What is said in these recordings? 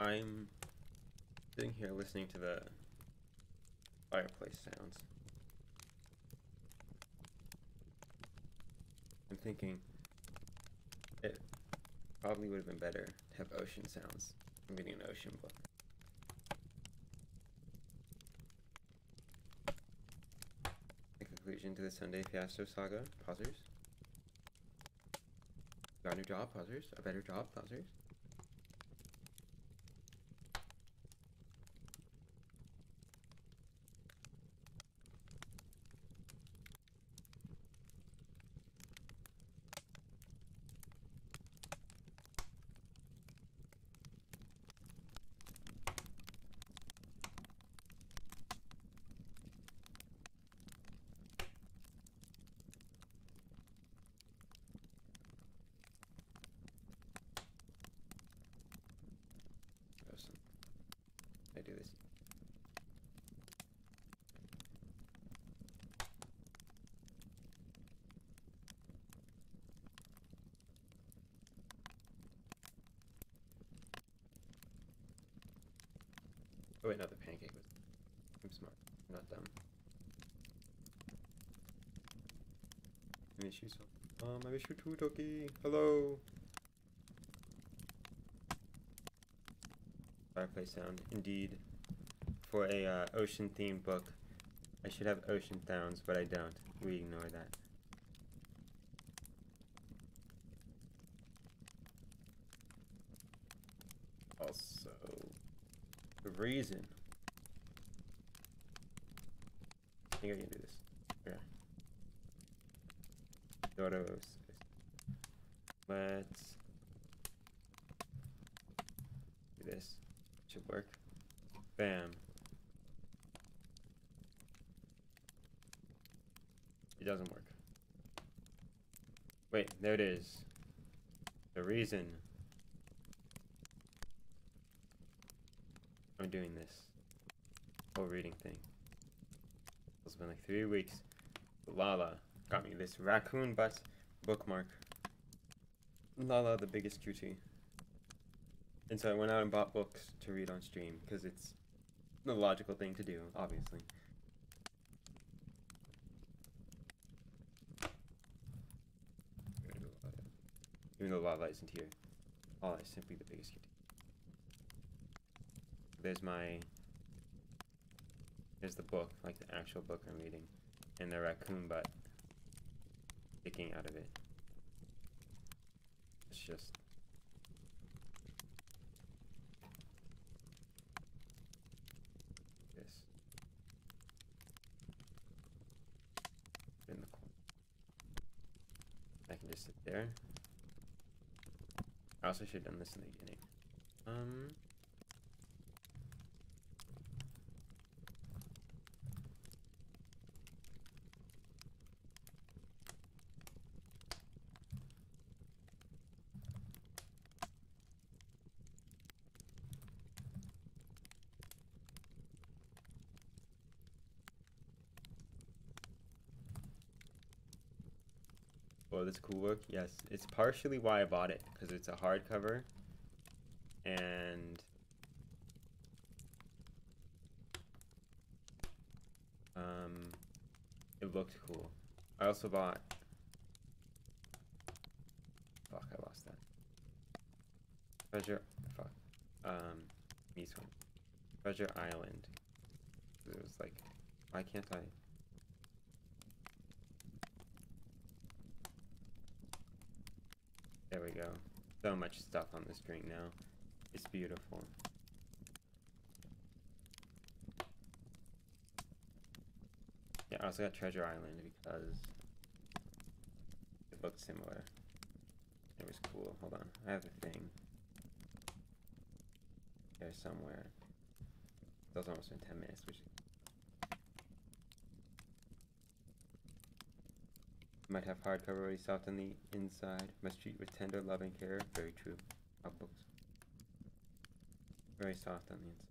I'm sitting here listening to the fireplace sounds. I'm thinking it probably would have been better to have ocean sounds. I'm reading an ocean book. Conclusion to the Sunday Fiasco saga. Pausers. Got a new job, pausers. A better job, pausers. Awesome. I do this. Oh wait, no, the pancake was. I'm smart, I'm not dumb. I miss you so. Um, I miss you too, Toki. Hello. fireplace sound. Indeed, for a uh, ocean themed book, I should have ocean sounds, but I don't. We ignore that. Also, the reason. I think I can do this. Yeah. Doros. Let's do this. Should work. Bam. It doesn't work. Wait, there it is. The reason I'm doing this whole reading thing. It's been like three weeks. Lala got me this raccoon butt bookmark. Lala, the biggest cutie. And so I went out and bought books to read on stream because it's the logical thing to do, obviously. Lala isn't here. Lala is simply the biggest cutie. There's my... There's the book, like the actual book I'm reading. And the raccoon butt sticking out of it. It's just this. In the corner. I can just sit there. I should have done this in the beginning. Um. This cool book? Yes. It's partially why I bought it, because it's a hardcover. And... Um, it looked cool. I also bought... Fuck, I lost that. Treasure... Fuck. Um, East one. Treasure Island. It was like... Why can't I... There we go. So much stuff on the screen now. It's beautiful. Yeah, I also got Treasure Island because it looked similar. It was cool. Hold on. I have the thing. There somewhere. That was almost in 10 minutes, which Might have hardcover already soft on the inside. Must treat with tender, loving care. Very true. Of books. Very soft on the inside.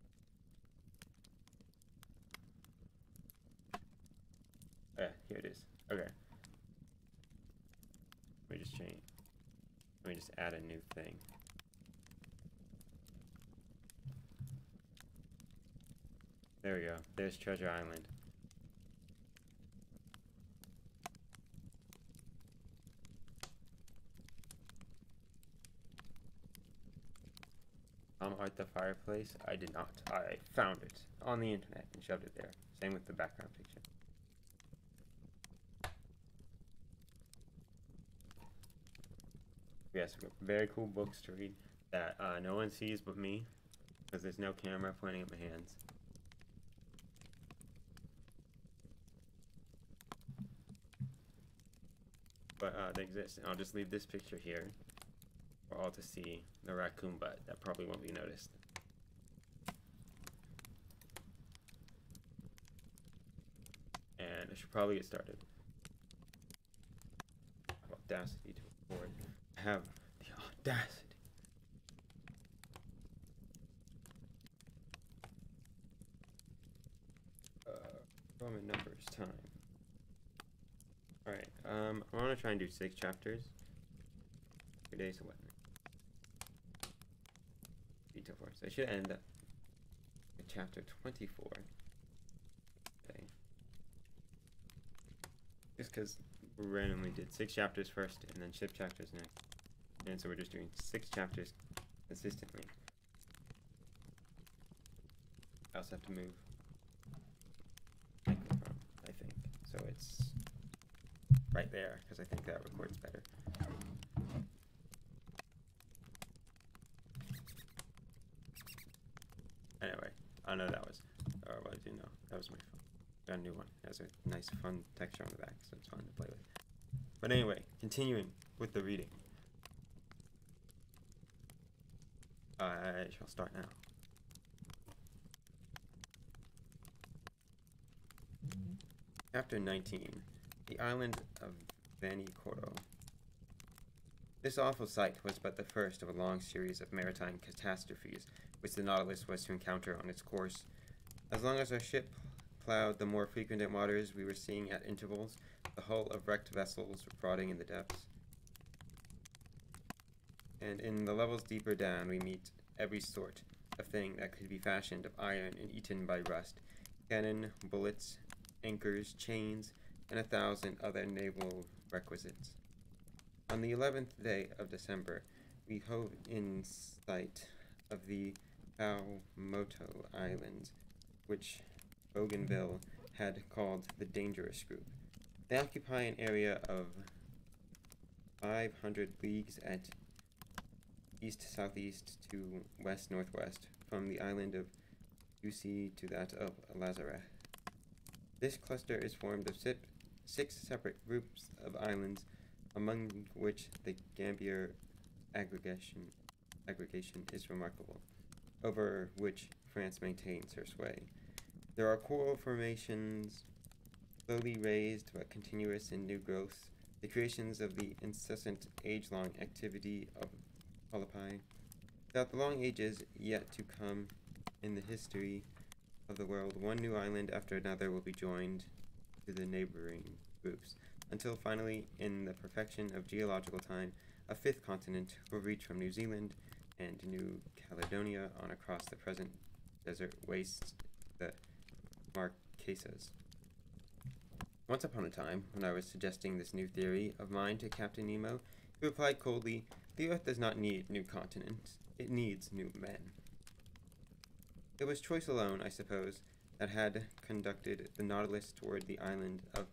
Yeah, here it is. Okay. Let me just change. Let me just add a new thing. There we go. There's Treasure Island. Art the fireplace. I did not. I found it on the internet and shoved it there. Same with the background picture. Yes, very cool books to read that uh, no one sees but me, because there's no camera pointing at my hands. But uh, they exist, and I'll just leave this picture here for all to see the raccoon butt. That probably won't be noticed. And I should probably get started. Audacity to record. I have the audacity. Uh, Roman numbers time. Alright, um, I want to try and do six chapters. Today's what? Detail four. So I should end at chapter 24. Okay. Just because we randomly did six chapters first and then ship chapters next. And so we're just doing six chapters consistently. I also have to move I think. So it's right there, because I think that records better. Oh, I know that was, or what did you know? That was my phone. Got a new one. It has a nice fun texture on the back, so it's fun to play with. But anyway, continuing with the reading. I shall start now. Chapter 19 The Island of Vanikoro. This awful sight was but the first of a long series of maritime catastrophes which the Nautilus was to encounter on its course. As long as our ship plowed the more frequent waters we were seeing at intervals, the hull of wrecked vessels rotting in the depths. And in the levels deeper down, we meet every sort of thing that could be fashioned of iron and eaten by rust cannon, bullets, anchors, chains, and a thousand other naval requisites. On the eleventh day of December, we hove in sight of the Paumotu Islands, which Bougainville had called the Dangerous Group. They occupy an area of 500 leagues at east southeast to west northwest from the island of Usi to that of Lazare. This cluster is formed of six separate groups of islands, among which the Gambier aggregation, aggregation is remarkable, over which France maintains her sway. There are coral formations, slowly raised but continuous in new growth, the creations of the incessant age-long activity of polypi. Throughout the long ages yet to come in the history of the world, one new island after another will be joined to the neighboring groups, until finally, in the perfection of geological time, a fifth continent will reach from New Zealand and New Caledonia on across the present desert wastes, the Marquesas. Once upon a time, when I was suggesting this new theory of mine to Captain Nemo, he replied coldly, The Earth does not need new continents, it needs new men. It was choice alone, I suppose, that had conducted the Nautilus toward the island of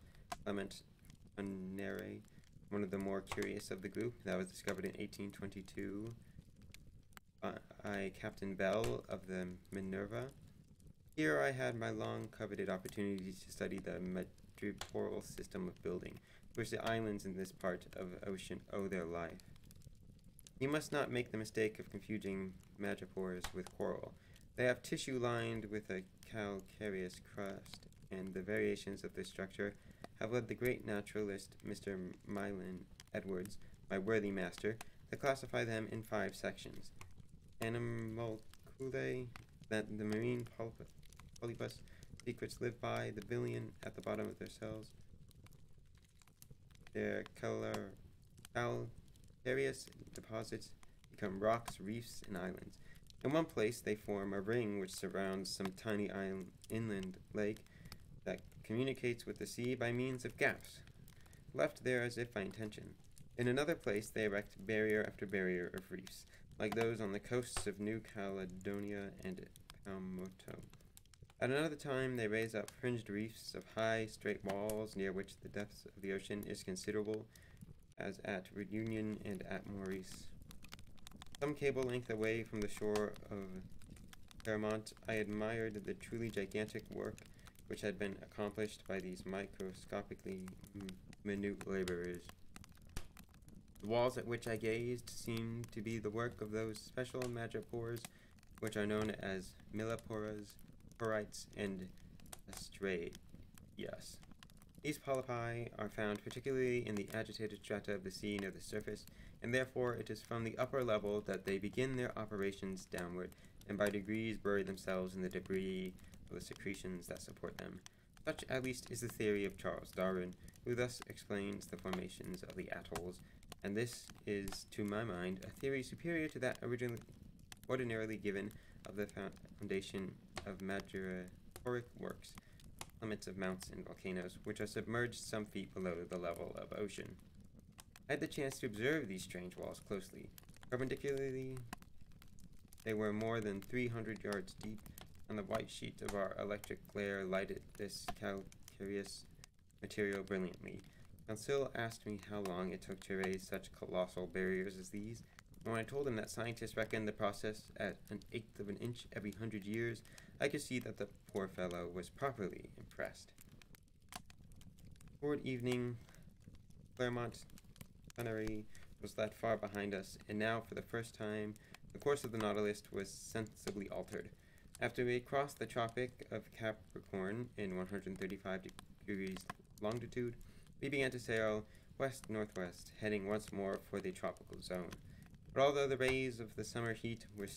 Clement Unere, one of the more curious of the group that was discovered in 1822 by Captain Bell of the Minerva. Here I had my long coveted opportunity to study the madreporial system of building, which the islands in this part of the ocean owe their life. You must not make the mistake of confusing madrepores with coral. They have tissue lined with a calcareous crust, and the variations of this structure have led the great naturalist Mr. Mylon Edwards, my worthy master, to classify them in five sections. Animalculae, that the marine polyp polypus secrets live by, the billion at the bottom of their cells. Their calcareous deposits become rocks, reefs, and islands In one place, they form a ring which surrounds some tiny island, inland lake that communicates with the sea by means of gaps, left there as if by intention. In another place, they erect barrier after barrier of reefs, like those on the coasts of New Caledonia and Paumotu. At another time, they raise up fringed reefs of high, straight walls near which the depth of the ocean is considerable, as at Reunion and at Maurice. Some cable length away from the shore of Claremont, I admired the truly gigantic work which had been accomplished by these microscopically minute laborers. The walls at which I gazed seemed to be the work of those special madrepores which are known as millepores, porites, and Yes, These polypi are found particularly in the agitated strata of the sea near the surface, and therefore it is from the upper level that they begin their operations downward, and by degrees bury themselves in the debris of the secretions that support them. Such at least is the theory of Charles Darwin, who thus explains the formations of the atolls, and this is, to my mind, a theory superior to that originally ordinarily given of the foundation of madreporic works, limits of mountains and volcanoes, which are submerged some feet below the level of ocean. I had the chance to observe these strange walls closely. Perpendicularly, they were more than 300 yards deep, and the white sheet of our electric glare lighted this calcareous material brilliantly. Conseil asked me how long it took to raise such colossal barriers as these, and when I told him that scientists reckoned the process at an eighth of an inch every hundred years, I could see that the poor fellow was properly impressed. Toward evening, Claremont Gunnery was left far behind us, and now, for the first time, the course of the Nautilus was sensibly altered. After we crossed the Tropic of Capricorn in 135 degrees longitude, we began to sail west-northwest, heading once more for the tropical zone. But although the rays of the summer heat were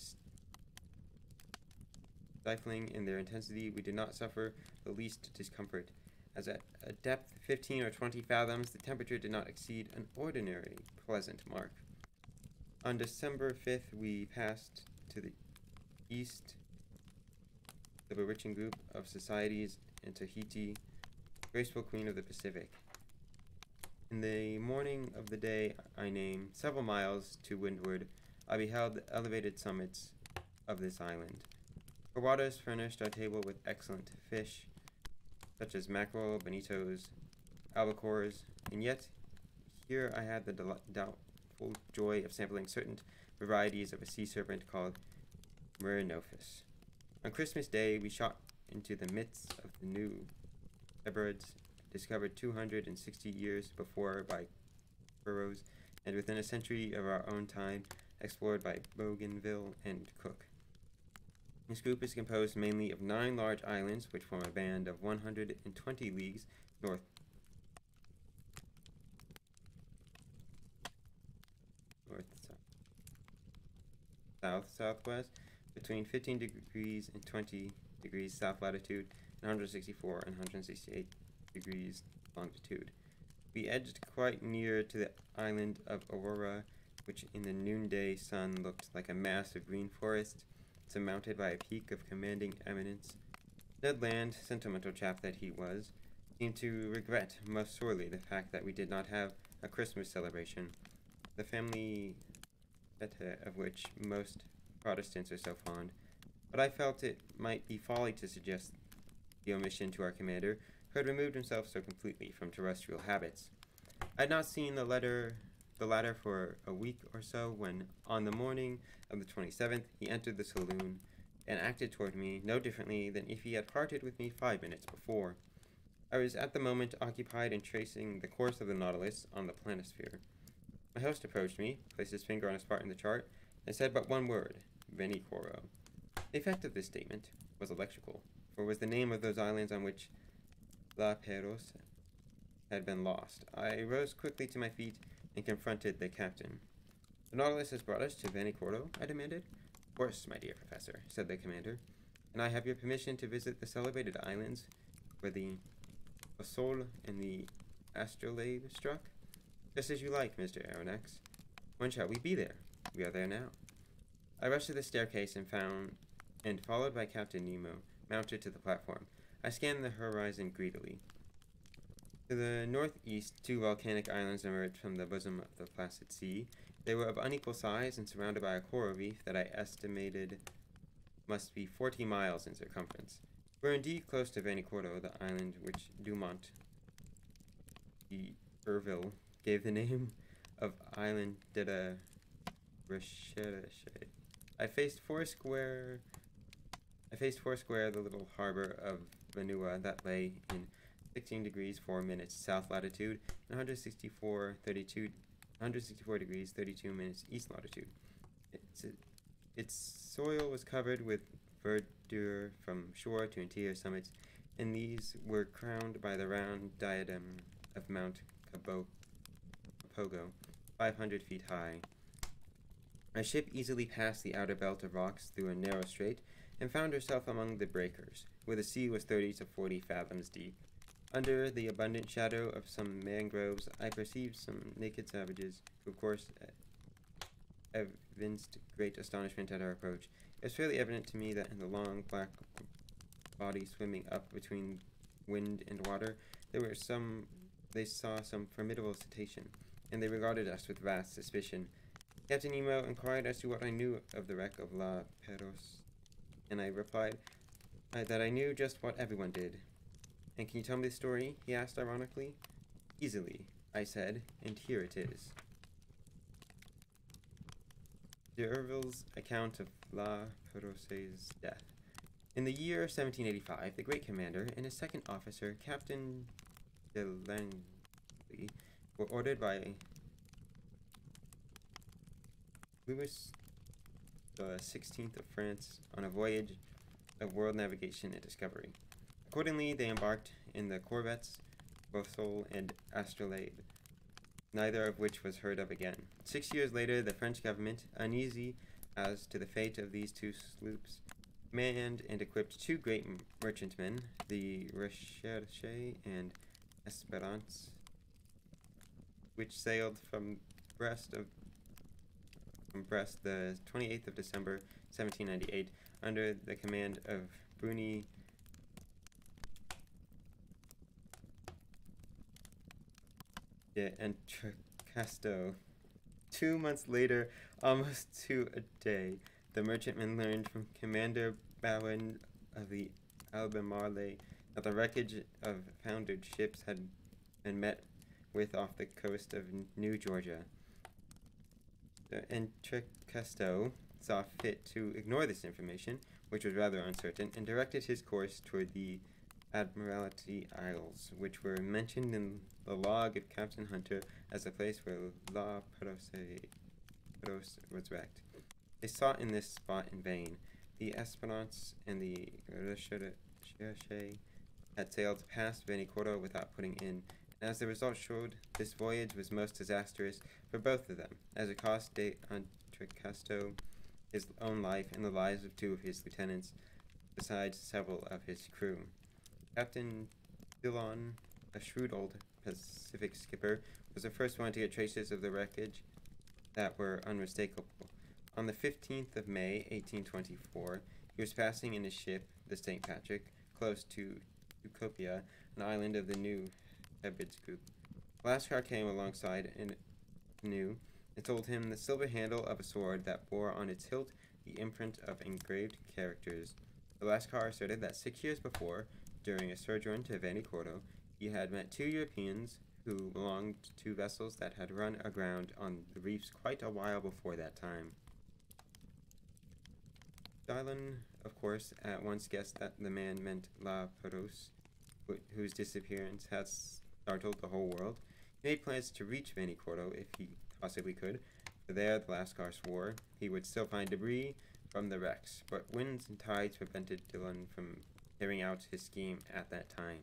stifling in their intensity, we did not suffer the least discomfort, as at a depth 15 or 20 fathoms, the temperature did not exceed an ordinary pleasant mark. On December 5th, we passed to the east the bewitching group of societies in Tahiti, graceful queen of the Pacific. In the morning of the day I name, several miles to windward, I beheld the elevated summits of this island. Her waters furnished our table with excellent fish, such as mackerel, bonitos, albacores, and yet here I had the doubtful joy of sampling certain varieties of a sea serpent called Merinophis. On Christmas Day, we shot into the midst of the new Hebrides, discovered 260 years before by Burroughs, and within a century of our own time, explored by Bougainville and Cook. This group is composed mainly of nine large islands, which form a band of 120 leagues north south, south southwest between 15 degrees and 20 degrees south latitude and 164 and 168 degrees longitude. We edged quite near to the island of Aurora, which in the noonday sun looked like a mass of green forest, surmounted by a peak of commanding eminence. Ned Land, sentimental chap that he was, seemed to regret most sorely the fact that we did not have a Christmas celebration, the family fete of which most Protestants are so fond, but I felt it might be folly to suggest the omission to our commander, had removed himself so completely from terrestrial habits. I had not seen the letter the latter for a week or so when, on the morning of the 27th, he entered the saloon and acted toward me no differently than if he had parted with me five minutes before. I was at the moment occupied in tracing the course of the Nautilus on the planisphere. My host approached me, placed his finger on a spot in the chart, and said but one word, Vanikoro. The effect of this statement was electrical, for it was the name of those islands on which La Perouse had been lost. I rose quickly to my feet and confronted the captain. The Nautilus has brought us to Vanikoro, I demanded. Of course, my dear professor, said the commander. And I have your permission to visit the celebrated islands where the Sol and the astrolabe struck? Just as you like, Mr. Aronnax. When shall we be there? We are there now. I rushed to the staircase and found, and followed by Captain Nemo, mounted to the platform. I scanned the horizon greedily. To the northeast, two volcanic islands emerged from the bosom of the Placid Sea. They were of unequal size and surrounded by a coral reef that I estimated must be 40 miles in circumference. We're indeed close to Vanikoro, the island which Dumont the Urville gave the name of island de la Recherche. I faced Foursquare. I faced Foursquare, the little harbor of Vanua that lay in 16 degrees 4 minutes south latitude and 164 32 164 degrees 32 minutes east latitude. Its, its soil was covered with verdure from shore to interior summits, and these were crowned by the round diadem of Mount Kapogo, 500 feet high. My ship easily passed the outer belt of rocks through a narrow strait and found herself among the breakers, where the sea was 30 to 40 fathoms deep. Under the abundant shadow of some mangroves, I perceived some naked savages, who of course evinced great astonishment at our approach. It was fairly evident to me that in the long black body swimming up between wind and water, there were some they saw some formidable cetacean, and they regarded us with vast suspicion. Captain Nemo inquired as to what I knew of the wreck of La Perouse, and I replied uh, that I knew just what everyone did. And can you tell me the story? he asked ironically. Easily, I said, and here it is. D'Urville's account of La Perouse's death. In the year 1785, the great commander and his second officer, Captain de Langley, were ordered by Louis the 16th of France on a voyage of world navigation and discovery. Accordingly, they embarked in the corvettes Boussole and Astrolabe, neither of which was heard of again. Six years later, the French government, uneasy as to the fate of these two sloops, manned and equipped two great merchantmen, the Recherche and Esperance, which sailed from Brest of Brest the 28th of December 1798 under the command of Bruni de Entrecasteaux. Two months later, almost to a day, the merchantman learned from Commander Bowen of the Albemarle that the wreckage of foundered ships had been met with off the coast of New Georgia. Entrecasteaux saw fit to ignore this information, which was rather uncertain, and directed his course toward the Admiralty Isles, which were mentioned in the log of Captain Hunter as the place where La Perouse was wrecked. They sought in this spot in vain. The Esperance and the Recherche had sailed past Vanikoro without putting in, and as the result showed, this voyage was most disastrous for both of them, as it cost de Entrecasteaux his own life and the lives of two of his lieutenants, besides several of his crew. Captain Dillon, a shrewd old Pacific skipper, was the first one to get traces of the wreckage that were unmistakable. On the 15th of May, 1824, he was passing in his ship, the St. Patrick, close to Tikopia, an island of the New Hebrides group. Lascar came alongside in canoe and told him the silver handle of a sword that bore on its hilt the imprint of engraved characters. The Lascar asserted that six years before, during a sojourn to Vanikoro, he had met two Europeans who belonged to vessels that had run aground on the reefs quite a while before that time. Dillon, of course, at once guessed that the man meant La Perouse, whose disappearance had startled the whole world. He made plans to reach Vanikoro if he possibly could, there, the Lascar swore, he would still find debris from the wrecks, but winds and tides prevented Dillon from carrying out his scheme at that time.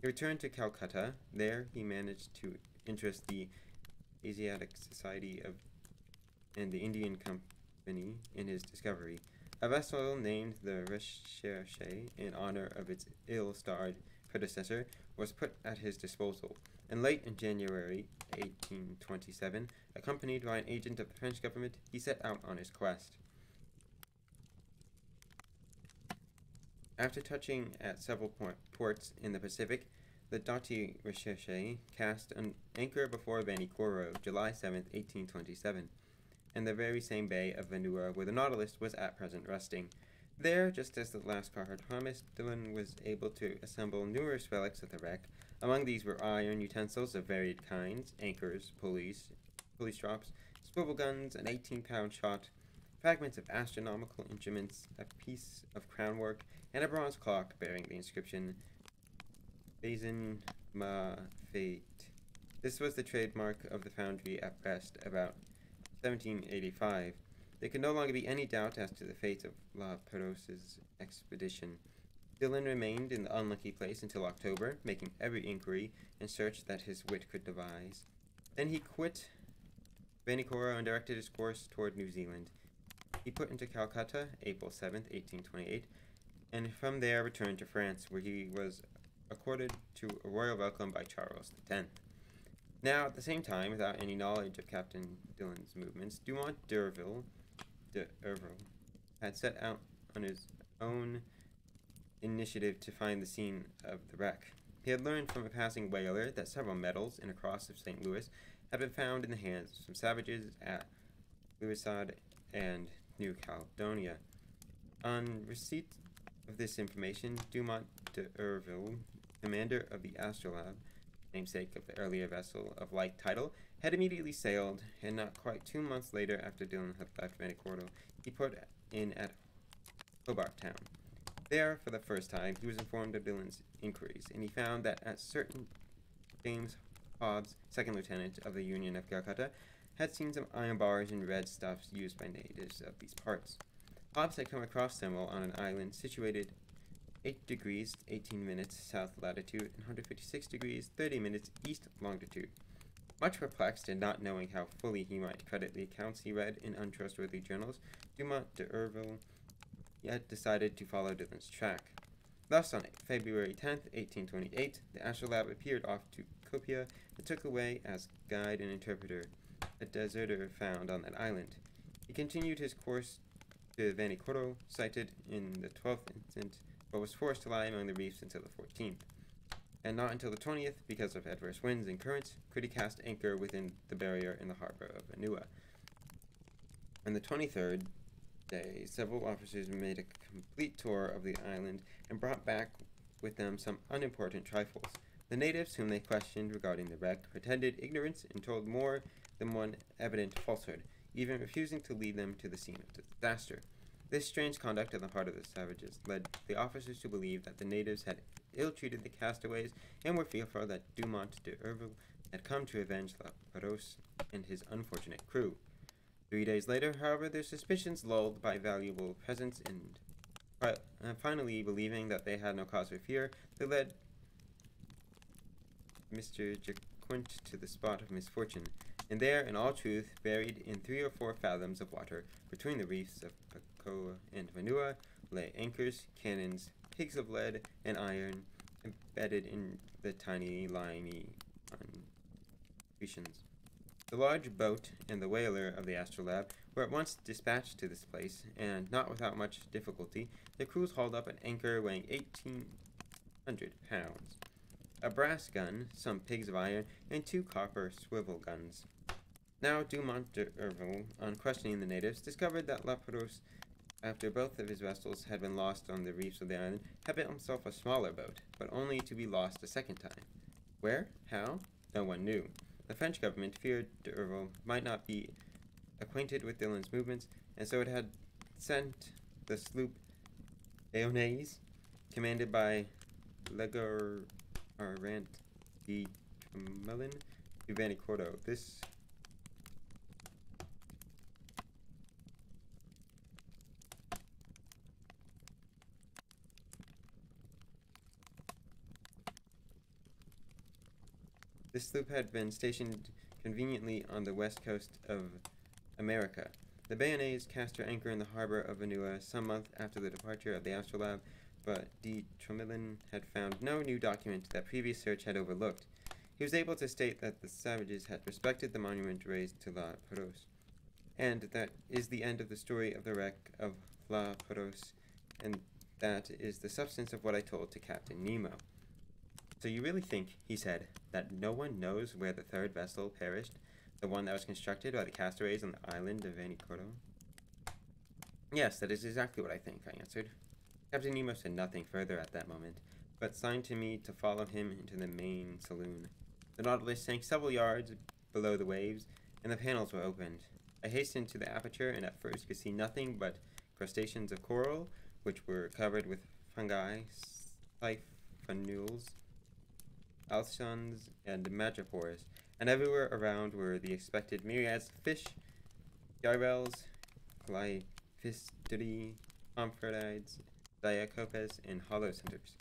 He returned to Calcutta. There, he managed to interest the Asiatic Society of and the Indian Company in his discovery. A vessel named the Recherche, in honor of its ill-starred predecessor, was put at his disposal, and late in January 1827, accompanied by an agent of the French government, he set out on his quest. After touching at several ports in the Pacific, the Dati Recherche cast an anchor before Vanikoro, July 7, 1827, in the very same bay of Vanua where the Nautilus was at present resting. There, just as the Lascar had promised, Dillon was able to assemble numerous relics of the wreck, among these were iron utensils of varied kinds, anchors, pulleys, pulley strops, swivel guns, an 18-pound shot, fragments of astronomical instruments, a piece of crownwork, and a bronze clock bearing the inscription Bazin m'a fait. This was the trademark of the foundry at Brest about 1785. There could no longer be any doubt as to the fate of La Pérouse's expedition. Dillon remained in the unlucky place until October, making every inquiry and search that his wit could devise. Then he quit Vanikoro and directed his course toward New Zealand. He put into Calcutta April 7, 1828, and from there returned to France, where he was accorded to a royal welcome by Charles X. Now, at the same time, without any knowledge of Captain Dillon's movements, Dumont d'Urville, d'Urville had set out on his own initiative to find the scene of the wreck. He had learned from a passing whaler that several medals and a cross of St. Louis had been found in the hands of some savages at Louisade and New Caledonia. On receipt of this information, Dumont d'Urville commander of the Astrolabe, namesake of the earlier vessel of like title, had immediately sailed, and not quite two months later after Dillon had left Vanikoro, he put in at Hobart Town. There, for the first time, he was informed of Dillon's inquiries, and he found that at certain James Hobbs, second lieutenant of the Union of Calcutta, had seen some iron bars and red stuffs used by natives of these parts. Hobbs had come across them while on an island situated 8 degrees 18 minutes south latitude and 156 degrees 30 minutes east longitude. Much perplexed and not knowing how fully he might credit the accounts he read in untrustworthy journals, Dumont d'Urville yet decided to follow Dillon's track. Thus, on February 10, 1828, the Astrolabe appeared off to Copia and took away as guide and interpreter a deserter found on that island. He continued his course to Vanikoro, sighted in the 12th instant but was forced to lie among the reefs until the 14th. And not until the 20th, because of adverse winds and currents, could he cast anchor within the barrier in the harbor of Vanua. On the 23rd day, several officers made a complete tour of the island and brought back with them some unimportant trifles. The natives whom they questioned regarding the wreck pretended ignorance and told more than one evident falsehood, even refusing to lead them to the scene of the disaster. This strange conduct on the part of the savages led the officers to believe that the natives had ill-treated the castaways and were fearful that Dumont d'Urville had come to avenge La Pérouse and his unfortunate crew. Three days later, however, their suspicions lulled by valuable presents and uh, finally believing that they had no cause for fear, they led Mr. Jacquint to the spot of misfortune, and there, in all truth, buried in three or four fathoms of water between the reefs of and Vanua lay anchors, cannons, pigs of lead and iron embedded in the tiny liney cushions. The large boat and the whaler of the Astrolabe were at once dispatched to this place, and not without much difficulty, the crews hauled up an anchor weighing 1,800 pounds, a brass gun, some pigs of iron, and two copper swivel guns. Now Dumont d'Urville, on questioning the natives, discovered that La Pérouse after both of his vessels had been lost on the reefs of the island, had built himself a smaller boat, but only to be lost a second time. Where? How? No one knew. The French government feared d'Urville might not be acquainted with Dillon's movements, and so it had sent the sloop Lyonnaise, commanded by Legar Arant de Tremelin, to Vanikoro. This This sloop had been stationed conveniently on the west coast of America. The Lyonnaise cast her anchor in the harbor of Vanua some month after the departure of the Astrolabe, but de Tremelin had found no new document that previous search had overlooked. He was able to state that the savages had respected the monument raised to La Pérouse, and that is the end of the story of the wreck of La Pérouse, and that is the substance of what I told to Captain Nemo. So you really think, he said, that no one knows where the third vessel perished, the one that was constructed by the castaways on the island of Vanikoro? Yes, that is exactly what I think, I answered. Captain Nemo said nothing further at that moment, but signed to me to follow him into the main saloon. The Nautilus sank several yards below the waves, and the panels were opened. I hastened to the aperture and at first could see nothing but crustaceans of coral, which were covered with fungi, siphonules, alcyons, and madrepores, and everywhere around were the expected myriads of fish, yarwhales, Glyphistidae, Omphridiids, Diacopes, and holocenters.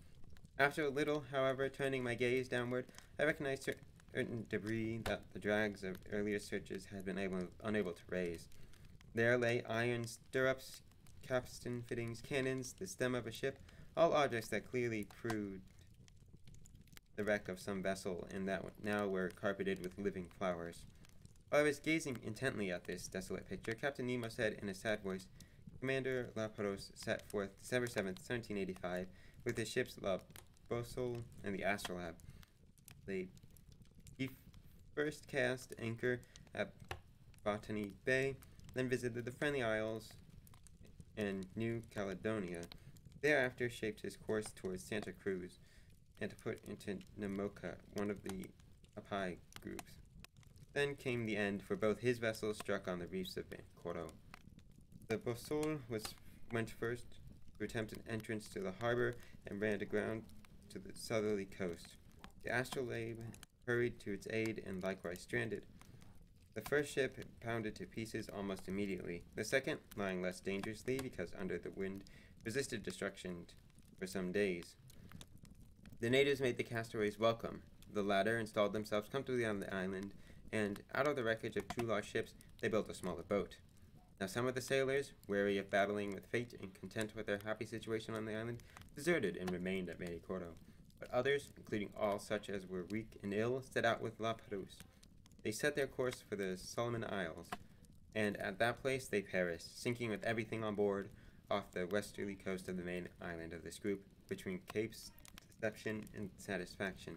After a little, however, turning my gaze downward, I recognized certain debris that the drags of earlier searches had been able, unable to raise. There lay iron stirrups, capstan fittings, cannons, the stem of a ship, all objects that clearly proved the wreck of some vessel and that now were carpeted with living flowers. While I was gazing intently at this desolate picture, Captain Nemo said in a sad voice, Commander La Pérouse set forth December 7th, 1785, with his ships La Boussole and the Astrolabe. They he first cast anchor at Botany Bay, then visited the Friendly Isles and New Caledonia. Thereafter shaped his course towards Santa Cruz and to put into Namoka, one of the Apai groups. Then came the end, for both his vessels struck on the reefs of Coro. The Boussole was went first to attempt an entrance to the harbor and ran aground to the southerly coast. The Astrolabe hurried to its aid and likewise stranded. The first ship pounded to pieces almost immediately. The second, lying less dangerously because under the wind, resisted destruction for some days. The natives made the castaways welcome. The latter installed themselves comfortably on the island, and out of the wreckage of two lost ships, they built a smaller boat. Now, some of the sailors, weary of battling with fate and content with their happy situation on the island, deserted and remained at Vanikoro. But others, including all such as were weak and ill, set out with La Pérouse. They set their course for the Solomon Isles, and at that place they perished, sinking with everything on board off the westerly coast of the main island of this group, between Capes Deception and Satisfaction.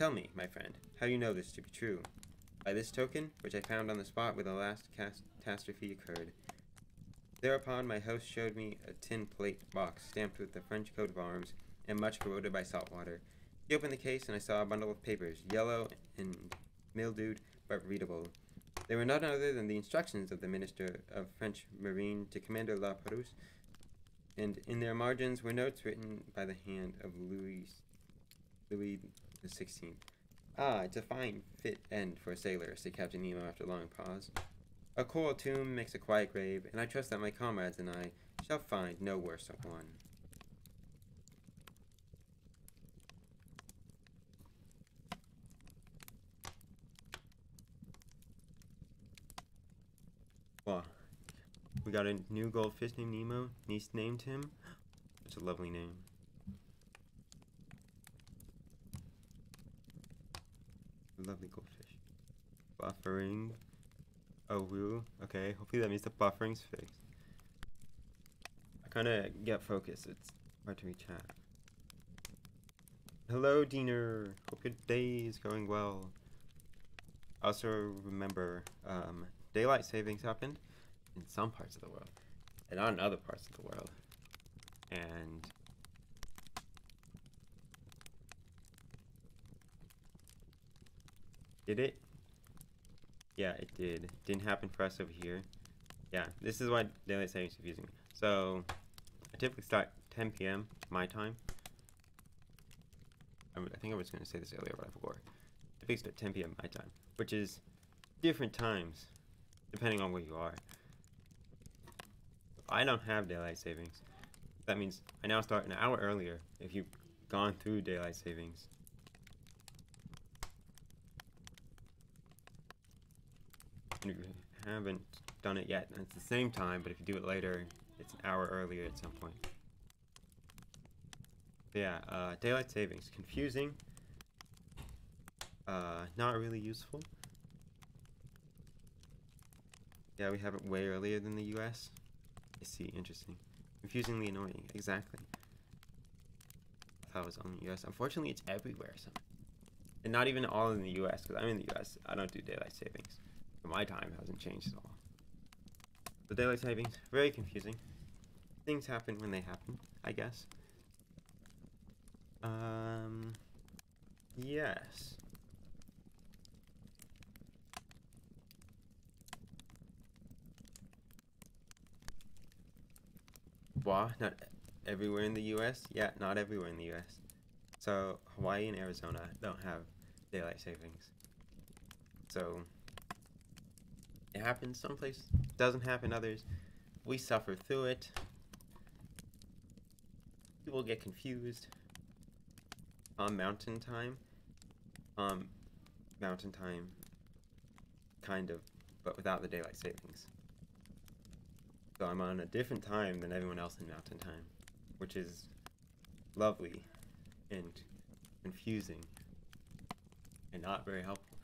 Tell me, my friend, how you know this to be true. By this token, which I found on the spot where the last catastrophe occurred. Thereupon, my host showed me a tin plate box stamped with the French coat of arms and much corroded by salt water. He opened the case, and I saw a bundle of papers, yellow and mildewed, but readable. They were none other than the instructions of the Minister of French Marine to Commander La Pérouse, and in their margins were notes written by the hand of Louis, Louis the Sixteenth. Ah, it's a fine fit end for a sailor, said Captain Nemo after a long pause. A coral tomb makes a quiet grave, and I trust that my comrades and I shall find no worse of one. Well, we got a new goldfish named Nemo. Niece named him. It's a lovely name. Lovely goldfish. Buffering. Oh, woo. Okay, hopefully that means the buffering's fixed. I kind of get focused. It's hard to reach out. Hello, Diener. Hope your day is going well. Also, remember, um, daylight savings happened in some parts of the world and not in other parts of the world. And did it? Yeah, it did. Didn't happen for us over here. Yeah, this is why daylight saving is confusing. So I typically start 10 p.m. my time. I, I think I was going to say this earlier, but I forgot. Typically start 10 p.m. my time, which is different times depending on where you are. I don't have daylight savings. That means I now start an hour earlier if you've gone through daylight savings. And if you haven't done it yet, it's the same time, but if you do it later, it's an hour earlier at some point. Yeah, uh, daylight savings. Confusing. Uh, not really useful. Yeah, we have it way earlier than the US. I see, interesting. Confusingly annoying. Exactly. I thought it was only US. Unfortunately, it's everywhere. So. And not even all in the US, because I'm in the US. I don't do daylight savings. But my time hasn't changed at all. The daylight savings, very confusing. Things happen when they happen, I guess. Um, yes. Not everywhere in the U.S. Yeah, not everywhere in the U.S. So Hawaii and Arizona don't have daylight savings. So it happens some places, doesn't happen others. We suffer through it. People get confused. On mountain time, um, mountain time, kind of, but without the daylight savings. So I'm on a different time than everyone else in mountain time, which is lovely and confusing and not very helpful.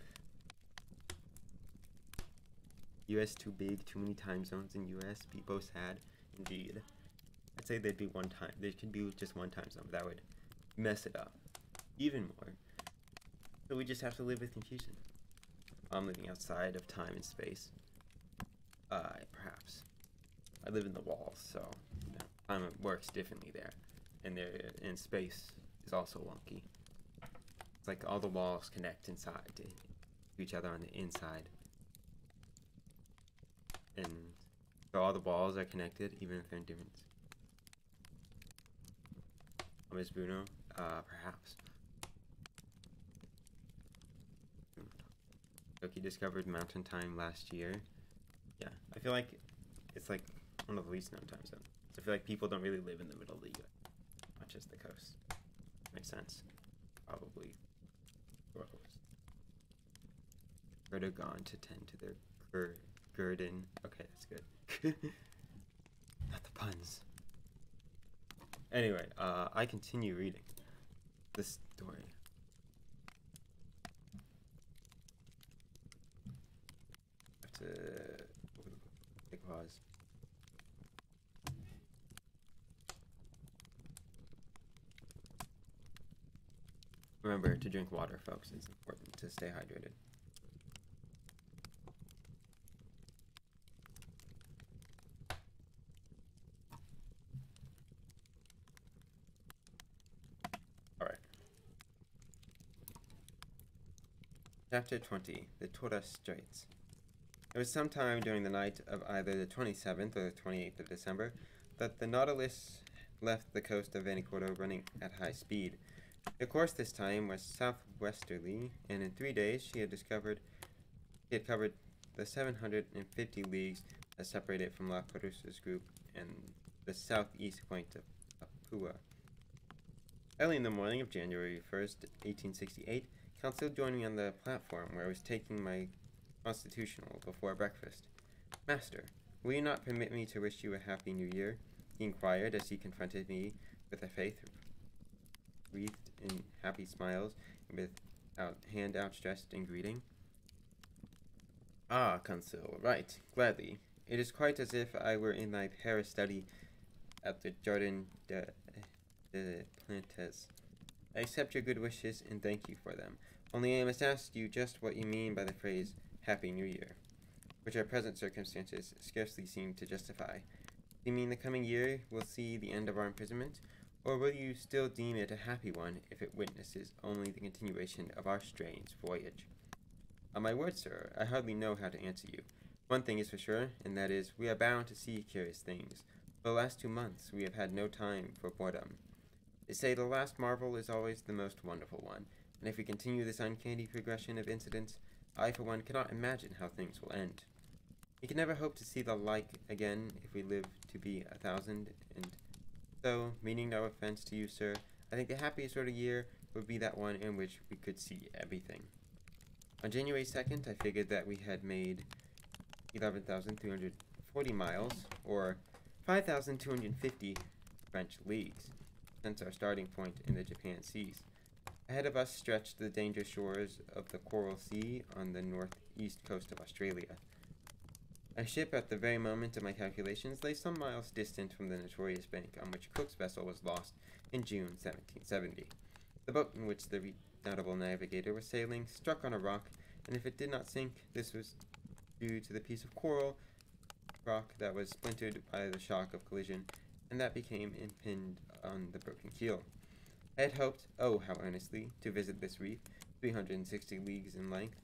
US too big, too many time zones in US, people sad, indeed. I'd say there'd be one time, there could be just one time zone, but that would mess it up even more. So we just have to live with confusion. I'm living outside of time and space. Uh, perhaps. I live in the walls, so time works differently there. And there, in space is also wonky. It's like all the walls connect inside to each other on the inside. And so all the walls are connected, even if they're in different. Miss Bruno, uh, perhaps. Toki discovered Mountain Time last year. Yeah, I feel like it's like one of the least known time zones. I feel like people don't really live in the middle of the U.S. Not just the coast. Makes sense. Probably gross. Gone to tend to their gur Gurdon. Okay, that's good. Not the puns. Anyway, uh, I continue reading this story. I have to take pause. Remember to drink water, folks. It's important to stay hydrated. Alright. Chapter 20 The Torres Straits. It was sometime during the night of either the 27th or the 28th of December that the Nautilus left the coast of Vanikoro running at high speed. The course this time was southwesterly, and in three days she had discovered she had covered the 750 leagues that separate it from La Perouse's group and the southeast point of Papua. Early in the morning of January 1st, 1868, Conseil joined me on the platform where I was taking my constitutional before breakfast. Master, will you not permit me to wish you a happy new year? He inquired as he confronted me with a faith wreathed in happy smiles with out, hand outstretched in greeting. Ah, Conseil, right, gladly. It is quite as if I were in my Paris study at the Jardin de, de Plantes. I accept your good wishes and thank you for them. Only I must ask you just what you mean by the phrase Happy New Year, which our present circumstances scarcely seem to justify. Do you mean the coming year will see the end of our imprisonment, or will you still deem it a happy one if it witnesses only the continuation of our strange voyage? On my word, sir, I hardly know how to answer you. One thing is for sure, and that is, we are bound to see curious things. For the last two months, we have had no time for boredom. They say the last marvel is always the most wonderful one, and if we continue this uncanny progression of incidents, I, for one, cannot imagine how things will end. We can never hope to see the like again if we live to be a thousand, and so, meaning no offense to you, sir, I think the happiest sort of year would be that one in which we could see everything. On January 2nd, I figured that we had made 11,340 miles, or 5,250 French leagues, since our starting point in the Japan seas. Ahead of us stretched the dangerous shores of the Coral Sea on the northeast coast of Australia. My ship, at the very moment of my calculations, lay some miles distant from the notorious bank on which Cook's vessel was lost in June 1770. The boat in which the redoubtable navigator was sailing struck on a rock, and if it did not sink, this was due to the piece of coral rock that was splintered by the shock of collision, and that became impinged on the broken keel. I had hoped, oh how earnestly, to visit this reef, 360 leagues in length,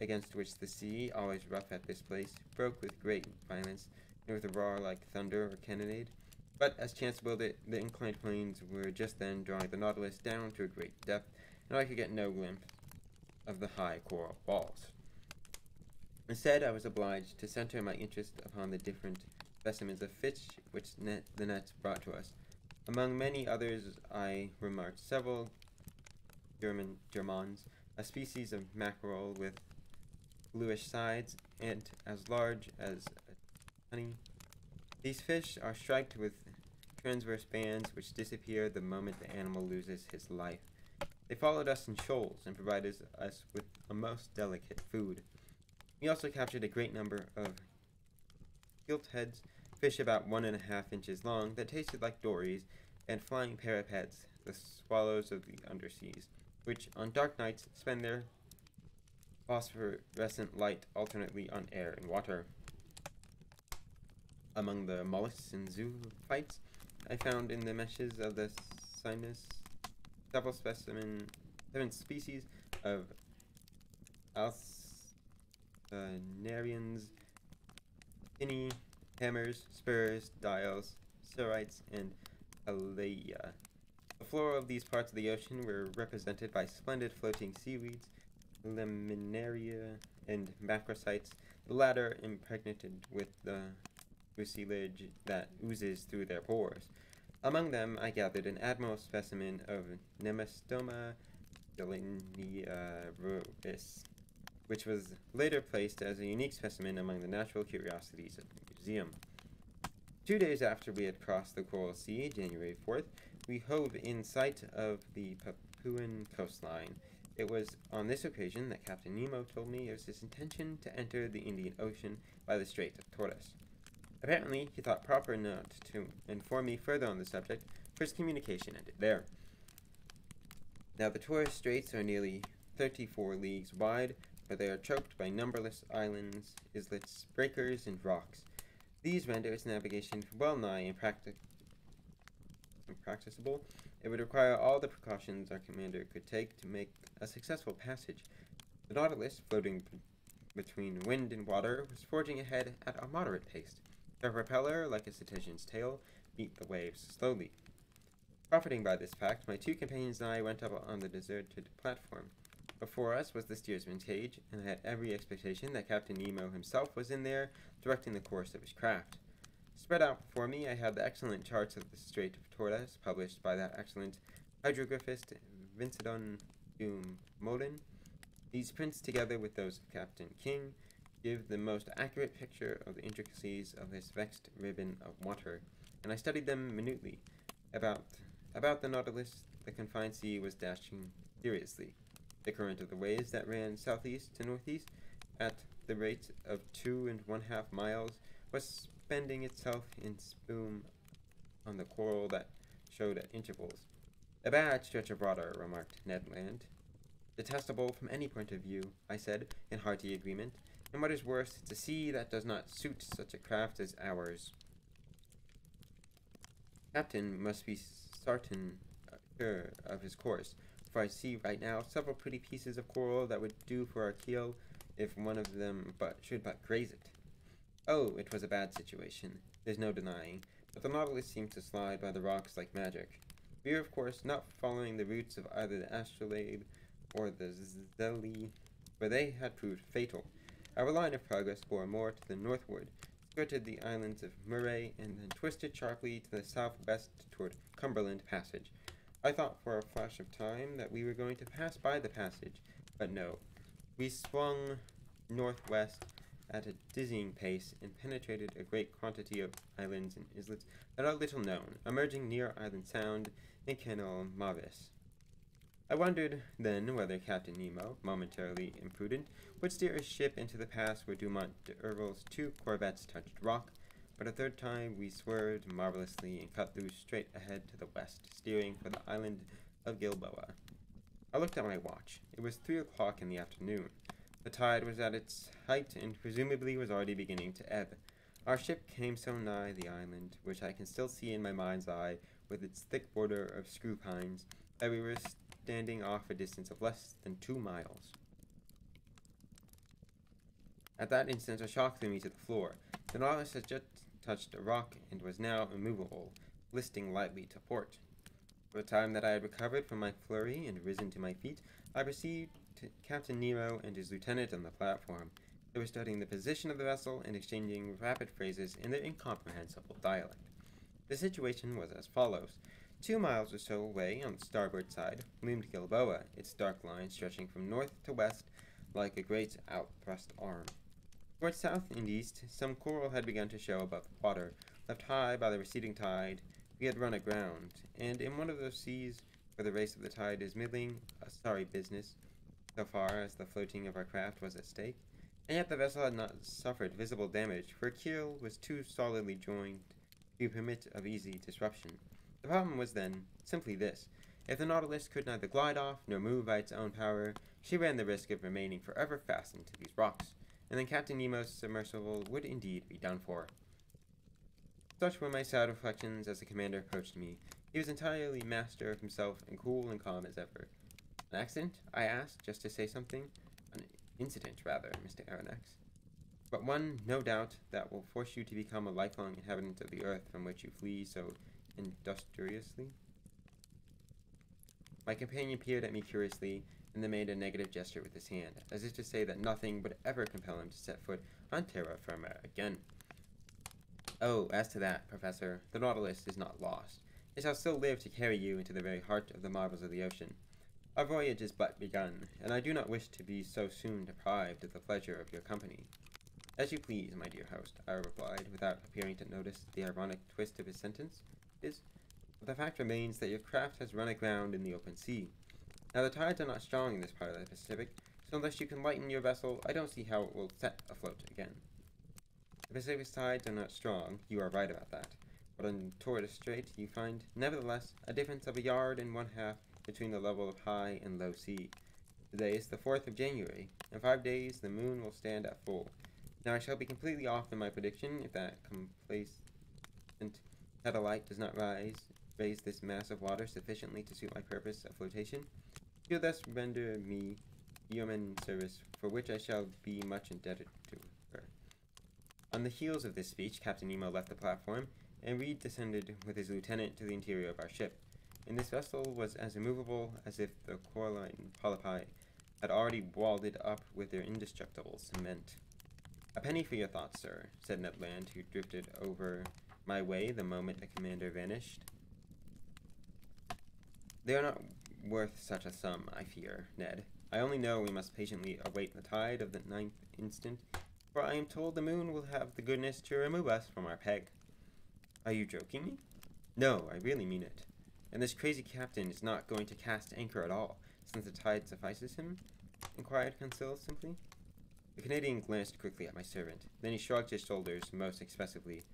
against which the sea, always rough at this place, broke with great violence, and with a roar like thunder or cannonade. But as chance willed it, the inclined planes were just then drawing the Nautilus down to a great depth, and I could get no glimpse of the high coral walls. Instead, I was obliged to center my interest upon the different specimens of fish which net the nets brought to us. Among many others, I remarked several German germons, a species of mackerel with bluish sides and as large as a tunny. These fish are striped with transverse bands which disappear the moment the animal loses his life. They followed us in shoals and provided us with a most delicate food. We also captured a great number of gilt heads, fish about one and a half inches long, that tasted like dories, and flying parapets, the swallows of the underseas, which on dark nights spend their phosphorescent light alternately on air and water. Among the mollusks and zoophytes, I found in the meshes of the sinus several specimen, seven species of alcyonarians, tinny, hammers, spurs, dials, cerites, and alea. The flora of these parts of the ocean were represented by splendid floating seaweeds, laminaria, and macrocytes, the latter impregnated with the mucilage that oozes through their pores. Among them, I gathered an admirable specimen of Nemastoma rubis, which was later placed as a unique specimen among the natural curiosities of the museum. Two days after we had crossed the Coral Sea, January 4th, we hove in sight of the Papuan coastline. It was on this occasion that Captain Nemo told me it was his intention to enter the Indian Ocean by the Strait of Torres. Apparently, he thought proper not to inform me further on the subject, for his communication ended there. Now, the Torres Straits are nearly 34 leagues wide, but they are choked by numberless islands, islets, breakers, and rocks. These render its navigation well nigh impractic impracticable. It would require all the precautions our commander could take to make a successful passage. The Nautilus, floating between wind and water, was forging ahead at a moderate pace. The propeller, like a cetacean's tail, beat the waves slowly. Profiting by this fact, my two companions and I went up on the deserted platform. Before us was the steersman's cage, and I had every expectation that Captain Nemo himself was in there, directing the course of his craft. Spread out before me, I had the excellent charts of the Strait of Tortoise, published by that excellent hydrographist Vincendon du Moulin. These prints, together with those of Captain King, give the most accurate picture of the intricacies of this vexed ribbon of water, and I studied them minutely. About about the Nautilus, the confined sea was dashing furiously. The current of the waves that ran southeast to northeast at the rate of two and one half miles was spending itself in spume on the coral that showed at intervals. A bad stretch of water, remarked Ned Land. Detestable from any point of view, I said, in hearty agreement. And what is worse, it's a sea that does not suit such a craft as ours. Captain must be certain uh, sure of his course, for I see right now several pretty pieces of coral that would do for our keel if one of them but should but graze it. Oh, it was a bad situation, there's no denying, but the Nautilus seemed to slide by the rocks like magic. We were, of course, not following the routes of either the Astrolabe or the Zélie, for they had proved fatal. Our line of progress bore more to the northward, skirted the islands of Murray, and then twisted sharply to the southwest toward Cumberland Passage. I thought for a flash of time that we were going to pass by the passage, but no. We swung northwest at a dizzying pace and penetrated a great quantity of islands and islets that are little known, emerging near Island Sound and Canal Mauvais. I wondered then whether Captain Nemo, momentarily imprudent, would steer his ship into the pass where Dumont d'Urville's two corvettes touched rock, but a third time we swerved marvelously and cut through straight ahead to the west, steering for the island of Gilboa. I looked at my watch. It was three o'clock in the afternoon. The tide was at its height and presumably was already beginning to ebb. Our ship came so nigh the island, which I can still see in my mind's eye, with its thick border of screw pines, that we were standing off a distance of less than two miles. At that instant, a shock threw me to the floor. The Nautilus had just touched a rock and was now immovable, listing lightly to port. By the time that I had recovered from my flurry and risen to my feet, I perceived Captain Nemo and his lieutenant on the platform. They were studying the position of the vessel and exchanging rapid phrases in their incomprehensible dialect. The situation was as follows. Two miles or so away on the starboard side loomed Gilboa, its dark line stretching from north to west like a great outthrust arm. Towards south and east, some coral had begun to show above the water. Left high by the receding tide, we had run aground, and in one of those seas where the race of the tide is middling, a uh, sorry business, so far as the floating of our craft was at stake. And yet the vessel had not suffered visible damage, for her keel was too solidly joined to permit of easy disruption. The problem was then simply this. If the Nautilus could neither glide off nor move by its own power, she ran the risk of remaining forever fastened to these rocks, and then Captain Nemo's submersible would indeed be done for. Such were my sad reflections as the commander approached me. He was entirely master of himself and cool and calm as ever. An accident? I asked, just to say something. An incident, rather, Mr. Aronnax. But one, no doubt, that will force you to become a lifelong inhabitant of the earth from which you flee so industriously. My companion peered at me curiously, and then made a negative gesture with his hand, as if to say that nothing would ever compel him to set foot on terra firma again. Oh, as to that, Professor, the Nautilus is not lost. It shall still live to carry you into the very heart of the marvels of the ocean. Our voyage is but begun, and I do not wish to be so soon deprived of the pleasure of your company. As you please, my dear host, I replied, without appearing to notice the ironic twist of his sentence. Is, the fact remains that your craft has run aground in the open sea. Now the tides are not strong in this part of the Pacific, so unless you can lighten your vessel, I don't see how it will set afloat again. The Pacific tides are not strong, you are right about that. But on Torres Strait, you find, nevertheless, a difference of a yard and one half between the level of high and low sea. Today is the 4th of January. In five days, the moon will stand at full. Now, I shall be completely off in my prediction if that complacent satellite does not rise, raise this mass of water sufficiently to suit my purpose of flotation. You'll thus render me yeoman service, for which I shall be much indebted to her. On the heels of this speech, Captain Nemo left the platform, and Reed descended with his lieutenant to the interior of our ship and this vessel was as immovable as if the coralline polypi had already walled it up with their indestructible cement. A penny for your thoughts, sir, said Ned Land, who drifted over my way the moment the commander vanished. They are not worth such a sum, I fear, Ned. I only know we must patiently await the tide of the ninth instant, for I am told the moon will have the goodness to remove us from our peg. Are you joking me? No, I really mean it. And this crazy captain is not going to cast anchor at all, since the tide suffices him? inquired Conseil simply. The Canadian glanced quickly at my servant. Then he shrugged his shoulders most expressively.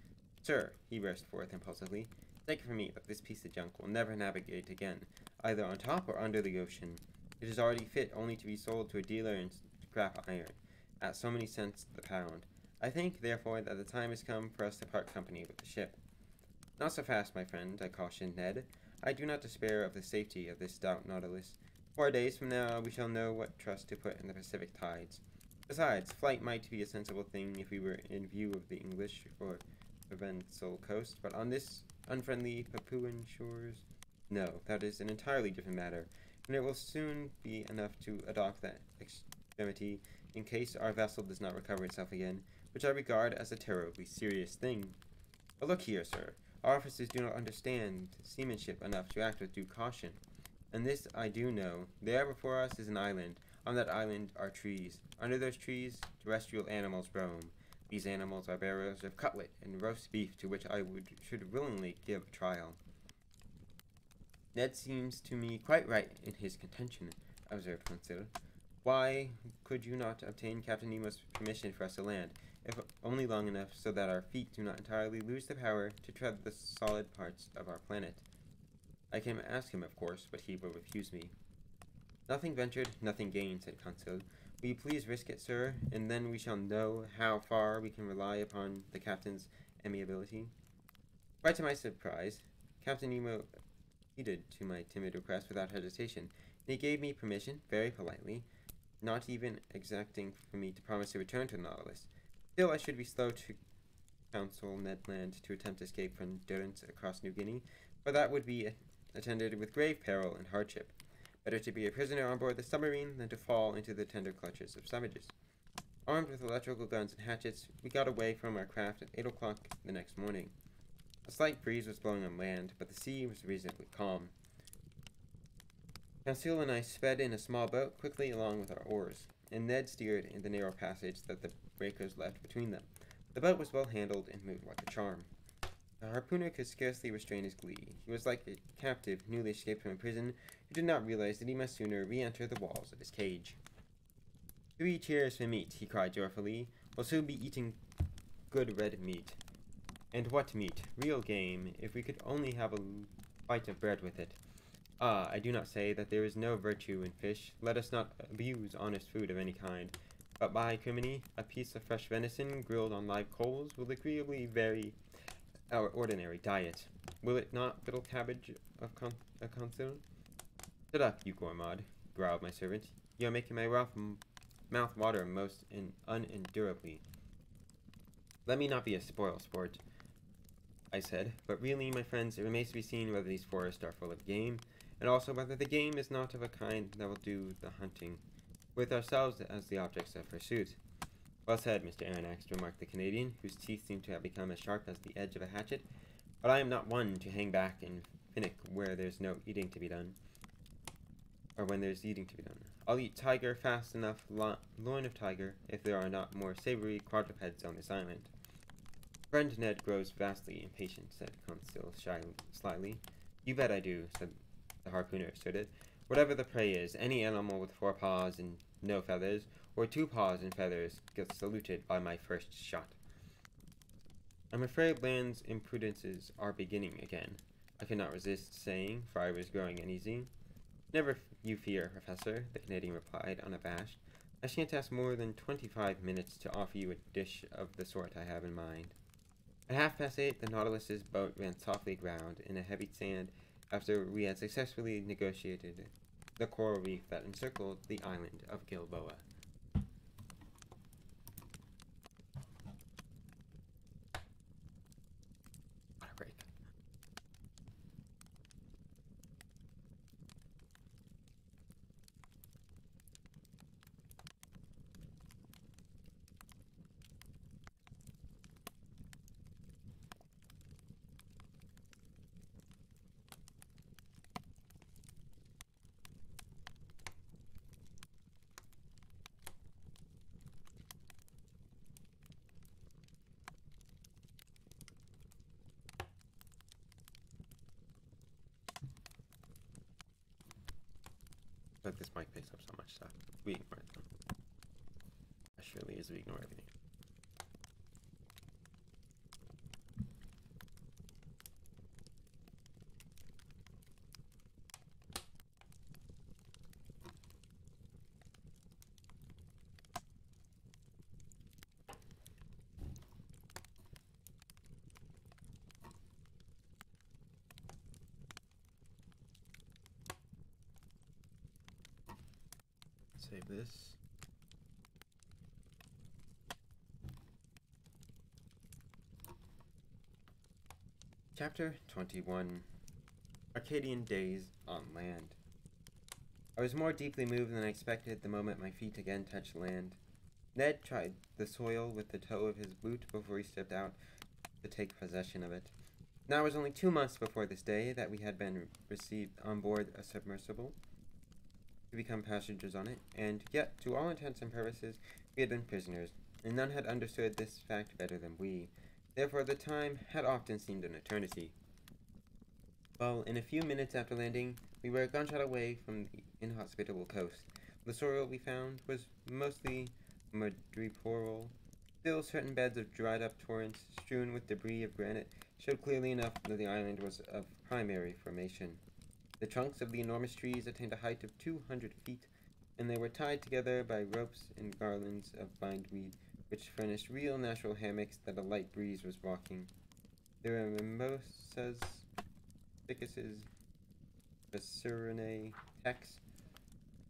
Sir, he burst forth impulsively, take from me that this piece of junk will never navigate again, either on top or under the ocean. It is already fit only to be sold to a dealer in scrap iron, at so many cents the pound. I think, therefore, that the time has come for us to part company with the ship. Not so fast, my friend, I cautioned Ned. I do not despair of the safety of this stout Nautilus. Four days from now, we shall know what trust to put in the Pacific tides. Besides, flight might be a sensible thing if we were in view of the English or Provençal coast, but on this unfriendly Papuan shores, no, that is an entirely different matter, and it will soon be enough to adopt that extremity in case our vessel does not recover itself again, which I regard as a terribly serious thing. But look here, sir. Our officers do not understand seamanship enough to act with due caution. And this I do know. There before us is an island. On that island are trees. Under those trees, terrestrial animals roam. These animals are bearers of cutlet and roast beef to which I would should willingly give trial. Ned seems to me quite right in his contention, observed Conseil. Why could you not obtain Captain Nemo's permission for us to land, if only long enough so that our feet do not entirely lose the power to tread the solid parts of our planet? I can ask him, of course, but he will refuse me. Nothing ventured, nothing gained, said Conseil. Will you please risk it, sir, and then we shall know how far we can rely upon the captain's amiability? Quite to my surprise, Captain Nemo acceded to my timid request without hesitation, and he gave me permission, very politely, not even exacting for me to promise to return to the Nautilus. Still, I should be slow to counsel Ned Land to attempt escape from durance across New Guinea, for that would be attended with grave peril and hardship. Better to be a prisoner on board the submarine than to fall into the tender clutches of savages. Armed with electrical guns and hatchets, we got away from our craft at 8 o'clock the next morning. A slight breeze was blowing on land, but the sea was reasonably calm. Conseil and I sped in a small boat quickly along with our oars, and Ned steered in the narrow passage that the breakers left between them. The boat was well handled and moved like a charm. The harpooner could scarcely restrain his glee. He was like a captive newly escaped from a prison who did not realize that he must sooner re-enter the walls of his cage. Three cheers for meat, he cried joyfully. We'll soon be eating good red meat. And what meat? Real game, if we could only have a bite of bread with it. Ah, I do not say that there is no virtue in fish. Let us not abuse honest food of any kind. But by criminy, a piece of fresh venison grilled on live coals will agreeably vary our uh, ordinary diet. Will it not, little cabbage of con a consul? Shut up, you gourmand, growled my servant. You are making my rough mouth water most in unendurably. Let me not be a spoil sport. I said, but really, my friends, it remains to be seen whether these forests are full of game, and also whether the game is not of a kind that will do the hunting, with ourselves as the objects of pursuit. Well said, Mr. Aronnax, remarked the Canadian, whose teeth seemed to have become as sharp as the edge of a hatchet, but I am not one to hang back and finnick where there's no eating to be done, or when there's eating to be done. I'll eat tiger fast enough, loin of tiger, if there are not more savory quadrupeds on this island. Friend Ned grows vastly impatient, said Conseil slyly. You bet I do, said the harpooner, asserted. Whatever the prey is, any animal with four paws and no feathers, or two paws and feathers, gets saluted by my first shot. I'm afraid Land's imprudences are beginning again. I could not resist saying, for I was growing uneasy. Never you fear, Professor, the Canadian replied, unabashed. I shan't ask more than twenty-five minutes to offer you a dish of the sort I have in mind. At half past eight, the Nautilus's boat ran softly aground in a heavy sand after we had successfully negotiated the coral reef that encircled the island of Gilboa. But this mic takes up so much stuff. We ignore it though. Surely is we ignore everything. Save this. Chapter 21 Arcadian Days on Land. I was more deeply moved than I expected the moment my feet again touched land. Ned tried the soil with the toe of his boot before he stepped out to take possession of it. Now it was only two months before this day that we had been received on board a submersible to become passengers on it, and yet, to all intents and purposes, we had been prisoners, and none had understood this fact better than we. Therefore, the time had often seemed an eternity. Well, in a few minutes after landing, we were a gunshot away from the inhospitable coast. The soil we found was mostly madreporial. Still, certain beds of dried up torrents, strewn with debris of granite, showed clearly enough that the island was of primary formation. The trunks of the enormous trees attained a height of 200 feet, and they were tied together by ropes and garlands of bindweed, which furnished real natural hammocks that a light breeze was rocking. There were mimosas, ficuses, Casuarinae, tex,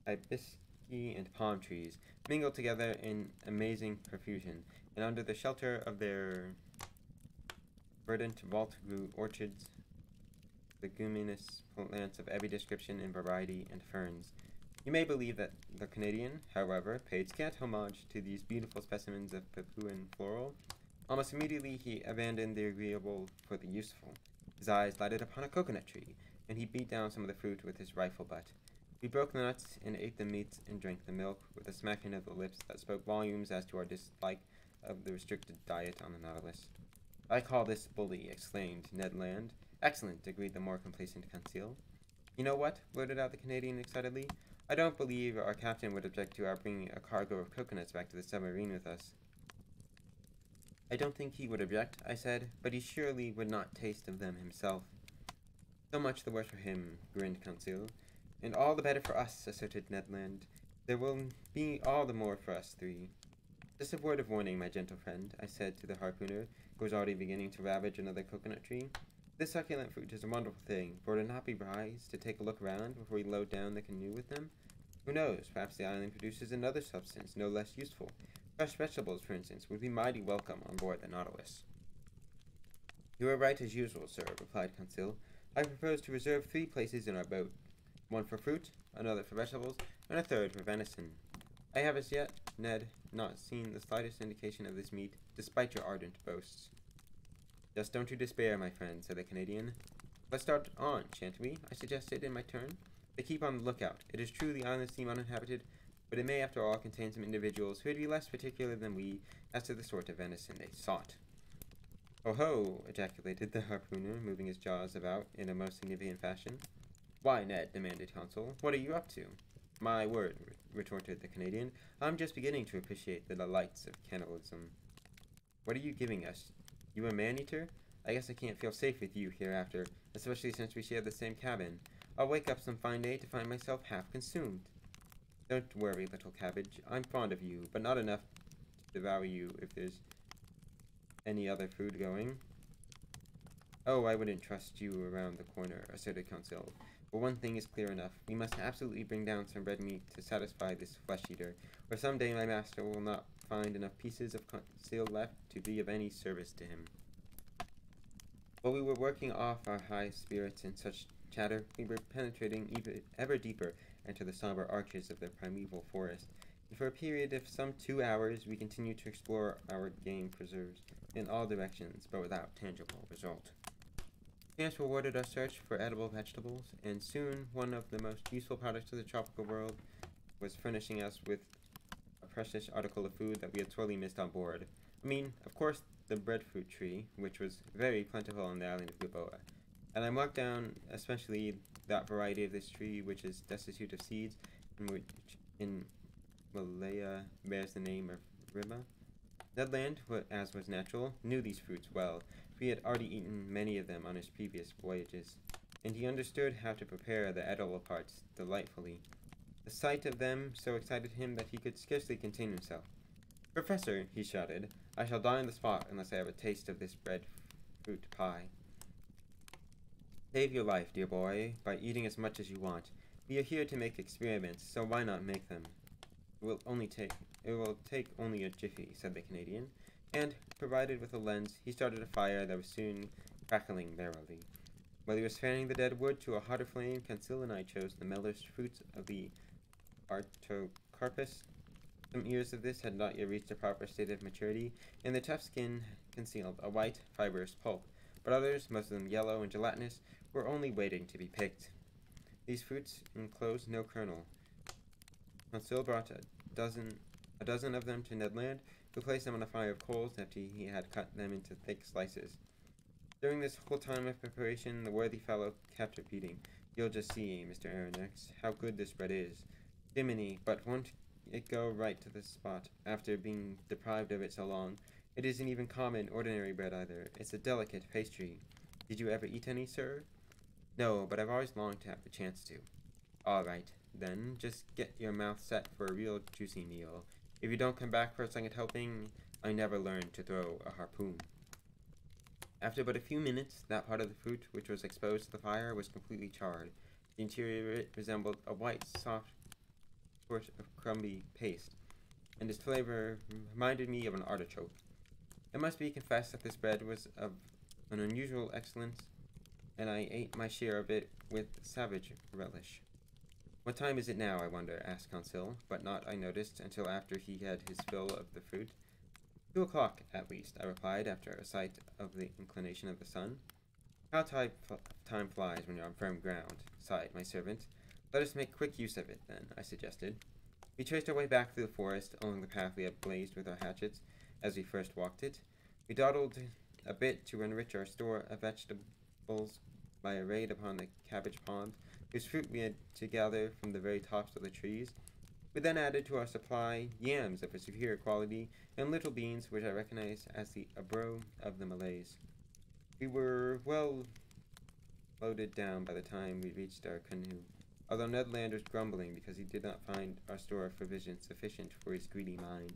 hibisci, and palm trees, mingled together in amazing profusion, and under the shelter of their verdant vault grew orchards, leguminous plants of every description and variety, and ferns. You may believe that the Canadian, however, paid scant homage to these beautiful specimens of Papuan floral. Almost immediately he abandoned the agreeable for the useful. His eyes lighted upon a coconut tree, and he beat down some of the fruit with his rifle butt. We broke the nuts and ate the meats and drank the milk with a smacking of the lips that spoke volumes as to our dislike of the restricted diet on the Nautilus. I call this bully, exclaimed Ned Land. Excellent, agreed the more complacent Conseil. You know what? blurted out the Canadian excitedly. I don't believe our captain would object to our bringing a cargo of coconuts back to the submarine with us. I don't think he would object, I said, but he surely would not taste of them himself. So much the worse for him, grinned Conseil. And all the better for us, asserted Ned Land. There will be all the more for us three. Just a word of warning, my gentle friend, I said to the harpooner, who was already beginning to ravage another coconut tree. This succulent fruit is a wonderful thing, but would it not be wise to take a look around before we load down the canoe with them? Who knows, perhaps the island produces another substance no less useful. Fresh vegetables, for instance, would be mighty welcome on board the Nautilus. You are right as usual, sir, replied Conseil. I propose to reserve three places in our boat. One for fruit, another for vegetables, and a third for venison. I have as yet, Ned, not seen the slightest indication of this meat, despite your ardent boasts. Just don't you despair, my friend, said the Canadian. Let's start on, shan't we? I suggested in my turn. But keep on the lookout. It is true the islands seem uninhabited, but it may after all contain some individuals who would be less particular than we as to the sort of venison they sought. Oh ho! ejaculated the harpooner, moving his jaws about in a most significant fashion. Why, Ned, demanded Conseil, what are you up to? My word, retorted the Canadian, I'm just beginning to appreciate the delights of cannibalism. What are you giving us? You a man-eater? I guess I can't feel safe with you hereafter, especially since we share the same cabin. I'll wake up some fine day to find myself half consumed. Don't worry, little cabbage. I'm fond of you, but not enough to devour you if there's any other food going. Oh, I wouldn't trust you around the corner, asserted Conseil. But one thing is clear enough. We must absolutely bring down some red meat to satisfy this flesh-eater, or someday my master will not find enough pieces of Conseil left to be of any service to him. While we were working off our high spirits in such chatter, we were penetrating even, ever deeper into the somber arches of the primeval forest, and for a period of some two hours we continued to explore our game preserves in all directions, but without tangible result. Chance rewarded our search for edible vegetables, and soon one of the most useful products of the tropical world was furnishing us with precious article of food that we had sorely missed on board. I mean, of course, the breadfruit tree, which was very plentiful on the island of Gilboa. And I marked down especially that variety of this tree which is destitute of seeds, and which in Malaya bears the name of riba. Ned Land, as was natural, knew these fruits well, for he had already eaten many of them on his previous voyages, and he understood how to prepare the edible parts delightfully. The sight of them so excited him that he could scarcely contain himself. Professor, he shouted, I shall die on the spot unless I have a taste of this bread fruit pie. Save your life, dear boy, by eating as much as you want. We are here to make experiments, so why not make them? It will only take it will take only a jiffy, said the Canadian, and, provided with a lens, he started a fire that was soon crackling merrily. While he was fanning the dead wood to a hotter flame, Conseil and I chose the mellowest fruits of the Artocarpus. Some ears of this had not yet reached a proper state of maturity, and the tough skin concealed a white, fibrous pulp, but others, most of them yellow and gelatinous, were only waiting to be picked. These fruits enclosed no kernel. Conseil brought a dozen, a dozen of them to Ned Land, who placed them on a fire of coals after he had cut them into thick slices. During this whole time of preparation, the worthy fellow kept repeating, You'll just see, Mr. Aronnax, how good this bread is. Diminy, but won't it go right to the spot after being deprived of it so long? It isn't even common, ordinary bread either. It's a delicate pastry. Did you ever eat any, sir? No, but I've always longed to have the chance to. All right, then, just get your mouth set for a real juicy meal. If you don't come back for a second helping, I never learned to throw a harpoon. After but a few minutes, that part of the fruit which was exposed to the fire was completely charred. The interior of it resembled a white, soft sort of crumbly paste, and its flavor reminded me of an artichoke. It must be confessed that this bread was of an unusual excellence, and I ate my share of it with savage relish. What time is it now, I wonder? asked Conseil, but not, I noticed, until after he had his fill of the fruit. Two o'clock, at least, I replied, after a sight of the inclination of the sun. How time flies when you're on firm ground, sighed my servant. Let us make quick use of it, then, I suggested. We traced our way back through the forest, along the path we had blazed with our hatchets as we first walked it. We dawdled a bit to enrich our store of vegetables by a raid upon the cabbage pond, whose fruit we had to gather from the very tops of the trees, we then added to our supply yams of a superior quality and little beans, which I recognized as the abro of the Malays. We were well loaded down by the time we reached our canoe, although Ned Land was grumbling because he did not find our store of provisions sufficient for his greedy mind.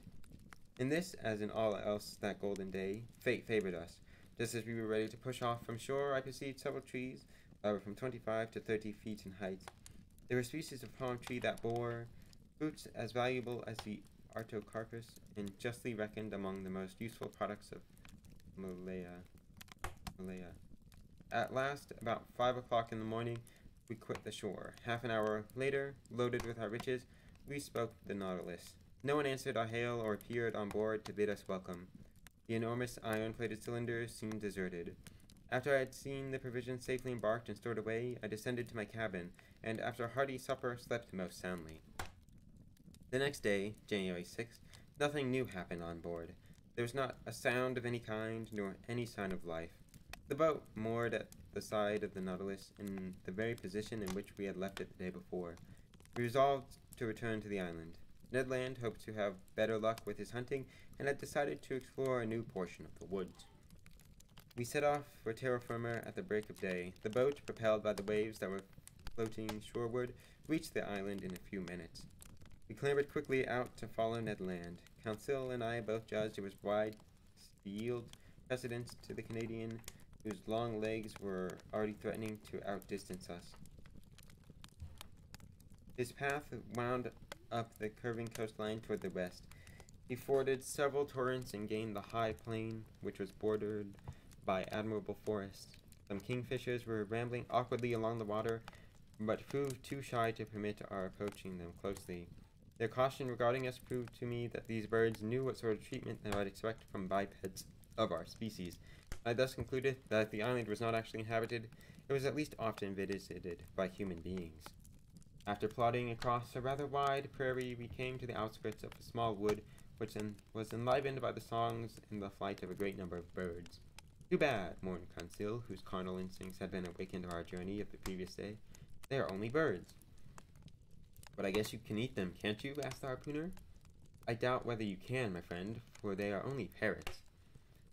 In this, as in all else that golden day, fate favored us. Just as we were ready to push off from shore, I perceived several trees that were from twenty-five to thirty feet in height. They were species of palm tree that bore Fruits as valuable as the artocarpus and justly reckoned among the most useful products of Malaya. Malaya. At last, about five o'clock in the morning, we quit the shore. Half an hour later, loaded with our riches, we spoke the Nautilus. No one answered our hail or appeared on board to bid us welcome. The enormous iron-plated cylinders seemed deserted. After I had seen the provisions safely embarked and stored away, I descended to my cabin, and after a hearty supper, slept most soundly. The next day, January 6th, nothing new happened on board. There was not a sound of any kind, nor any sign of life. The boat moored at the side of the Nautilus in the very position in which we had left it the day before. We resolved to return to the island. Ned Land hoped to have better luck with his hunting and had decided to explore a new portion of the woods. We set off for terra firma at the break of day. The boat, propelled by the waves that were floating shoreward, reached the island in a few minutes. We clambered quickly out to follow Ned Land. Conseil and I both judged it was wise to yield precedence to the Canadian, whose long legs were already threatening to outdistance us. His path wound up the curving coastline toward the west. He forded several torrents and gained the high plain, which was bordered by admirable forests. Some kingfishers were rambling awkwardly along the water, but proved too shy to permit our approaching them closely. Their caution regarding us proved to me that these birds knew what sort of treatment they might expect from bipeds of our species. I thus concluded that the island was not actually inhabited, it was at least often visited by human beings. After plodding across a rather wide prairie, we came to the outskirts of a small wood which was enlivened by the songs and the flight of a great number of birds. Too bad, mourned Conseil, whose carnal instincts had been awakened to our journey of the previous day. They are only birds. But I guess you can eat them, can't you? asked the harpooner. I doubt whether you can, my friend, for they are only parrots.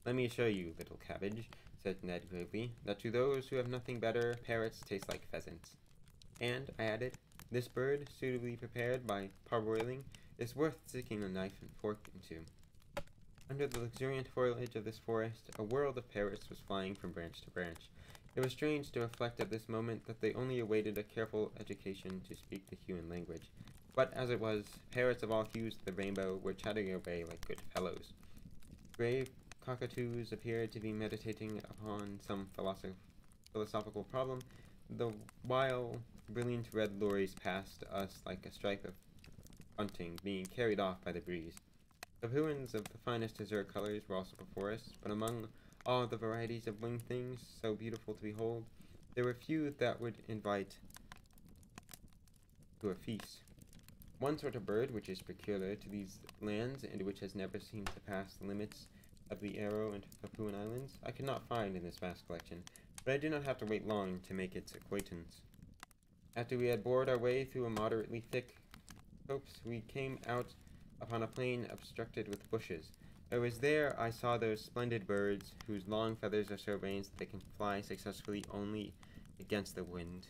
Let me show you, little cabbage, said Ned gravely, that to those who have nothing better, parrots taste like pheasants. And, I added, this bird, suitably prepared by parboiling, is worth sticking a knife and fork into. Under the luxuriant foliage of this forest, a world of parrots was flying from branch to branch, it was strange to reflect at this moment that they only awaited a careful education to speak the human language. But as it was, parrots of all hues of the rainbow were chatting away like good fellows. Grave cockatoos appeared to be meditating upon some philosoph philosophical problem, the while brilliant red lories passed us like a stripe of bunting being carried off by the breeze. The ruins of the finest azure colors were also before us, but among all the varieties of winged things, so beautiful to behold, there were few that would invite to a feast. One sort of bird which is peculiar to these lands and which has never seemed to pass the limits of the Arrow and Papuan Islands I could not find in this vast collection, but I did not have to wait long to make its acquaintance. After we had bored our way through a moderately thick copse, we came out upon a plain obstructed with bushes. It was there I saw those splendid birds whose long feathers are so arranged that they can fly successfully only against the wind.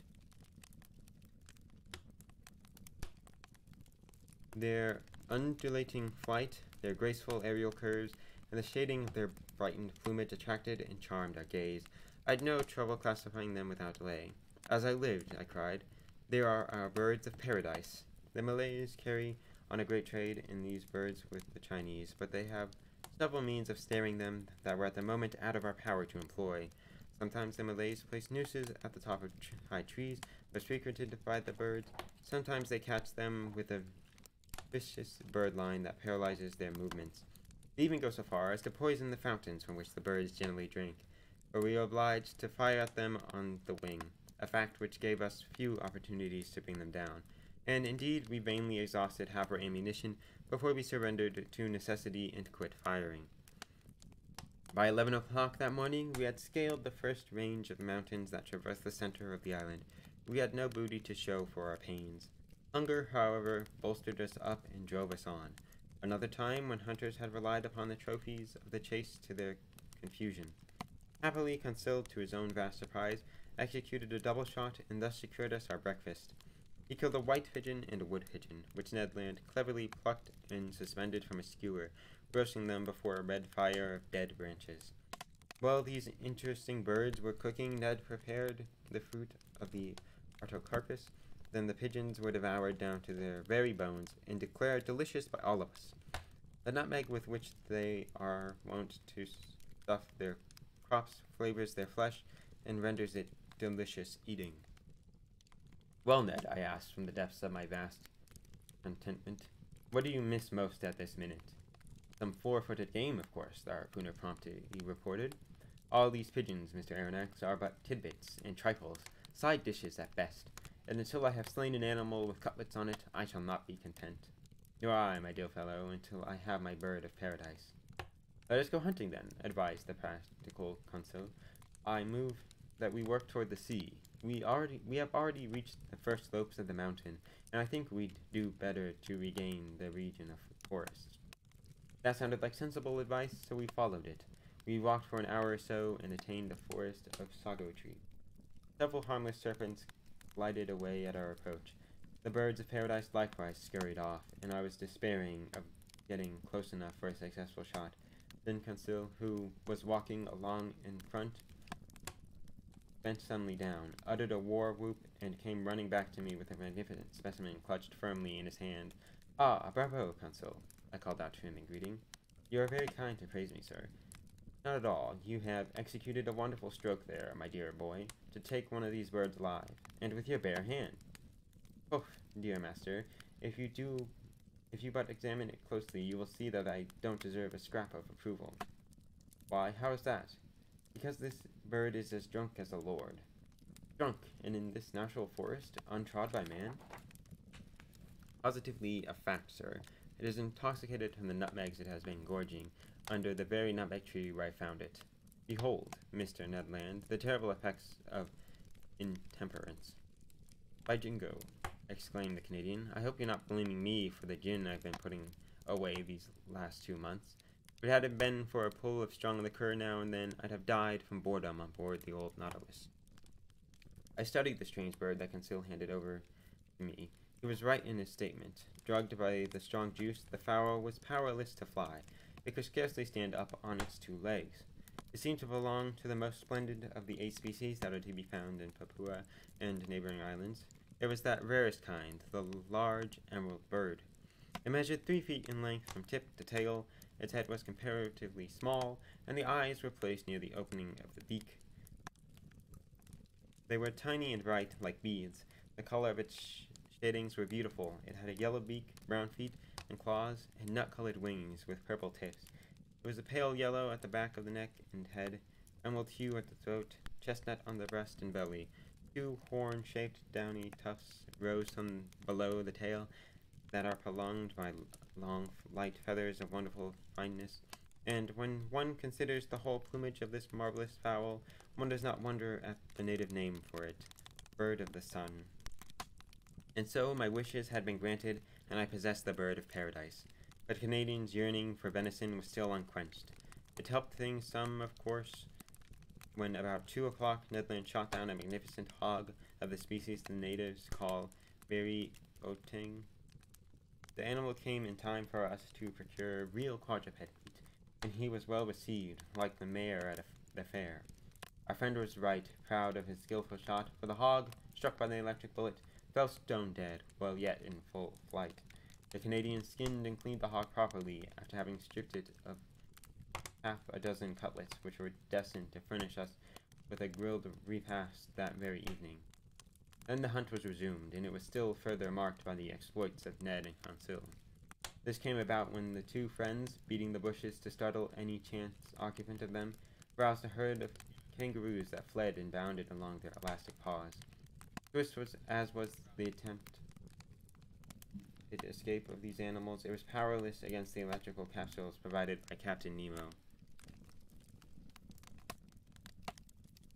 Their undulating flight, their graceful aerial curves, and the shading of their brightened plumage attracted and charmed our gaze. I had no trouble classifying them without delay. As I lived, I cried, they are our birds of paradise. The Malays carry on a great trade in these birds with the Chinese, but they have several means of snaring them that were at the moment out of our power to employ. Sometimes the Malays place nooses at the top of high trees, most frequented by the birds. Sometimes they catch them with a vicious birdlime that paralyzes their movements. They even go so far as to poison the fountains from which the birds generally drink, or we are obliged to fire at them on the wing, a fact which gave us few opportunities to bring them down. And indeed, we vainly exhausted half our ammunition before we surrendered to necessity and quit firing. By 11 o'clock that morning, we had scaled the first range of mountains that traverse the center of the island. We had no booty to show for our pains. Hunger, however, bolstered us up and drove us on. Another time when hunters had relied upon the trophies of the chase to their confusion. Happily, Conseil, to his own vast surprise, executed a double shot and thus secured us our breakfast. He killed a white pigeon and a wood pigeon, which Ned Land cleverly plucked and suspended from a skewer, roasting them before a red fire of dead branches. While these interesting birds were cooking, Ned prepared the fruit of the artocarpus, then the pigeons were devoured down to their very bones and declared delicious by all of us. The nutmeg with which they are wont to stuff their crops flavors their flesh and renders it delicious eating. Well, Ned, I asked from the depths of my vast contentment, what do you miss most at this minute? Some four-footed game, of course, the harpooner promptly reported. All these pigeons, Mr. Aronnax, are but tidbits and trifles, side dishes at best and until I have slain an animal with cutlets on it, I shall not be content. Nor I, my dear fellow, until I have my bird of paradise. Let us go hunting then, advised the practical Conseil. I move that we work toward the sea. We already we have already reached the first slopes of the mountain, and I think we'd do better to regain the region of forest. That sounded like sensible advice, so we followed it. We walked for an hour or so and attained the forest of sago tree. Several harmless serpents glided away at our approach. The birds of paradise likewise scurried off, and I was despairing of getting close enough for a successful shot. Then Conseil, who was walking along in front, bent suddenly down, uttered a war whoop, and came running back to me with a magnificent specimen clutched firmly in his hand. Ah, bravo, Conseil, I called out to him in greeting. You are very kind to praise me, sir. Not at all. You have executed a wonderful stroke there, my dear boy, to take one of these birds alive, and with your bare hand. Oh, dear master, if you do, if you but examine it closely, you will see that I don't deserve a scrap of approval. Why, how is that? Because this bird is as drunk as a lord. Drunk, and in this natural forest, untrod by man? Positively a fact, sir. It is intoxicated from the nutmegs it has been gorging, under the very nutmeg tree where I found it. Behold, Mr. Ned Land, the terrible effects of intemperance. By jingo, exclaimed the Canadian, I hope you're not blaming me for the gin I've been putting away these last two months. If it hadn't been for a pull of strong liquor now and then, I'd have died from boredom on board the old Nautilus. I studied the strange bird that Conseil handed over to me. He was right in his statement. Drugged by the strong juice, the fowl was powerless to fly, it could scarcely stand up on its two legs. It seemed to belong to the most splendid of the eight species that are to be found in Papua and neighboring islands. It was that rarest kind, the large emerald bird. It measured three feet in length from tip to tail, its head was comparatively small, and the eyes were placed near the opening of the beak. They were tiny and bright, like beads. The color of its sh shadings were beautiful. It had a yellow beak, brown feet, and claws, and nut-colored wings with purple tips. It was a pale yellow at the back of the neck and head, emerald hue at the throat, chestnut on the breast and belly. Two horn-shaped downy tufts rose from below the tail that are prolonged by long, light feathers of wonderful fineness. and when one considers the whole plumage of this marvelous fowl, one does not wonder at the native name for it, bird of the sun. And so my wishes had been granted, and I possessed the bird of paradise. But Canadian's yearning for venison was still unquenched. It helped things some, of course, when about two o'clock Ned Land shot down a magnificent hog of the species the natives call berry otang. The animal came in time for us to procure real quadruped meat, and he was well received, like the mayor at the fair. Our friend was right, proud of his skillful shot, for the hog, struck by the electric bullet, fell stone dead, while yet in full flight. The Canadian skinned and cleaned the hog properly, after having stripped it of half a dozen cutlets, which were destined to furnish us with a grilled repast that very evening. Then the hunt was resumed, and it was still further marked by the exploits of Ned and Conseil. This came about when the two friends, beating the bushes to startle any chance occupant of them, roused a herd of kangaroos that fled and bounded along their elastic paws. Swift was, as was the attempt to escape of these animals, it was powerless against the electrical capsules provided by Captain Nemo.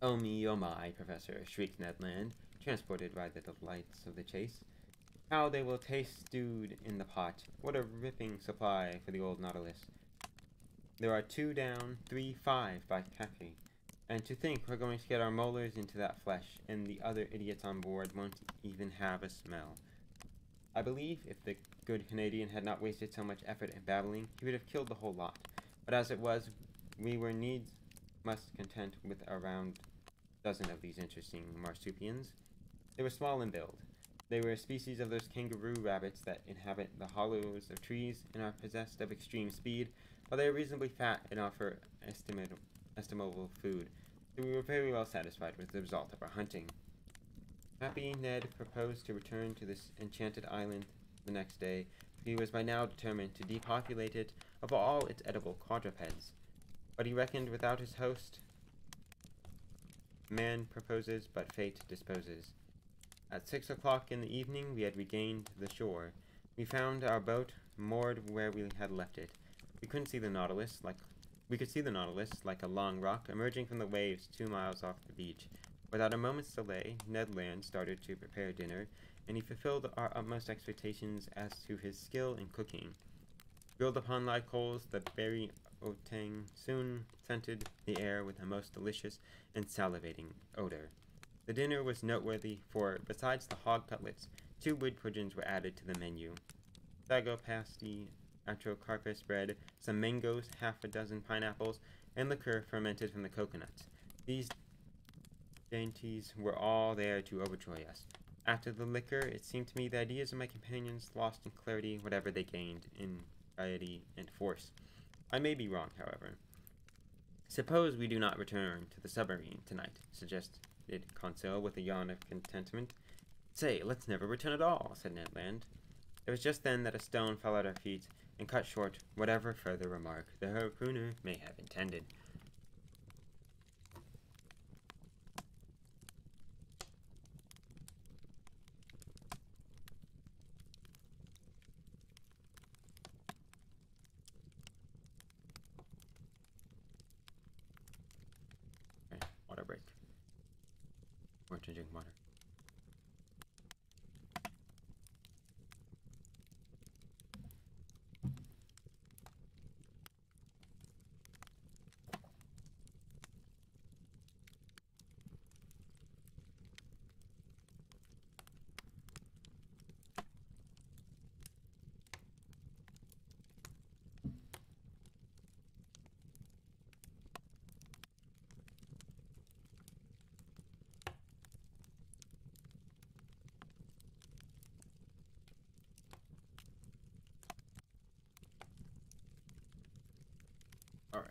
Oh me, oh my, Professor, shrieked Ned Land, transported by the delights of the chase. How they will taste stewed in the pot. What a ripping supply for the old Nautilus. There are two down, three, five by Cappy. And to think we're going to get our molars into that flesh, and the other idiots on board won't even have a smell. I believe if the good Canadian had not wasted so much effort in babbling, he would have killed the whole lot. But as it was, we were needs must content with around a dozen of these interesting marsupials. They were small in build. They were a species of those kangaroo rabbits that inhabit the hollows of trees and are possessed of extreme speed, while they are reasonably fat and offer estimable estimable food, so we were very well satisfied with the result of our hunting. Happy Ned proposed to return to this enchanted island the next day, he was by now determined to depopulate it of all its edible quadrupeds. But he reckoned without his host. Man proposes, but fate disposes. At six o'clock in the evening, we had regained the shore. We found our boat moored where we had left it. We couldn't see the Nautilus, like we could see the Nautilus, like a long rock, emerging from the waves two miles off the beach. Without a moment's delay, Ned Land started to prepare dinner, and he fulfilled our utmost expectations as to his skill in cooking. Grilled upon live coals, the berry otang soon scented the air with a most delicious and salivating odor. The dinner was noteworthy, for besides the hog cutlets, two wood pigeons were added to the menu. Sago pasty atrocarpus bread, some mangoes, half a dozen pineapples, and liquor fermented from the coconuts. These dainties were all there to overjoy us. After the liquor, it seemed to me the ideas of my companions lost in clarity whatever they gained in variety and force. I may be wrong, however. Suppose we do not return to the submarine tonight, suggested Conseil with a yawn of contentment. Say, let's never return at all, said Ned Land. It was just then that a stone fell at our feet, and cut short whatever further remark the harpooner may have intended. Okay, water break. We're changing water. All right.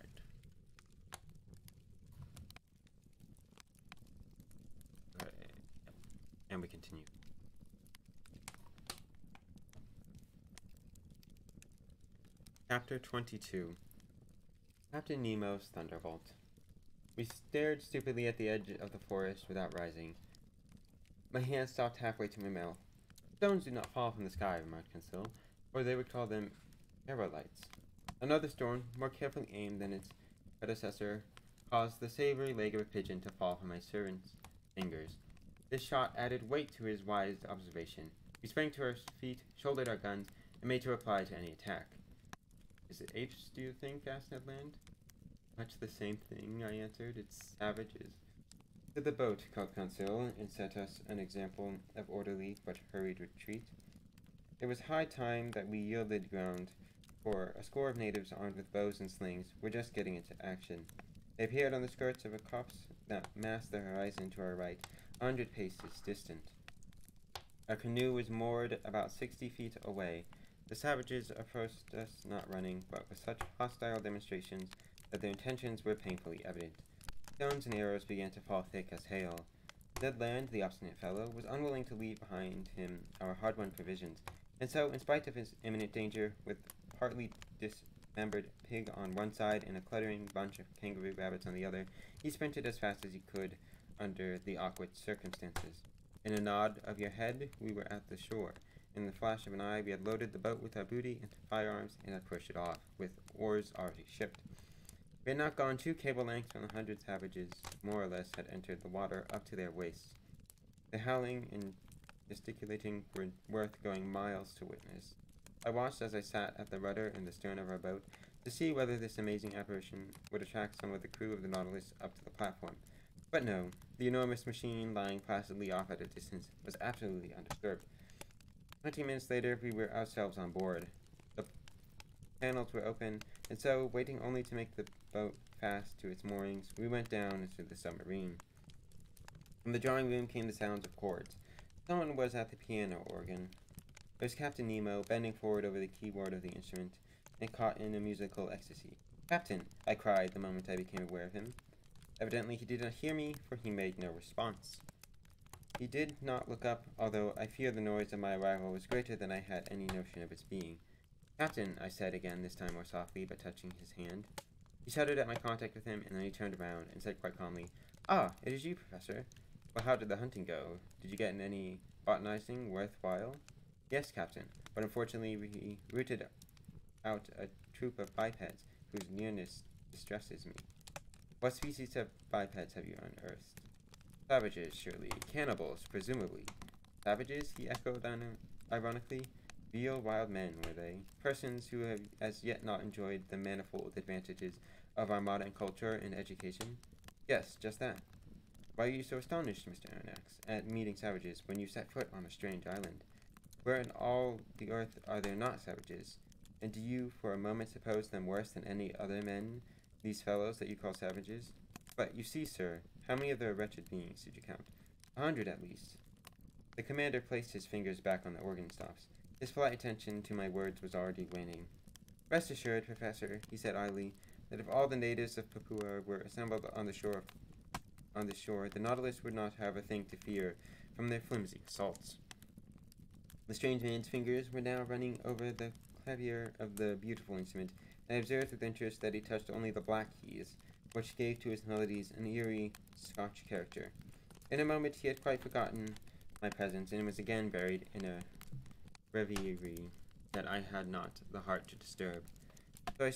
Okay. And we continue. Chapter 22 Captain Nemo's Thunderbolt. We stared stupidly at the edge of the forest without rising. My hand stopped halfway to my mouth. Stones do not fall from the sky, remarked Conseil, or they would call them aerolites. Another storm, more carefully aimed than its predecessor, caused the savory leg of a pigeon to fall from my servant's fingers. This shot added weight to his wise observation. We sprang to our feet, shouldered our guns, and made to reply to any attack. Is it apes, do you think? asked Ned Land. Much the same thing, I answered. It's savages. To the boat, called Conseil, and set us an example of orderly but hurried retreat. It was high time that we yielded ground, for a score of natives armed with bows and slings were just getting into action. They appeared on the skirts of a copse that masked the horizon to our right, hundred paces distant. Our canoe was moored about sixty feet away. The savages approached us not running, but with such hostile demonstrations that their intentions were painfully evident. Stones and arrows began to fall thick as hail. Ned Land, the obstinate fellow, was unwilling to leave behind him our hard-won provisions, and so, in spite of his imminent danger, with partly dismembered pig on one side and a cluttering bunch of kangaroo rabbits on the other, he sprinted as fast as he could under the awkward circumstances. In a nod of your head, we were at the shore. In the flash of an eye, we had loaded the boat with our booty and firearms and had pushed it off, with oars already shipped. We had not gone two cable lengths when a hundred savages, more or less, had entered the water up to their waists. The howling and gesticulating were worth going miles to witness. I watched as I sat at the rudder in the stern of our boat to see whether this amazing apparition would attract some of the crew of the Nautilus up to the platform. But no, the enormous machine lying placidly off at a distance was absolutely undisturbed. Twenty minutes later, we were ourselves on board. The panels were open, and so, waiting only to make the boat fast to its moorings, we went down into the submarine. From the drawing room came the sounds of chords. Someone was at the piano organ. It was Captain Nemo, bending forward over the keyboard of the instrument, and caught in a musical ecstasy. Captain! I cried the moment I became aware of him. Evidently he did not hear me, for he made no response. He did not look up, although I fear the noise of my arrival was greater than I had any notion of its being. Captain, I said again, this time more softly, but touching his hand. He shuddered at my contact with him, and then he turned around and said quite calmly, Ah, it is you, Professor. Well, how did the hunting go? Did you get in any botanizing worthwhile? Yes, Captain, but unfortunately we rooted out a troop of bipeds whose nearness distresses me. What species of bipeds have you unearthed? Savages, surely. Cannibals, presumably. Savages? he echoed ironically. Real wild men, were they? Persons who have as yet not enjoyed the manifold advantages of our modern culture and education? Yes, just that. Why are you so astonished, Mr. Aronnax, at meeting savages when you set foot on a strange island? Where in all the earth are there not savages? And do you for a moment suppose them worse than any other men, these fellows that you call savages? But you see, sir, how many of their wretched beings did you count? A hundred at least. The commander placed his fingers back on the organ stops. His polite attention to my words was already waning. Rest assured, Professor, he said idly, that if all the natives of Papua were assembled on the shore on the shore, the Nautilus would not have a thing to fear from their flimsy assaults. The strange man's fingers were now running over the clavier of the beautiful instrument, I observed with interest that he touched only the black keys, which gave to his melodies an eerie Scotch character. In a moment he had quite forgotten my presence, and was again buried in a reverie that I had not the heart to disturb. So I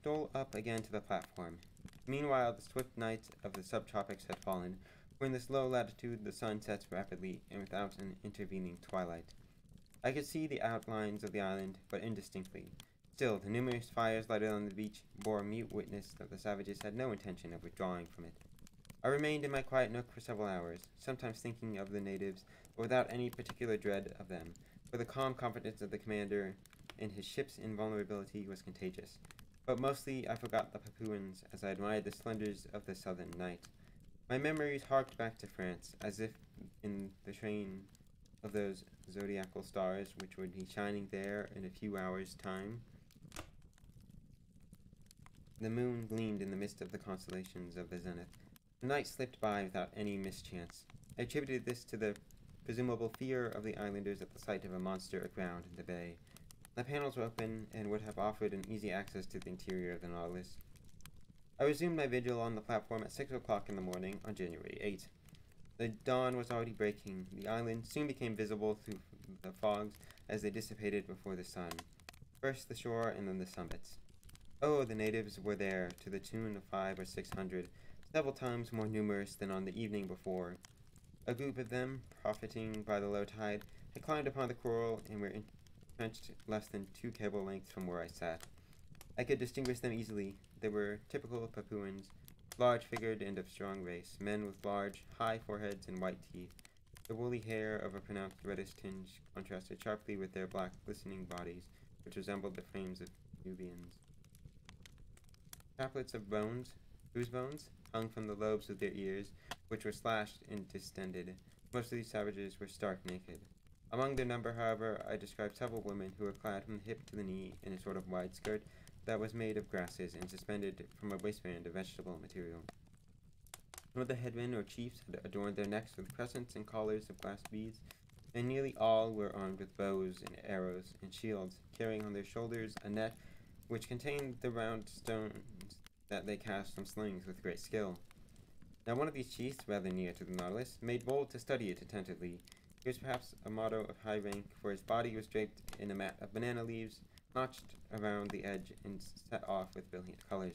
stole up again to the platform. Meanwhile, the swift night of the subtropics had fallen, for in this low latitude the sun sets rapidly and without an intervening twilight. I could see the outlines of the island, but indistinctly. Still, the numerous fires lighted on the beach bore mute witness that the savages had no intention of withdrawing from it. I remained in my quiet nook for several hours, sometimes thinking of the natives, but without any particular dread of them, for the calm confidence of the commander in his ship's invulnerability was contagious. But mostly I forgot the Papuans as I admired the splendors of the southern night. My memories harked back to France, as if in the train of those zodiacal stars which would be shining there in a few hours' time. The moon gleamed in the midst of the constellations of the zenith. The night slipped by without any mischance. I attributed this to the presumable fear of the islanders at the sight of a monster aground in the bay. The panels were open and would have offered an easy access to the interior of the Nautilus. I resumed my vigil on the platform at six o'clock in the morning on January 8. The dawn was already breaking. The island soon became visible through the fogs as they dissipated before the sun. First the shore and then the summits. Oh, the natives were there to the tune of five or six hundred, several times more numerous than on the evening before. A group of them, profiting by the low tide, had climbed upon the coral and were entrenched less than two cable lengths from where I sat. I could distinguish them easily. They were typical Papuans, large-figured and of strong race, men with large, high foreheads and white teeth. The woolly hair of a pronounced reddish tinge contrasted sharply with their black, glistening bodies, which resembled the frames of Nubians. Chaplets of bones, whose bones, hung from the lobes of their ears, which were slashed and distended. Most of these savages were stark naked. Among their number, however, I described several women who were clad from the hip to the knee in a sort of wide skirt that was made of grasses and suspended from a waistband of vegetable material. Some of the headmen or chiefs had adorned their necks with crescents and collars of glass beads, and nearly all were armed with bows and arrows and shields, carrying on their shoulders a net which contained the round stones that they cast from slings with great skill. Now one of these chiefs, rather near to the Nautilus, made bold to study it attentively. It was perhaps a motto of high rank, for his body was draped in a mat of banana leaves, notched around the edge and set off with brilliant colors.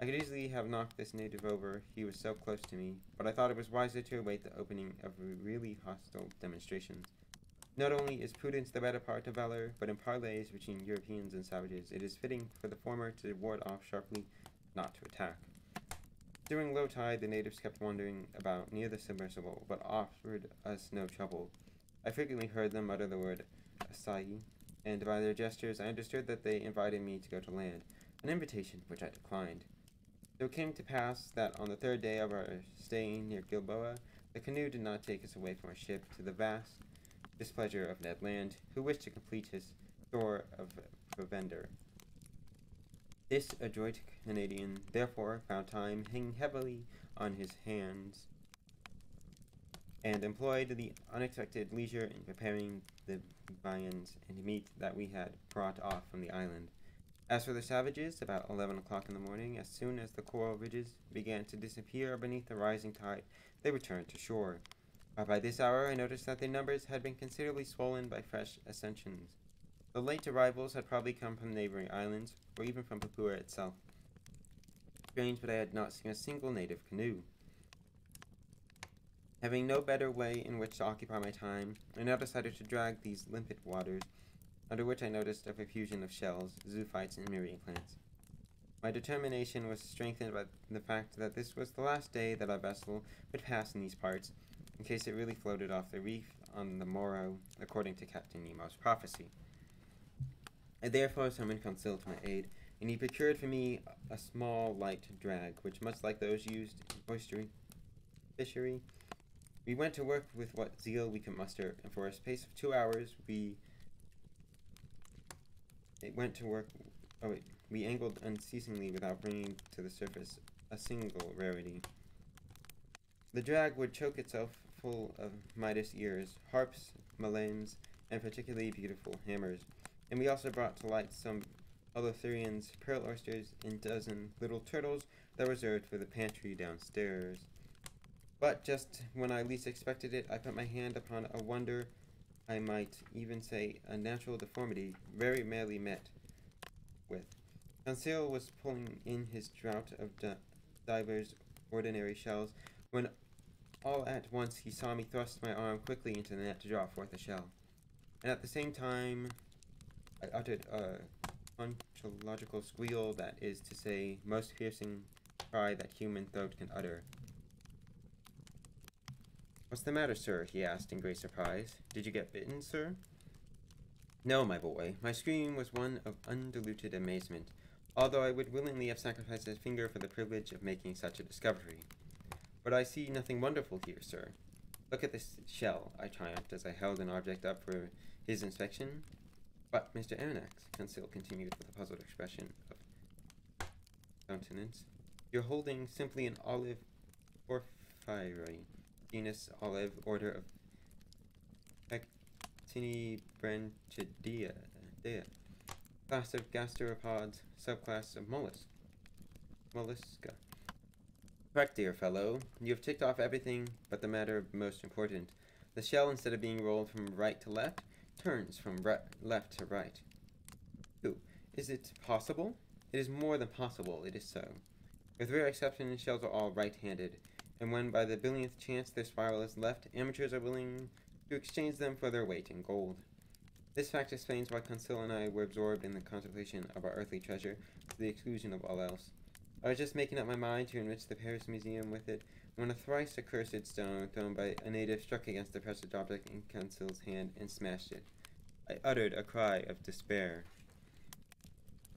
I could easily have knocked this native over, he was so close to me, but I thought it was wiser to await the opening of really hostile demonstrations. Not only is prudence the better part of valor, but in parleys between Europeans and savages, it is fitting for the former to ward off sharply, not to attack. During low tide, the natives kept wandering about near the submersible, but offered us no trouble. I frequently heard them utter the word "asai," and by their gestures I understood that they invited me to go to land, an invitation which I declined. So it came to pass that on the third day of our stay near Gilboa, the canoe did not take us away from our ship to the vast displeasure of Ned Land, who wished to complete his store of provender. This adroit Canadian therefore found time hanging heavily on his hands and employed the unexpected leisure in preparing the viands and meat that we had brought off from the island. As for the savages, about eleven o'clock in the morning, as soon as the coral ridges began to disappear beneath the rising tide, they returned to shore. But by this hour I noticed that their numbers had been considerably swollen by fresh ascensions. The late arrivals had probably come from neighboring islands, or even from Papua itself. Strange, but I had not seen a single native canoe. Having no better way in which to occupy my time, I now decided to drag these limpid waters, under which I noticed a profusion of shells, zoophytes, and myriad plants. My determination was strengthened by the fact that this was the last day that our vessel would pass in these parts, in case it really floated off the reef on the morrow, according to Captain Nemo's prophecy. I therefore summoned Conseil to my aid, and he procured for me a small light drag, which, much like those used in oystery fishery, we went to work with what zeal we could muster, and for a space of two hours we it went to work. Oh wait, we angled unceasingly without bringing to the surface a single rarity. The drag would choke itself full of Midas ears, harps, malaines, and particularly beautiful hammers. And we also brought to light some Holothurians, pearl oysters, and dozen little turtles that were reserved for the pantry downstairs. But just when I least expected it, I put my hand upon a wonder, I might even say a natural deformity, very merely met with. Conseil was pulling in his draught of di divers ordinary shells, when all at once he saw me thrust my arm quickly into the net to draw forth a shell. And at the same time, I uttered a conchological squeal that is to say, most piercing cry that human throat can utter. What's the matter, sir? he asked in great surprise. Did you get bitten, sir? No, my boy. My scream was one of undiluted amazement, although I would willingly have sacrificed a finger for the privilege of making such a discovery. But I see nothing wonderful here, sir. Look at this shell, I triumphed as I held an object up for his inspection. But, Mr. Aronnax, Conseil continued with a puzzled expression of countenance, you're holding simply an olive porphyry genus olive, order of Actinibranchidae, class of gasteropods, subclass of mollusk, mollusca. Correct, dear fellow. You have ticked off everything but the matter most important. The shell, instead of being rolled from right to left, turns from left to right. Ooh, is it possible? It is more than possible it is so. With rare exception, shells are all right-handed, and when by the billionth chance their spiral is left, amateurs are willing to exchange them for their weight in gold. This fact explains why Conseil and I were absorbed in the contemplation of our earthly treasure to the exclusion of all else. I was just making up my mind to enrich the Paris Museum with it when a thrice accursed stone thrown by a native struck against the precious object in Conseil's hand and smashed it. I uttered a cry of despair.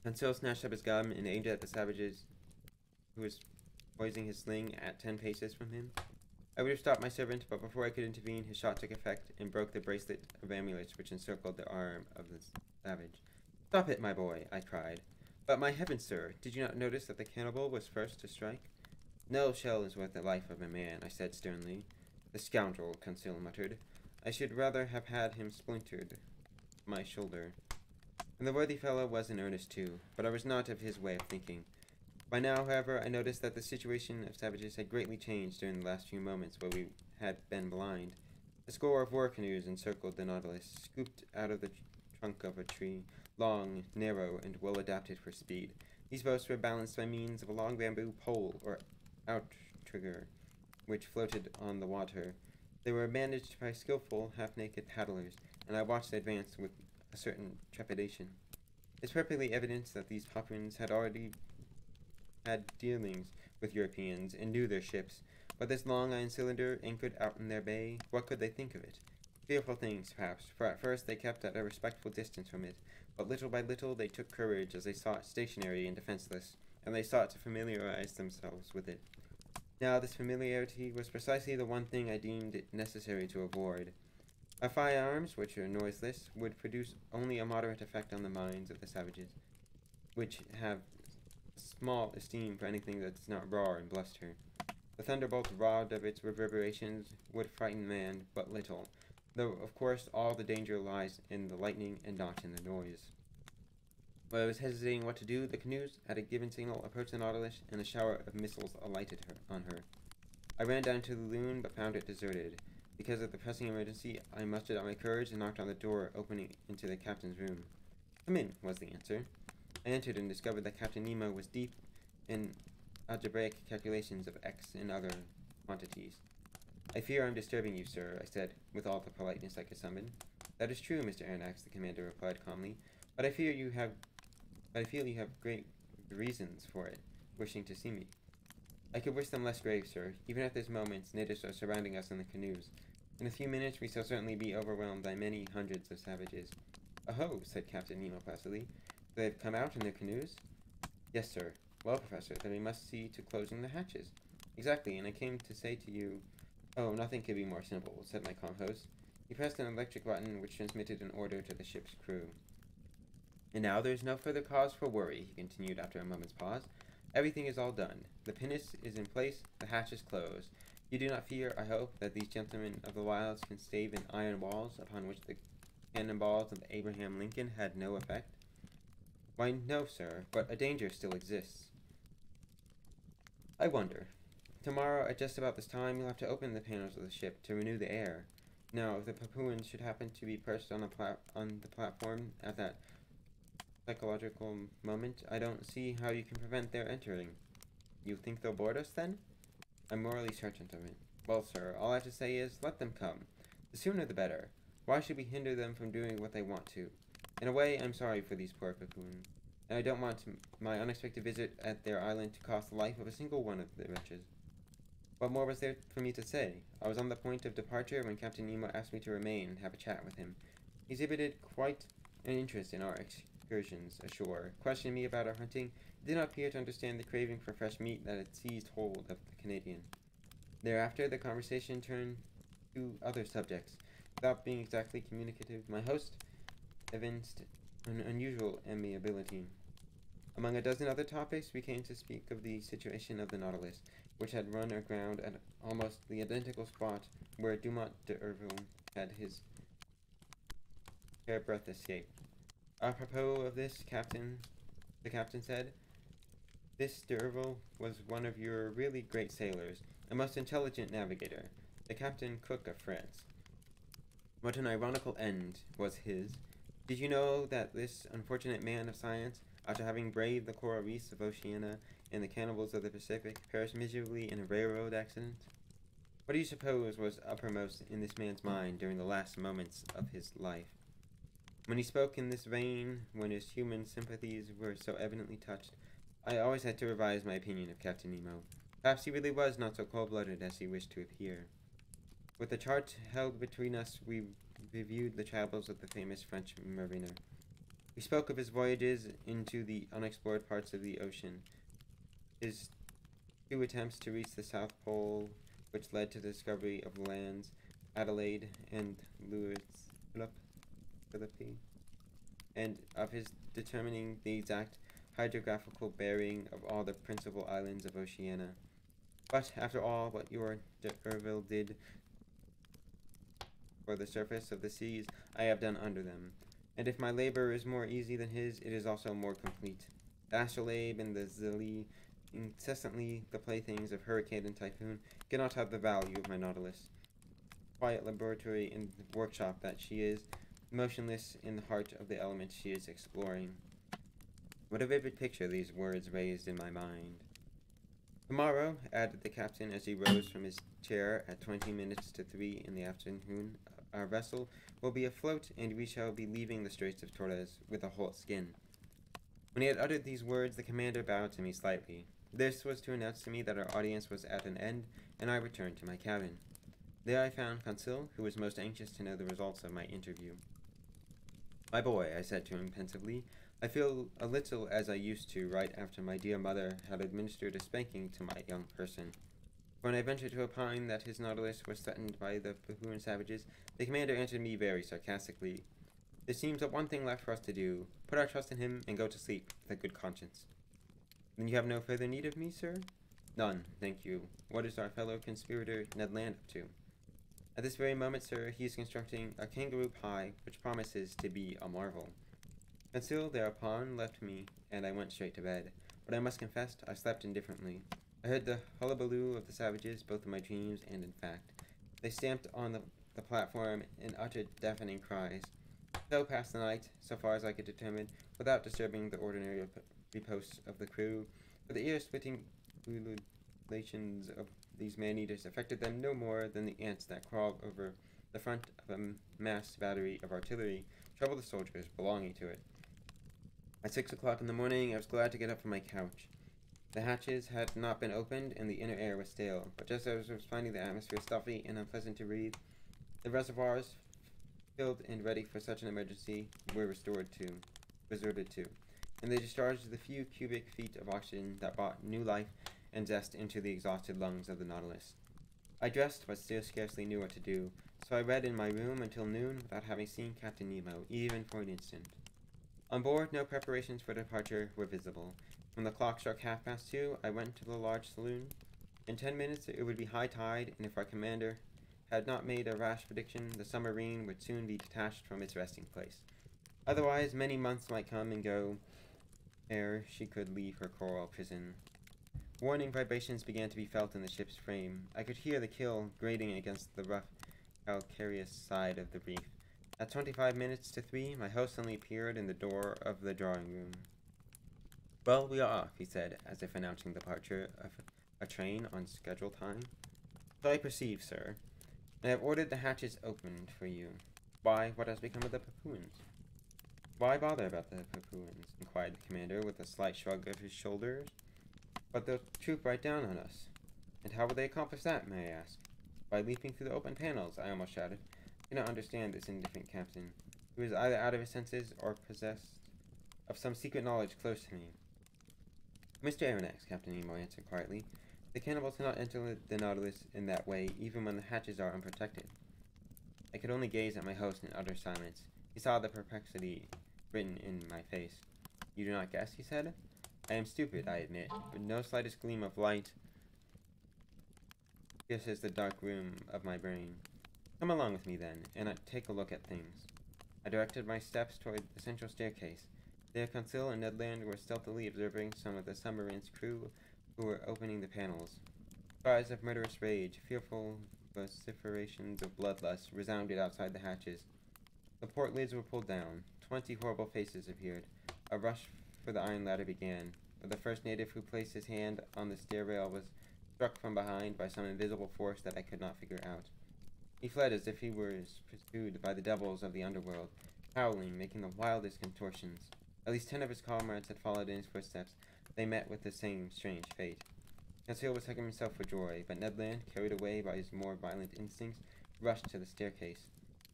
Conseil snatched up his gun and aimed at the savages who was poising his sling at ten paces from him. I would have stopped my servant, but before I could intervene, his shot took effect and broke the bracelet of amulets which encircled the arm of the savage. Stop it, my boy, I cried. But my heavens, sir, did you not notice that the cannibal was first to strike? No shell is worth the life of a man, I said sternly. The scoundrel, Conseil muttered. I should rather have had him splintered my shoulder. And the worthy fellow was in earnest too, but I was not of his way of thinking. By now, however, I noticed that the situation of savages had greatly changed during the last few moments where we had been blind. A score of war canoes encircled the Nautilus, scooped out of the trunk of a tree, long, narrow, and well adapted for speed. These boats were balanced by means of a long bamboo pole or outrigger, which floated on the water. They were managed by skillful, half-naked paddlers, and I watched the advance with a certain trepidation. It's perfectly evident that these Papuans had already had dealings with Europeans and knew their ships, but this long iron cylinder anchored out in their bay, what could they think of it? Fearful things, perhaps, for at first they kept at a respectful distance from it, but little by little they took courage as they saw it stationary and defenseless, and they sought to familiarize themselves with it. Now, this familiarity was precisely the one thing I deemed it necessary to avoid. Our firearms, which are noiseless, would produce only a moderate effect on the minds of the savages, which have small esteem for anything that does not roar and bluster. The thunderbolt, robbed of its reverberations, would frighten man but little, though of course all the danger lies in the lightning and not in the noise. While I was hesitating what to do, the canoes, at a given signal, approached the Nautilus, and a shower of missiles alighted her, on her. I ran down to the loon, but found it deserted. Because of the pressing emergency, I mustered up my courage and knocked on the door opening into the captain's room. Come in, was the answer. I entered and discovered that Captain Nemo was deep in algebraic calculations of x and other quantities. I fear I'm disturbing you, sir, I said, with all the politeness I could summon. That is true, Mr. Aronnax, the commander replied calmly, but I fear you have I feel you have great reasons for it, wishing to see me. I could wish them less grave, sir. Even at this moment, natives are surrounding us in the canoes. In a few minutes, we shall certainly be overwhelmed by many hundreds of savages. Oh, said Captain Nemo placidly. They have come out in their canoes? Yes, sir. Well, Professor, then we must see to closing the hatches. Exactly, and I came to say to you... Oh, nothing could be more simple, said my calm host. He pressed an electric button which transmitted an order to the ship's crew. And now there is no further cause for worry, he continued after a moment's pause. Everything is all done. The pinnace is in place, the hatch is closed. You do not fear, I hope, that these gentlemen of the wilds can stave in iron walls upon which the cannonballs of Abraham Lincoln had no effect? Why, no, sir, but a danger still exists. I wonder. Tomorrow, at just about this time, you'll have to open the panels of the ship to renew the air. Now, if the Papuans should happen to be perched on, the on the platform at that psychological moment, I don't see how you can prevent their entering. You think they'll board us, then? I'm morally certain of it. Well, sir, all I have to say is, let them come. The sooner the better. Why should we hinder them from doing what they want to? In a way, I'm sorry for these poor Papuans, and I don't want my unexpected visit at their island to cost the life of a single one of the wretches. What more was there for me to say? I was on the point of departure when Captain Nemo asked me to remain and have a chat with him. He exhibited quite an interest in our excursions ashore, questioned me about our hunting, did not appear to understand the craving for fresh meat that had seized hold of the Canadian. Thereafter, the conversation turned to other subjects. Without being exactly communicative, my host evinced an unusual amiability. Among a dozen other topics, we came to speak of the situation of the Nautilus, which had run aground at almost the identical spot where Dumont d'Urville had his hairbreadth escape. Apropos of this, Captain, the captain said, this d'Urville was one of your really great sailors, a most intelligent navigator, the Captain Cook of France. What an ironical end was his did you know that this unfortunate man of science, after having braved the coral reefs of Oceania and the cannibals of the Pacific, perished miserably in a railroad accident? What do you suppose was uppermost in this man's mind during the last moments of his life? When he spoke in this vein, when his human sympathies were so evidently touched, I always had to revise my opinion of Captain Nemo. Perhaps he really was not so cold-blooded as he wished to appear. With the chart held between us, we reviewed the travels of the famous French mariner. We spoke of his voyages into the unexplored parts of the ocean, his two attempts to reach the South Pole, which led to the discovery of lands, Adelaide and Louis Philippe, and of his determining the exact hydrographical bearing of all the principal islands of Oceania. But after all, what your d'Urville did for the surface of the seas, I have done under them. And if my labor is more easy than his, it is also more complete. The astrolabe and the Zélée, incessantly the playthings of hurricane and typhoon, cannot have the value of my Nautilus. Quiet laboratory and workshop that she is, motionless in the heart of the element she is exploring. What a vivid picture these words raised in my mind. Tomorrow, added the captain as he rose from his chair at twenty minutes to three in the afternoon, our vessel will be afloat, and we shall be leaving the Straits of Torres with a whole skin. When he had uttered these words, the commander bowed to me slightly. This was to announce to me that our audience was at an end, and I returned to my cabin. There I found Conseil, who was most anxious to know the results of my interview. My boy, I said to him pensively, I feel a little as I used to right after my dear mother had administered a spanking to my young person. When I ventured to opine that his Nautilus was threatened by the Papuan savages, the commander answered me very sarcastically. There seems but one thing left for us to do. Put our trust in him and go to sleep with a good conscience. Then you have no further need of me, sir? None, thank you. What is our fellow conspirator Ned Land up to? At this very moment, sir, he is constructing a kangaroo pie, which promises to be a marvel. Conseil thereupon left me, and I went straight to bed. But I must confess, I slept indifferently. I heard the hullabaloo of the savages, both in my dreams and in fact. They stamped on the, the platform and uttered deafening cries. So passed the night, so far as I could determine, without disturbing the ordinary repose of the crew, for the ear-splitting ululations of these man-eaters affected them no more than the ants that crawled over the front of a massed battery of artillery trouble the soldiers belonging to it. At six o'clock in the morning, I was glad to get up from my couch. The hatches had not been opened, and the inner air was stale, but just as I was finding the atmosphere stuffy and unpleasant to breathe, the reservoirs, filled and ready for such an emergency, were restored to, resorted to, and they discharged the few cubic feet of oxygen that brought new life and zest into the exhausted lungs of the Nautilus. I dressed, but still scarcely knew what to do, so I read in my room until noon without having seen Captain Nemo, even for an instant. On board, no preparations for departure were visible. When the clock struck half past two, I went to the large saloon. In ten minutes, it would be high tide, and if our commander had not made a rash prediction, the submarine would soon be detached from its resting place. Otherwise, many months might come and go ere she could leave her coral prison. Warning vibrations began to be felt in the ship's frame. I could hear the keel grating against the rough, calcareous side of the reef. At twenty-five minutes to three, my host suddenly appeared in the door of the drawing room. Well, we are off, he said, as if announcing the departure of a train on schedule time. So I perceive, sir. I have ordered the hatches opened for you. Why, what has become of the Papuans? Why bother about the Papuans? inquired the commander with a slight shrug of his shoulders. But they'll troop right down on us. And how will they accomplish that, may I ask? By leaping through the open panels, I almost shouted. I not understand this indifferent captain, He was either out of his senses or possessed of some secret knowledge close to me. Mr. Aronnax, Captain Nemo answered quietly. The cannibals cannot enter the Nautilus in that way, even when the hatches are unprotected. I could only gaze at my host in utter silence. He saw the perplexity written in my face. You do not guess, he said. I am stupid, I admit, but no slightest gleam of light This is the dark room of my brain. Come along with me, then, and I take a look at things. I directed my steps toward the central staircase. There, Conseil and Ned Land were stealthily observing some of the submarine's crew who were opening the panels. Cries of murderous rage, fearful vociferations of bloodlust resounded outside the hatches. The port lids were pulled down. Twenty horrible faces appeared. A rush for the iron ladder began, but the first native who placed his hand on the stair rail was struck from behind by some invisible force that I could not figure out. He fled as if he was pursued by the devils of the underworld, howling, making the wildest contortions. At least ten of his comrades had followed in his footsteps. They met with the same strange fate. Conseil was hugging himself for joy, but Ned Land, carried away by his more violent instincts, rushed to the staircase.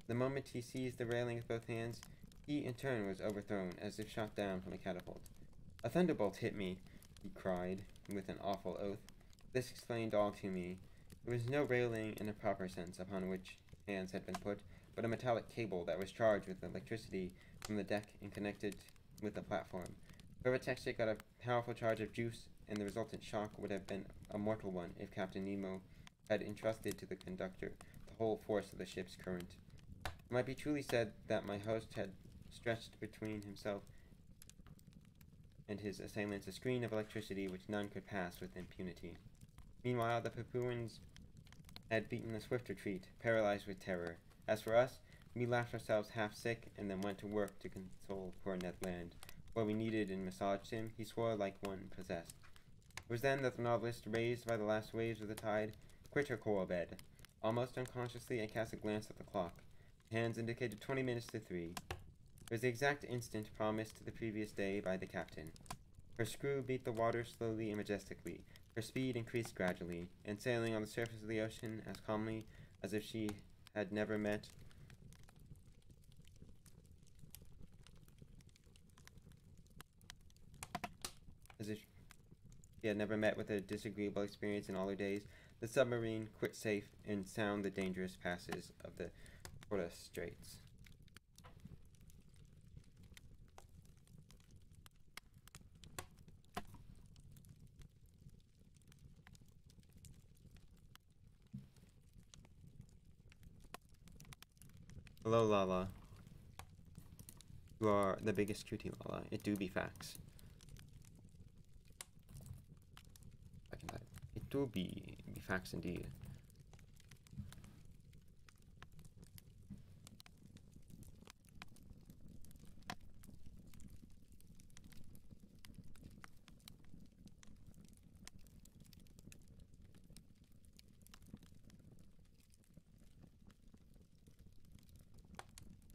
The moment he seized the railing with both hands, he in turn was overthrown, as if shot down from a catapult. A thunderbolt hit me, he cried, with an awful oath. This explained all to me. There was no railing in a proper sense upon which hands had been put, but a metallic cable that was charged with electricity from the deck and connected with the platform. Whoever touched it got a powerful charge of juice, and the resultant shock would have been a mortal one if Captain Nemo had entrusted to the conductor the whole force of the ship's current. It might be truly said that my host had stretched between himself and his assailants a screen of electricity which none could pass with impunity. Meanwhile, the Papuans had beaten a swift retreat, paralyzed with terror. As for us, we laughed ourselves half sick and then went to work to console poor Ned Land. What we needed and massaged him, he swore like one possessed. It was then that the Nautilus, raised by the last waves of the tide, quit her coral bed. Almost unconsciously, I cast a glance at the clock. Hands indicated twenty minutes to three. Was the exact instant promised the previous day by the captain. Her screw beat the water slowly and majestically. Her speed increased gradually, and sailing on the surface of the ocean as calmly as if she had never met as if she had never met with a disagreeable experience in all her days, the submarine quit safe and sound the dangerous passes of the Torres Straits. Hello, Lala. You are the biggest cutie, Lala. It do be facts. I can type. It do be, be facts indeed.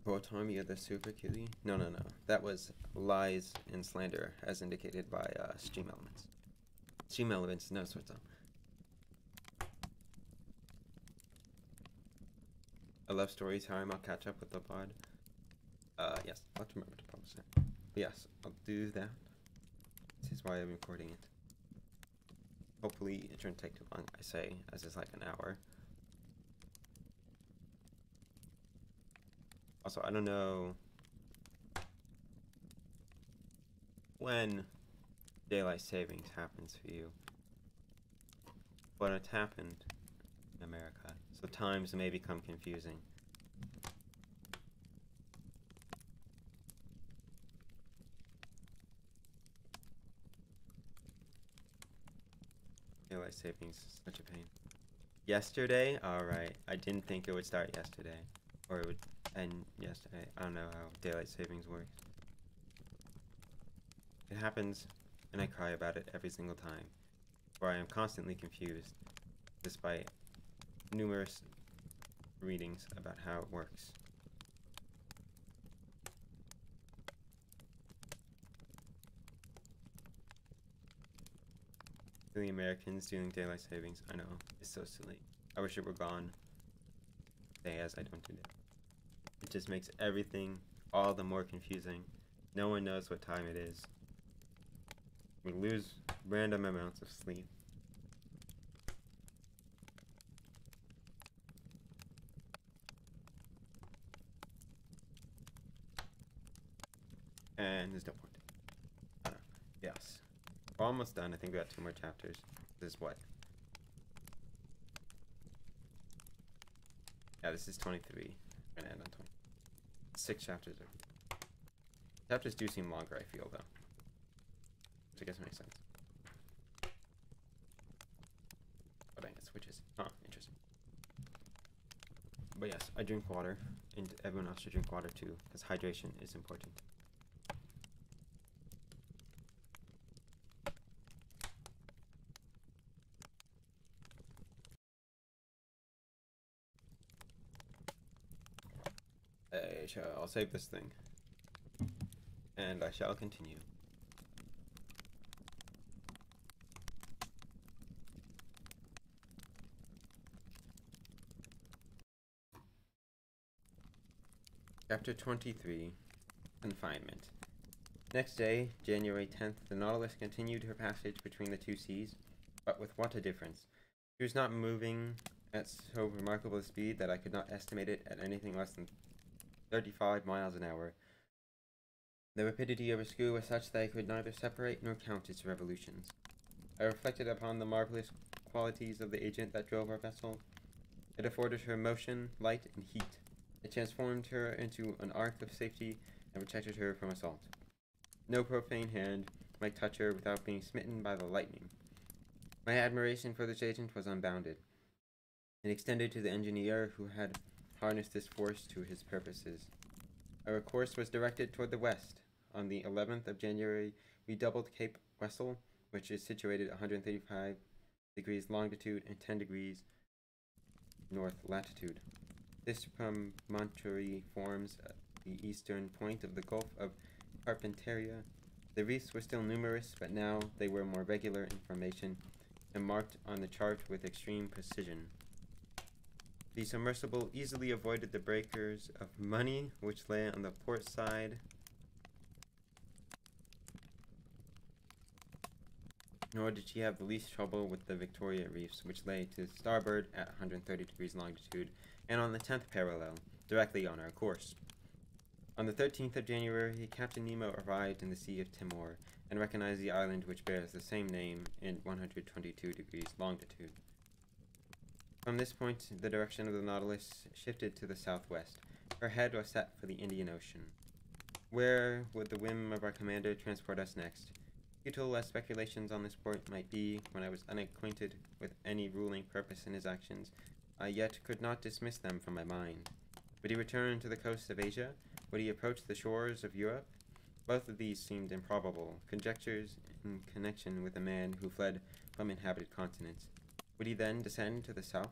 Of the Super Cutie? No, no, no. That was lies and slander, as indicated by uh, Stream Elements. Stream Elements knows what's up. I love stories. How I'll catch up with the pod. Uh, yes, I'll remember to publish that. Yes, I'll do that. This is why I'm recording it. Hopefully, it shouldn't take too long. I say, as it's like an hour. Also, I don't know when daylight savings happens for you, but it's happened in America, so times may become confusing. Daylight savings is such a pain. Yesterday? Alright, I didn't think it would start yesterday, or it would and yesterday. I don't know how daylight savings works. It happens, and I cry about it every single time, for I am constantly confused, despite numerous readings about how it works. The Americans doing daylight savings, I know, it's so silly. I wish it were gone. Say as I don't do that. It just makes everything all the more confusing. No one knows what time it is. We lose random amounts of sleep. And there's no point. Uh, yes. We're almost done. I think we got two more chapters. This is what? Yeah, this is 23. Gonna end on 20 six chapters. Chapters do seem longer, I feel, though. Which I guess makes sense. Oh dang, it switches. Oh, interesting. But yes, I drink water, and everyone else should drink water too, because hydration is important. I shall I'll save this thing. And I shall continue. Chapter 23 Confinement. Next day, January 10th, the Nautilus continued her passage between the two seas, but with what a difference. She was not moving at so remarkable a speed that I could not estimate it at anything less than 35 miles an hour. The rapidity of her screw was such that I could neither separate nor count its revolutions. I reflected upon the marvelous qualities of the agent that drove our vessel. It afforded her motion, light, and heat. It transformed her into an ark of safety and protected her from assault. No profane hand might touch her without being smitten by the lightning. My admiration for this agent was unbounded. It extended to the engineer who had harnessed this force to his purposes. Our course was directed toward the west. On the 11th of January, we doubled Cape Wessel, which is situated 135 degrees longitude and 10 degrees north latitude. This promontory forms uh, the eastern point of the Gulf of Carpentaria. The reefs were still numerous, but now they were more regular in formation and marked on the chart with extreme precision. The submersible easily avoided the breakers of money, which lay on the port side. Nor did she have the least trouble with the Victoria Reefs, which lay to starboard at 130 degrees longitude and on the 10th parallel, directly on our course. On the 13th of January, Captain Nemo arrived in the Sea of Timor and recognized the island which bears the same name in 122 degrees longitude. From this point, the direction of the Nautilus shifted to the southwest. Her head was set for the Indian Ocean. Where would the whim of our commander transport us next? Futile as speculations on this point might be, when I was unacquainted with any ruling purpose in his actions, I yet could not dismiss them from my mind. Would he return to the coasts of Asia? Would he approach the shores of Europe? Both of these seemed improbable, conjectures in connection with a man who fled from inhabited continents. Would he then descend to the south?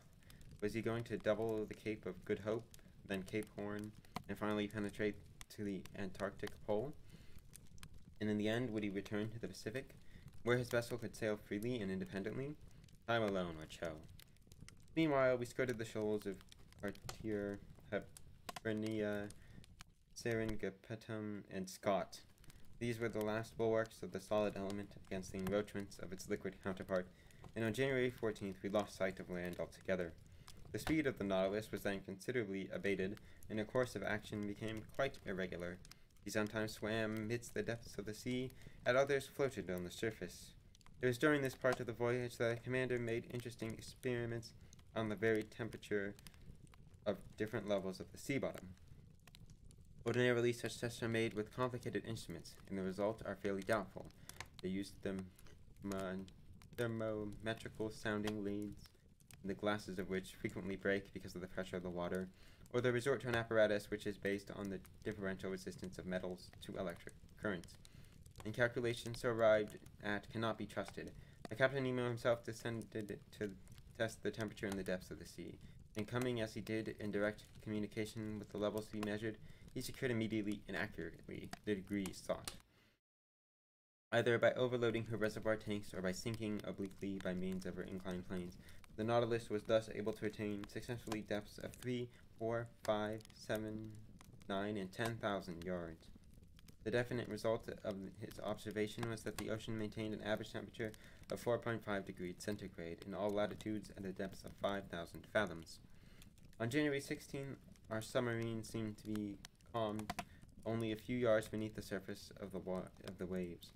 Was he going to double the Cape of Good Hope, then Cape Horn, and finally penetrate to the Antarctic Pole? And in the end, would he return to the Pacific, where his vessel could sail freely and independently? Time alone would show. Meanwhile, we skirted the shoals of Cartier, Hibernia, Seringapatam, and Scott. These were the last bulwarks of the solid element against the encroachments of its liquid counterpart, and on January 14th we lost sight of land altogether. The speed of the Nautilus was then considerably abated, and her course of action became quite irregular. She sometimes swam amidst the depths of the sea, at others floated on the surface. It was during this part of the voyage that the commander made interesting experiments on the varied temperature of different levels of the sea bottom. Ordinarily, such tests are made with complicated instruments, and the results are fairly doubtful. They use the thermometrical sounding leads, the glasses of which frequently break because of the pressure of the water, or they resort to an apparatus which is based on the differential resistance of metals to electric currents. And calculations so arrived at cannot be trusted. The Captain Nemo himself descended to test the temperature and the depths of the sea, and coming as he did in direct communication with the levels to be measured, he secured immediately and accurately the degrees sought. Either by overloading her reservoir tanks or by sinking obliquely by means of her inclined planes, the Nautilus was thus able to attain successfully depths of 3, 4, 5, 7, 9, and 10,000 yards. The definite result of his observation was that the ocean maintained an average temperature of 4.5 degrees centigrade in all latitudes at a depth of 5,000 fathoms. On January 16, our submarine seemed to be calmed only a few yards beneath the surface of the of the waves.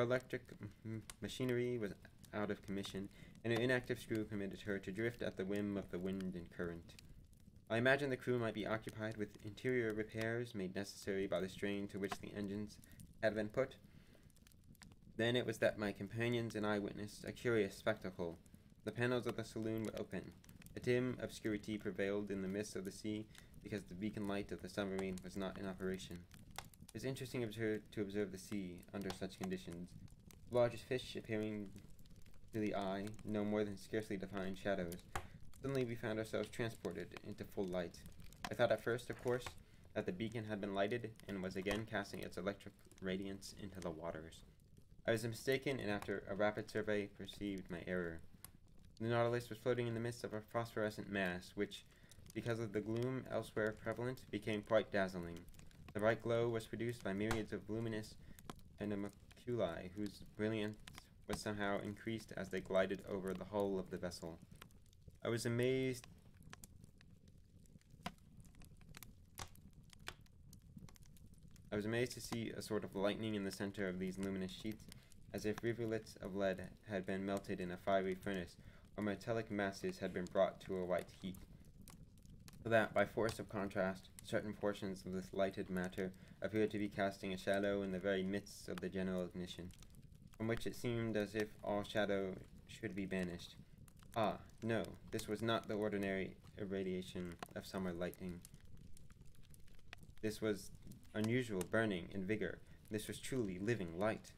Her electric mm-hmm, machinery was out of commission, and an inactive screw permitted her to drift at the whim of the wind and current. I imagine the crew might be occupied with interior repairs made necessary by the strain to which the engines had been put. Then it was that my companions and I witnessed a curious spectacle. The panels of the saloon were open. A dim obscurity prevailed in the midst of the sea, because the beacon light of the submarine was not in operation. It was interesting to observe the sea under such conditions. The largest fish appearing to the eye, no more than scarcely defined shadows. Suddenly we found ourselves transported into full light. I thought at first, of course, that the beacon had been lighted and was again casting its electric radiance into the waters. I was mistaken, and after a rapid survey, perceived my error. The Nautilus was floating in the midst of a phosphorescent mass, which, because of the gloom elsewhere prevalent, became quite dazzling. The bright glow was produced by myriads of luminous animalculae, whose brilliance was somehow increased as they glided over the hull of the vessel. I was amazed I was amazed to see a sort of lightning in the center of these luminous sheets, as if rivulets of lead had been melted in a fiery furnace, or metallic masses had been brought to a white heat. That, by force of contrast, certain portions of this lighted matter appeared to be casting a shadow in the very midst of the general ignition, from which it seemed as if all shadow should be banished. Ah, no, this was not the ordinary irradiation of summer lightning. This was unusual burning and vigor. This was truly living light.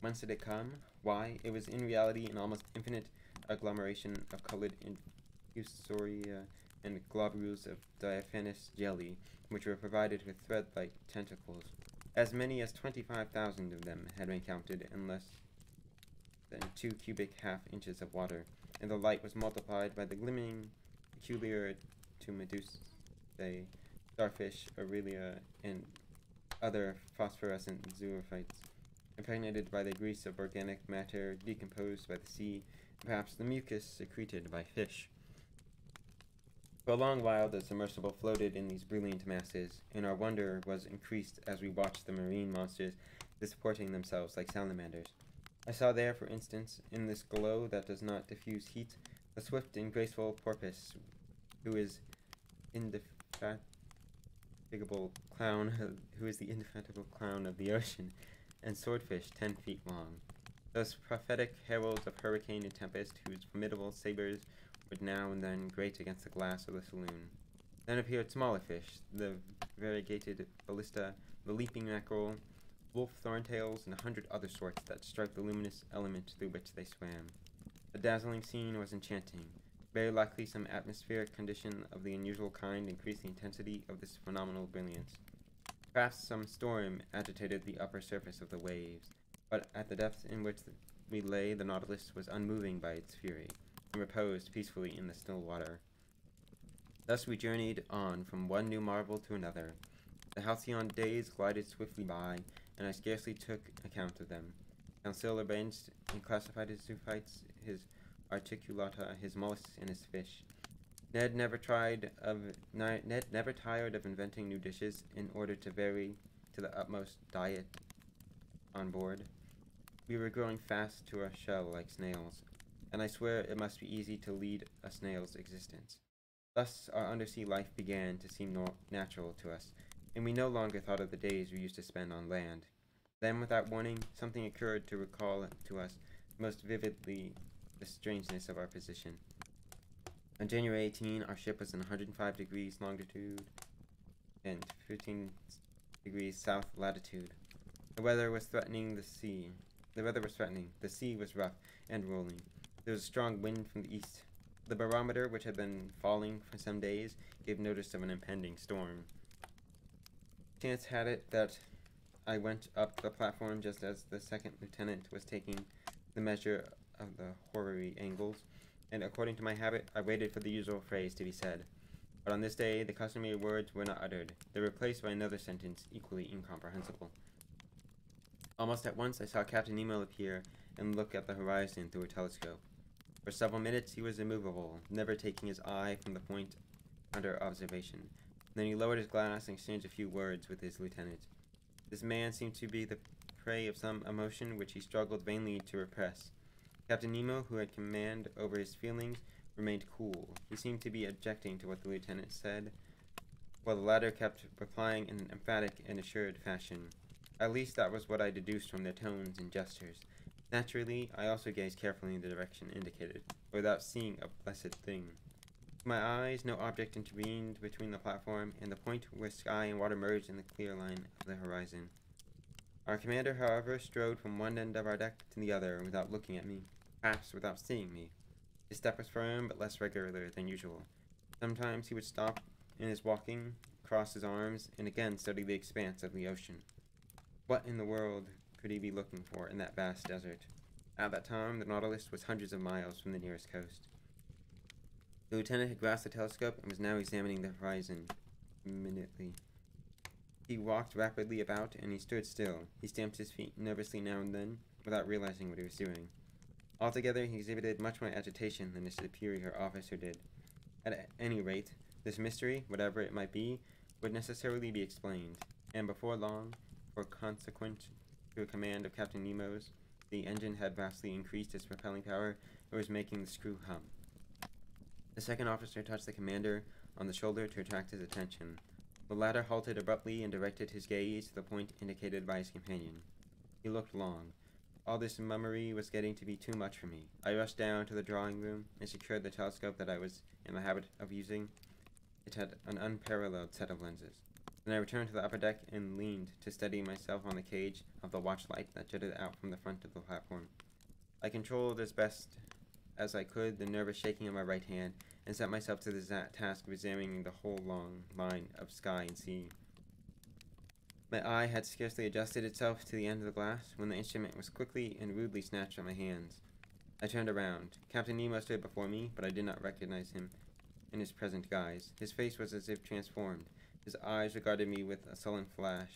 Whence did it come? Why? It was in reality an almost infinite agglomeration of colored infusoria and globules of diaphanous jelly, which were provided with thread-like tentacles. As many as 25,000 of them had been counted in less than two cubic half inches of water, and the light was multiplied by the glimmering peculiar to medusae, starfish, aurelia, and other phosphorescent zoophytes, impregnated by the grease of organic matter decomposed by the sea, perhaps the mucus secreted by fish. For a long while the submersible floated in these brilliant masses, and our wonder was increased as we watched the marine monsters disporting themselves like salamanders. I saw there, for instance, in this glow that does not diffuse heat, the swift and graceful porpoise who is indefatigable clown, who is the indefatigable clown of the ocean, and swordfish ten feet long. Those prophetic heralds of hurricane and tempest, whose formidable sabers would now and then grate against the glass of the saloon. Then appeared smaller fish, the variegated balistae, the leaping mackerel, wolf thorntails, and a hundred other sorts that struck the luminous element through which they swam. The dazzling scene was enchanting. Very likely some atmospheric condition of the unusual kind increased the intensity of this phenomenal brilliance. Perhaps some storm agitated the upper surface of the waves, but at the depths in which we lay the Nautilus was unmoving by its fury, and reposed peacefully in the still water. Thus we journeyed on from one new marvel to another. The halcyon days glided swiftly by, and I scarcely took account of them. Conseil arranged and classified his zoophytes, his articulata, his mollusks, and his fish. Ned never tried of Ned never tired of inventing new dishes in order to vary to the utmost diet on board. We were growing fast to our shell like snails, and I swear it must be easy to lead a snail's existence. Thus our undersea life began to seem no natural to us, and we no longer thought of the days we used to spend on land. Then, without warning, something occurred to recall to us most vividly the strangeness of our position. On January 18, our ship was in 105 degrees longitude and 15 degrees south latitude. The weather was threatening the sea. The weather was threatening. The sea was rough and rolling. There was a strong wind from the east. The barometer, which had been falling for some days, gave notice of an impending storm. Chance had it that I went up the platform just as the second lieutenant was taking the measure of the horary angles, and according to my habit, I waited for the usual phrase to be said. But on this day, the customary words were not uttered. They were replaced by another sentence equally incomprehensible. Almost at once, I saw Captain Nemo appear and look at the horizon through a telescope. For several minutes, he was immovable, never taking his eye from the point under observation. Then he lowered his glass and exchanged a few words with his lieutenant. This man seemed to be the prey of some emotion which he struggled vainly to repress. Captain Nemo, who had command over his feelings, remained cool. He seemed to be objecting to what the lieutenant said, while the latter kept replying in an emphatic and assured fashion. At least that was what I deduced from their tones and gestures. Naturally, I also gazed carefully in the direction indicated, without seeing a blessed thing. To my eyes, no object intervened between the platform and the point where sky and water merged in the clear line of the horizon. Our commander, however, strode from one end of our deck to the other without looking at me perhaps without seeing me. His step was firm, but less regular than usual. Sometimes he would stop in his walking, cross his arms and again study the expanse of the ocean. What in the world could he be looking for in that vast desert? At that time, the Nautilus was hundreds of miles from the nearest coast. The lieutenant had grasped the telescope and was now examining the horizon minutely. He walked rapidly about and he stood still. He stamped his feet nervously now and then, without realizing what he was doing. Altogether, he exhibited much more agitation than his superior officer did. At any rate, this mystery, whatever it might be, would necessarily be explained, and before long, for consequent to a command of Captain Nemo's, the engine had vastly increased its propelling power and was making the screw hum. The second officer touched the commander on the shoulder to attract his attention. The latter halted abruptly and directed his gaze to the point indicated by his companion. He looked long. All this mummery was getting to be too much for me. I rushed down to the drawing room and secured the telescope that I was in the habit of using. It had an unparalleled set of lenses. Then I returned to the upper deck and leaned to steady myself on the cage of the watchlight that jutted out from the front of the platform. I controlled as best as I could the nervous shaking of my right hand and set myself to the task of examining the whole long line of sky and sea. My eye had scarcely adjusted itself to the end of the glass when the instrument was quickly and rudely snatched from my hands. I turned around. Captain Nemo stood before me, but I did not recognize him in his present guise. His face was as if transformed. His eyes regarded me with a sullen flash.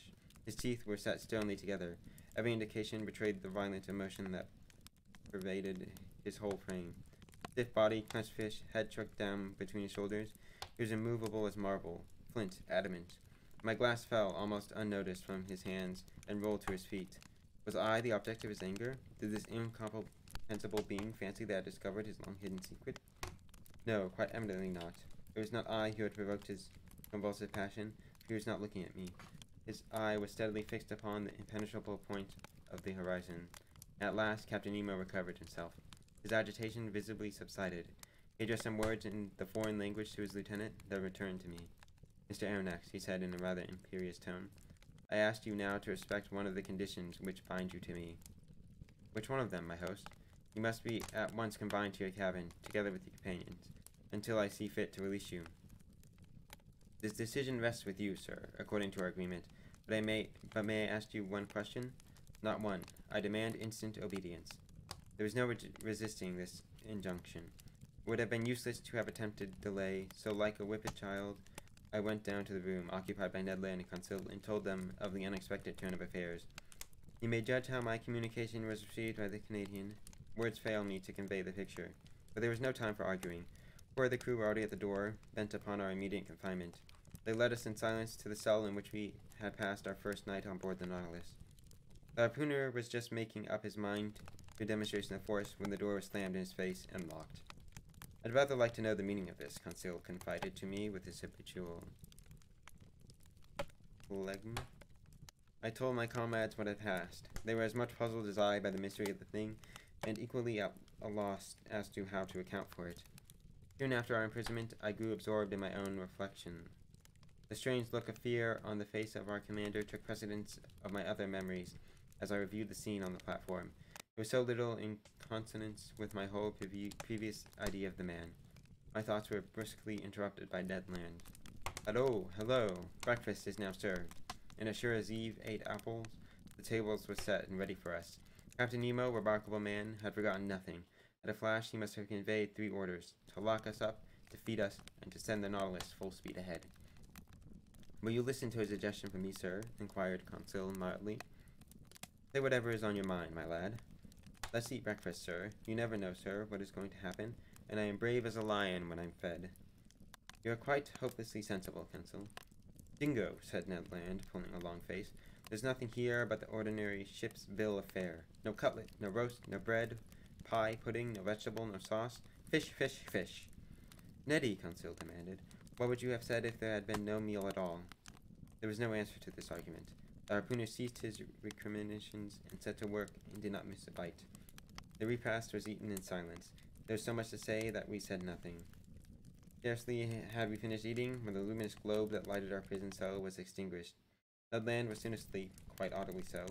His teeth were set sternly together. Every indication betrayed the violent emotion that pervaded his whole frame. Stiff body, clenched fist, head chucked down between his shoulders. He was immovable as marble, flint, adamant. My glass fell almost unnoticed from his hands and rolled to his feet. Was I the object of his anger? Did this incomprehensible being fancy that I discovered his long hidden secret? No, quite evidently not. It was not I who had provoked his convulsive passion. He was not looking at me. His eye was steadily fixed upon the impenetrable point of the horizon. At last, Captain Nemo recovered himself. His agitation visibly subsided. He addressed some words in the foreign language to his lieutenant that returned to me. Mr. Aronnax, he said in a rather imperious tone, I asked you now to respect one of the conditions which bind you to me. Which one of them, my host? You must be at once confined to your cabin, together with your companions, until I see fit to release you. This decision rests with you, sir, according to our agreement. But I may, but may I ask you one question? Not one. I demand instant obedience. There was no re resisting this injunction. It would have been useless to have attempted delay, so like a whipped child, I went down to the room occupied by Ned Land and Conseil and told them of the unexpected turn of affairs. You may judge how my communication was received by the Canadian. Words fail me to convey the picture, but there was no time for arguing. Four of the crew were already at the door, bent upon our immediate confinement. They led us in silence to the cell in which we had passed our first night on board the Nautilus. The harpooner was just making up his mind to a demonstration of force when the door was slammed in his face and locked. I'd rather like to know the meaning of this, Conseil confided to me with his habitual phlegm. I told my comrades what had passed. They were as much puzzled as I by the mystery of the thing, and equally at a loss as to how to account for it. Soon after our imprisonment, I grew absorbed in my own reflection. The strange look of fear on the face of our commander took precedence of my other memories as I reviewed the scene on the platform. It was so little in consonance with my whole previ previous idea of the man. My thoughts were brusquely interrupted by Ned Land. Hello, hello. Breakfast is now served. And as sure as Eve ate apples, the tables were set and ready for us. Captain Nemo, remarkable man, had forgotten nothing. At a flash, he must have conveyed three orders to lock us up, to feed us, and to send the Nautilus full speed ahead. Will you listen to a suggestion from me, sir? inquired Conseil mildly. Say whatever is on your mind, my lad. Let's eat breakfast, sir. You never know, sir, what is going to happen, and I am brave as a lion when I'm fed. You are quite hopelessly sensible, Conseil. Dingo, said Ned Land, pulling a long face. There's nothing here but the ordinary ship's bill of fare. No cutlet, no roast, no bread, pie, pudding, no vegetable, no sauce. Fish, fish, fish. Neddy, Conseil demanded, what would you have said if there had been no meal at all? There was no answer to this argument. The harpooner ceased his recriminations and set to work and did not miss a bite. The repast was eaten in silence. There was so much to say that we said nothing. Scarcely had we finished eating when the luminous globe that lighted our prison cell was extinguished. Ned Land was soon asleep, quite audibly so.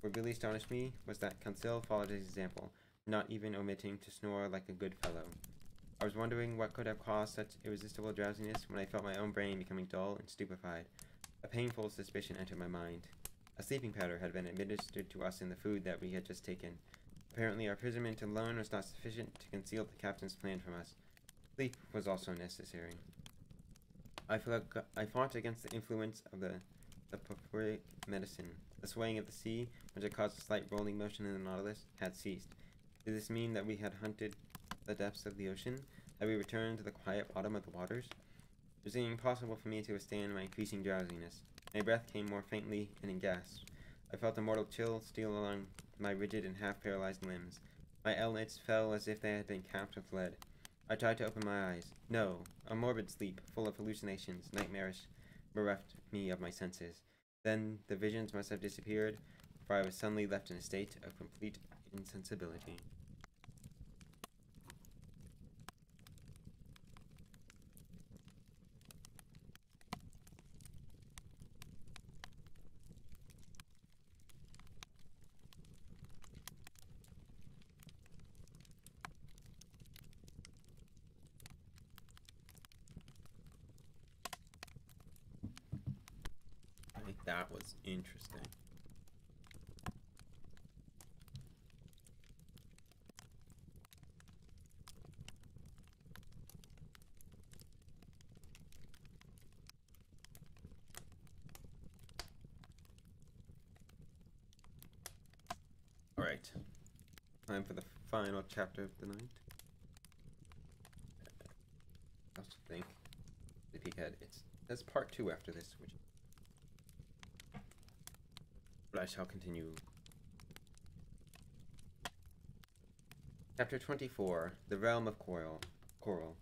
What really astonished me was that Conseil followed his example, not even omitting to snore like a good fellow. I was wondering what could have caused such irresistible drowsiness when I felt my own brain becoming dull and stupefied. A painful suspicion entered my mind. A sleeping powder had been administered to us in the food that we had just taken. Apparently, our imprisonment alone was not sufficient to conceal the captain's plan from us. Sleep was also necessary. I, I fought against the influence of the, the soporific medicine. The swaying of the sea, which had caused a slight rolling motion in the Nautilus, had ceased. Did this mean that we had hunted the depths of the ocean? Had we returned to the quiet bottom of the waters? It was impossible for me to withstand my increasing drowsiness. My breath came more faintly and in gasps. I felt a mortal chill steal along my rigid and half-paralyzed limbs. My eyelids fell as if they had been capped with lead. I tried to open my eyes. No, a morbid sleep, full of hallucinations, nightmarish, bereft me of my senses. Then the visions must have disappeared, for I was suddenly left in a state of complete insensibility. that was interesting. Alright. Time for the chapter of the night. I also think the peek ahead, it's that's part two after this, which but I shall continue. Chapter 24 The Realm of Coral. Coral.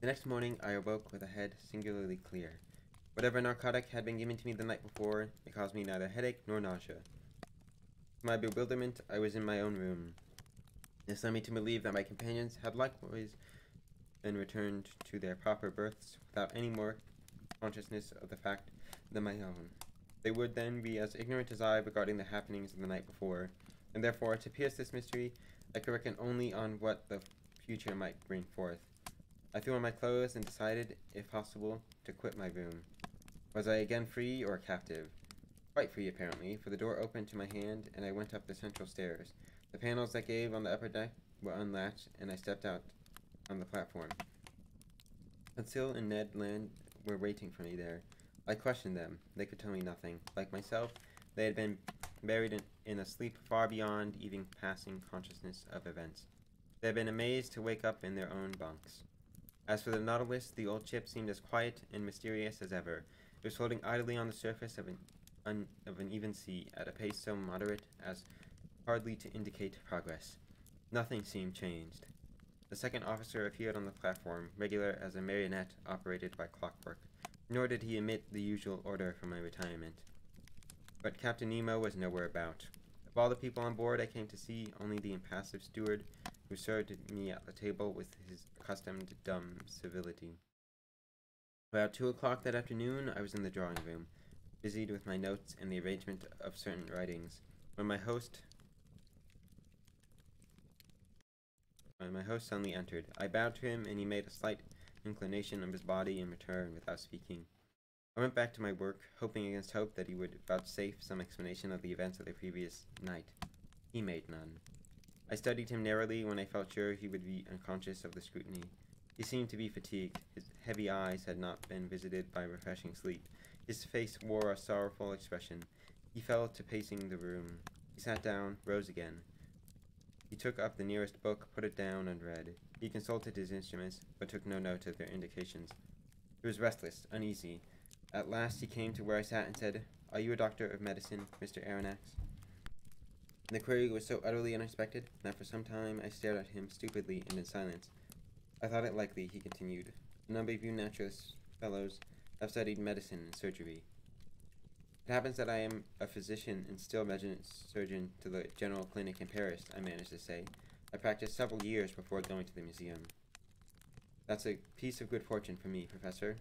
The next morning, I awoke with a head singularly clear. Whatever narcotic had been given to me the night before, it caused me neither headache nor nausea. To my bewilderment, I was in my own room. This led me to believe that my companions had likewise been returned to their proper berths without any more consciousness of the fact than my own. They would then be as ignorant as I regarding the happenings of the night before, and therefore, to pierce this mystery, I could reckon only on what the future might bring forth. I threw on my clothes and decided, if possible, to quit my room. Was I again free or captive? Quite free, apparently, for the door opened to my hand, and I went up the central stairs. The panels that gave on the upper deck were unlatched, and I stepped out on the platform. Conseil and Ned Land were waiting for me there. I questioned them. They could tell me nothing. Like myself, they had been buried in, in a sleep far beyond even passing consciousness of events. They had been amazed to wake up in their own bunks. As for the Nautilus, the old ship seemed as quiet and mysterious as ever. It was floating idly on the surface of an, un, of an even sea at a pace so moderate as hardly to indicate progress. Nothing seemed changed. The second officer appeared on the platform, regular as a marionette operated by clockwork nor did he emit the usual order for my retirement. But Captain Nemo was nowhere about. Of all the people on board I came to see, only the impassive steward, who served me at the table with his accustomed dumb civility. About two o'clock that afternoon, I was in the drawing room, busied with my notes and the arrangement of certain writings, when my host when my host suddenly entered. I bowed to him, and he made a slight inclination of his body in return without speaking. I went back to my work, hoping against hope that he would vouchsafe some explanation of the events of the previous night. He made none. I studied him narrowly when I felt sure he would be unconscious of the scrutiny. He seemed to be fatigued. His heavy eyes had not been visited by refreshing sleep. His face wore a sorrowful expression. He fell to pacing the room. He sat down, rose again. He took up the nearest book, put it down, and read. He consulted his instruments, but took no note of their indications. He was restless, uneasy. At last he came to where I sat and said, Are you a doctor of medicine, Mr. Aronnax? The query was so utterly unexpected that for some time I stared at him stupidly and in silence. I thought it likely, he continued. A number of you naturalist fellows have studied medicine and surgery. It happens that I am a physician and still resident surgeon to the General Clinic in Paris, I managed to say. I practiced several years before going to the museum. That's a piece of good fortune for me, Professor.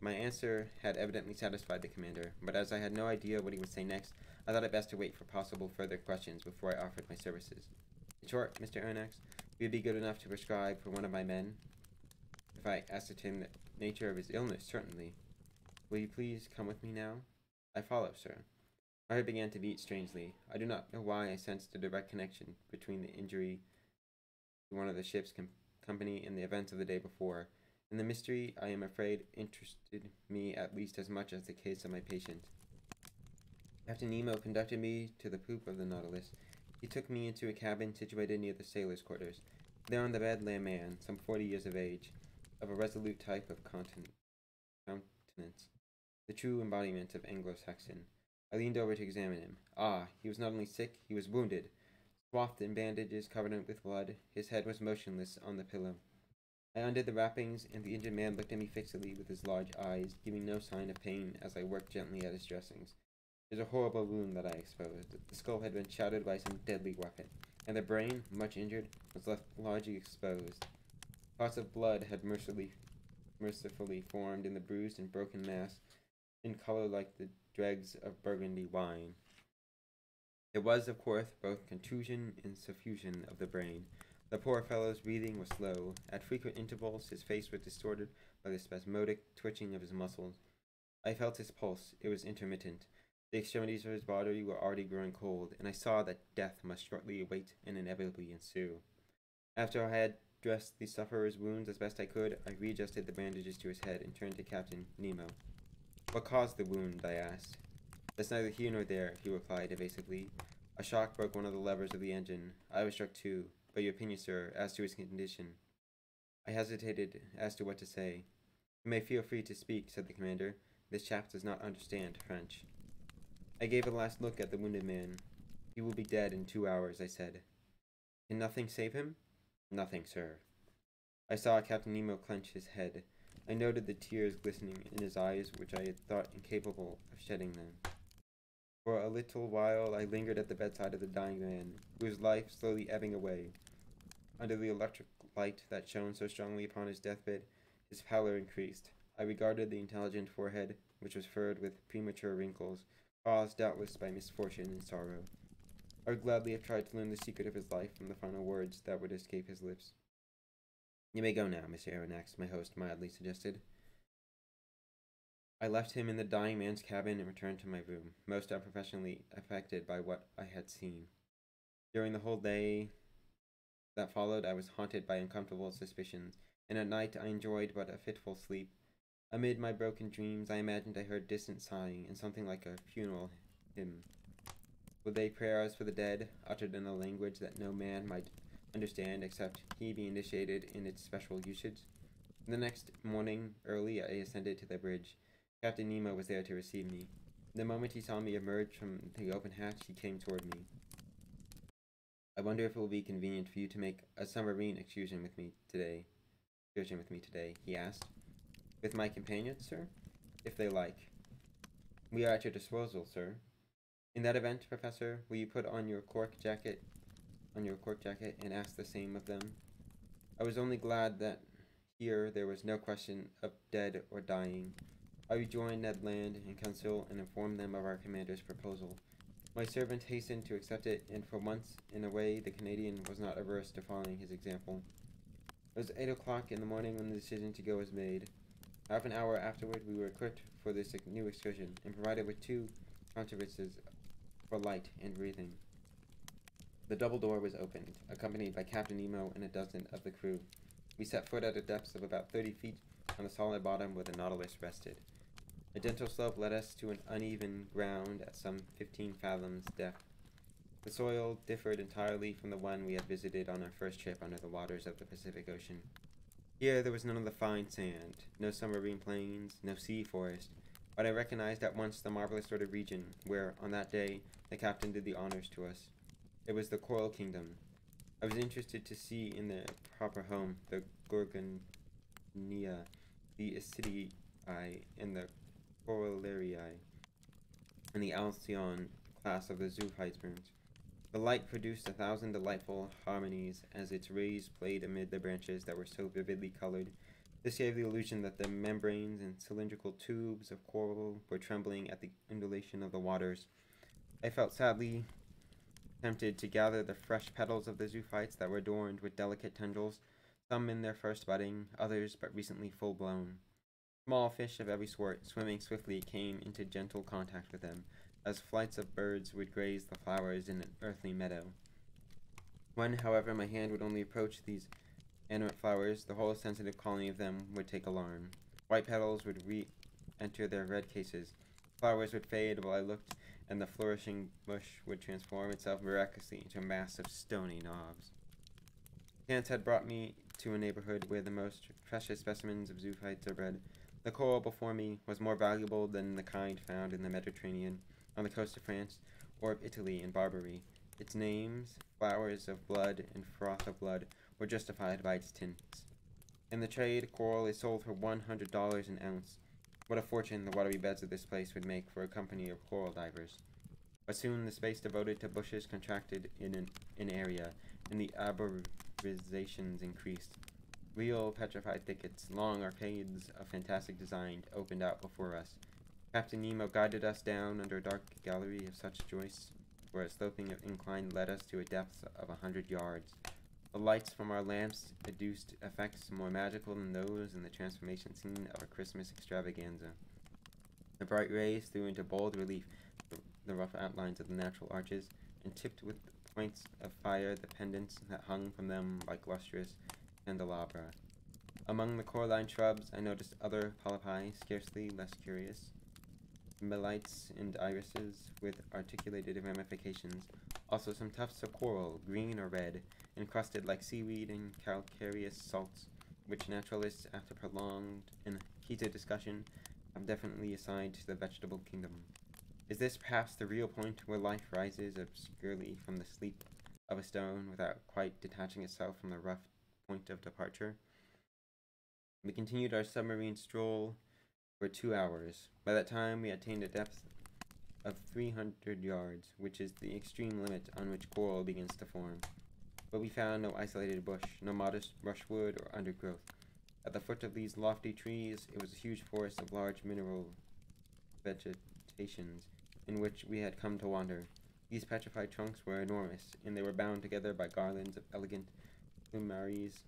My answer had evidently satisfied the commander, but as I had no idea what he would say next, I thought it best to wait for possible further questions before I offered my services. In short, Mr. Aronnax, He you be good enough to prescribe for one of my men? If I ascertain the nature of his illness, certainly. Will you please come with me now? I follow, sir. My heart began to beat strangely. I do not know why I sensed a direct connection between the injury to one of the ship's com company and the events of the day before. And the mystery, I am afraid, interested me at least as much as the case of my patient. Captain Nemo conducted me to the poop of the Nautilus. He took me into a cabin situated near the sailors' quarters. There on the bed lay a man, some forty years of age, of a resolute type of countenance, the true embodiment of Anglo-Saxon. I leaned over to examine him. Ah, he was not only sick, he was wounded. Swathed in bandages covered with blood, his head was motionless on the pillow. I undid the wrappings, and the injured man looked at me fixedly with his large eyes, giving no sign of pain as I worked gently at his dressings. It was a horrible wound that I exposed. The skull had been shattered by some deadly weapon, and the brain, much injured, was left largely exposed. Spots of blood had mercifully, mercifully formed in the bruised and broken mass, in color like the dregs of burgundy wine. It was, of course, both contusion and suffusion of the brain. The poor fellow's breathing was slow. At frequent intervals, his face was distorted by the spasmodic twitching of his muscles. I felt his pulse. It was intermittent. The extremities of his body were already growing cold, and I saw that death must shortly await and inevitably ensue. After I had dressed the sufferer's wounds as best I could, I readjusted the bandages to his head and turned to Captain Nemo. What caused the wound? I asked. That's neither here nor there, he replied evasively. A shock broke one of the levers of the engine. I was struck too. But your opinion, sir, as to his condition. I hesitated as to what to say. You may feel free to speak, said the commander. This chap does not understand French. I gave a last look at the wounded man. He will be dead in two hours, I said. Can nothing save him? Nothing, sir. I saw Captain Nemo clench his head. I noted the tears glistening in his eyes, which I had thought incapable of shedding them. For a little while I lingered at the bedside of the dying man, whose life slowly ebbing away. Under the electric light that shone so strongly upon his deathbed, his pallor increased. I regarded the intelligent forehead, which was furrowed with premature wrinkles, caused doubtless by misfortune and sorrow. I would gladly have tried to learn the secret of his life from the final words that would escape his lips. You may go now, Mr. Aronnax, my host mildly suggested. I left him in the dying man's cabin and returned to my room, most unprofessionally affected by what I had seen. During the whole day that followed, I was haunted by uncomfortable suspicions, and at night I enjoyed but a fitful sleep. Amid my broken dreams, I imagined I heard distant sighing and something like a funeral hymn. Would they prayers for the dead, uttered in a language that no man might understand except he be initiated in its special usage? The next morning, early, I ascended to the bridge. Captain Nemo was there to receive me. The moment he saw me emerge from the open hatch, he came toward me. I wonder if it will be convenient for you to make a submarine excursion with me today. Excursion with me today, he asked. With my companions, sir? If they like. We are at your disposal, sir. In that event, Professor, will you put on your cork jacket on your cork jacket and ask the same of them? I was only glad that here there was no question of dead or dying. I rejoined Ned Land and Conseil and informed them of our commander's proposal. My servant hastened to accept it, and for once, in a way, the Canadian was not averse to following his example. It was eight o'clock in the morning when the decision to go was made. Half an hour afterward, we were equipped for this new excursion, and provided with two contrivances for light and breathing. The double door was opened, accompanied by Captain Nemo and a dozen of the crew. We set foot at a depth of about 30 feet on the solid bottom where the Nautilus rested. A gentle slope led us to an uneven ground at some 15 fathoms depth. The soil differed entirely from the one we had visited on our first trip under the waters of the Pacific Ocean. Here there was none of the fine sand, no submarine plains, no sea forest, but I recognized at once the marvelous sort of region where, on that day, the captain did the honors to us. It was the Coral Kingdom. I was interested to see in their proper home the Gorgonia, the Ascidii, and the Corollarii, and the Alcyon class of the zoophytes. The light produced a thousand delightful harmonies as its rays played amid the branches that were so vividly colored. This gave the illusion that the membranes and cylindrical tubes of coral were trembling at the undulation of the waters. I felt sadly tempted to gather the fresh petals of the zoophytes that were adorned with delicate tendrils, some in their first budding, others but recently full blown. Small fish of every sort, swimming swiftly, came into gentle contact with them, as flights of birds would graze the flowers in an earthly meadow. When, however, my hand would only approach these animate flowers, the whole sensitive colony of them would take alarm. White petals would re-enter their red cases. Flowers would fade while I looked, and the flourishing bush would transform itself miraculously into a mass of stony knobs. Chance had brought me to a neighborhood where the most precious specimens of zoophytes are bred. The coral before me was more valuable than the kind found in the Mediterranean, on the coast of France, or of Italy and Barbary. Its names, flowers of blood and froth of blood, were justified by its tints. In the trade, coral is sold for $100 an ounce. What a fortune the watery beds of this place would make for a company of coral divers. But soon the space devoted to bushes contracted in an, in area, and the arborizations increased. Real petrified thickets, long arcades of fantastic design, opened out before us. Captain Nemo guided us down under a dark gallery of such joists, where a sloping incline led us to a depth of a hundred yards. The lights from our lamps produced effects more magical than those in the transformation scene of a Christmas extravaganza. The bright rays threw into bold relief the, the rough outlines of the natural arches, and tipped with points of fire the pendants that hung from them like lustrous candelabra. Among the coralline shrubs, I noticed other polypi scarcely less curious. Melites and irises with articulated ramifications, also some tufts of coral, green or red, encrusted like seaweed in calcareous salts, which naturalists, after prolonged and heated discussion, have definitely assigned to the vegetable kingdom. Is this perhaps the real point where life rises obscurely from the sleep of a stone without quite detaching itself from the rough point of departure. We continued our submarine stroll for two hours. By that time, we attained a depth of 300 yards, which is the extreme limit on which coral begins to form. But we found no isolated bush, no modest brushwood or undergrowth. At the foot of these lofty trees, it was a huge forest of large mineral vegetations in which we had come to wander. These petrified trunks were enormous, and they were bound together by garlands of elegant plumaries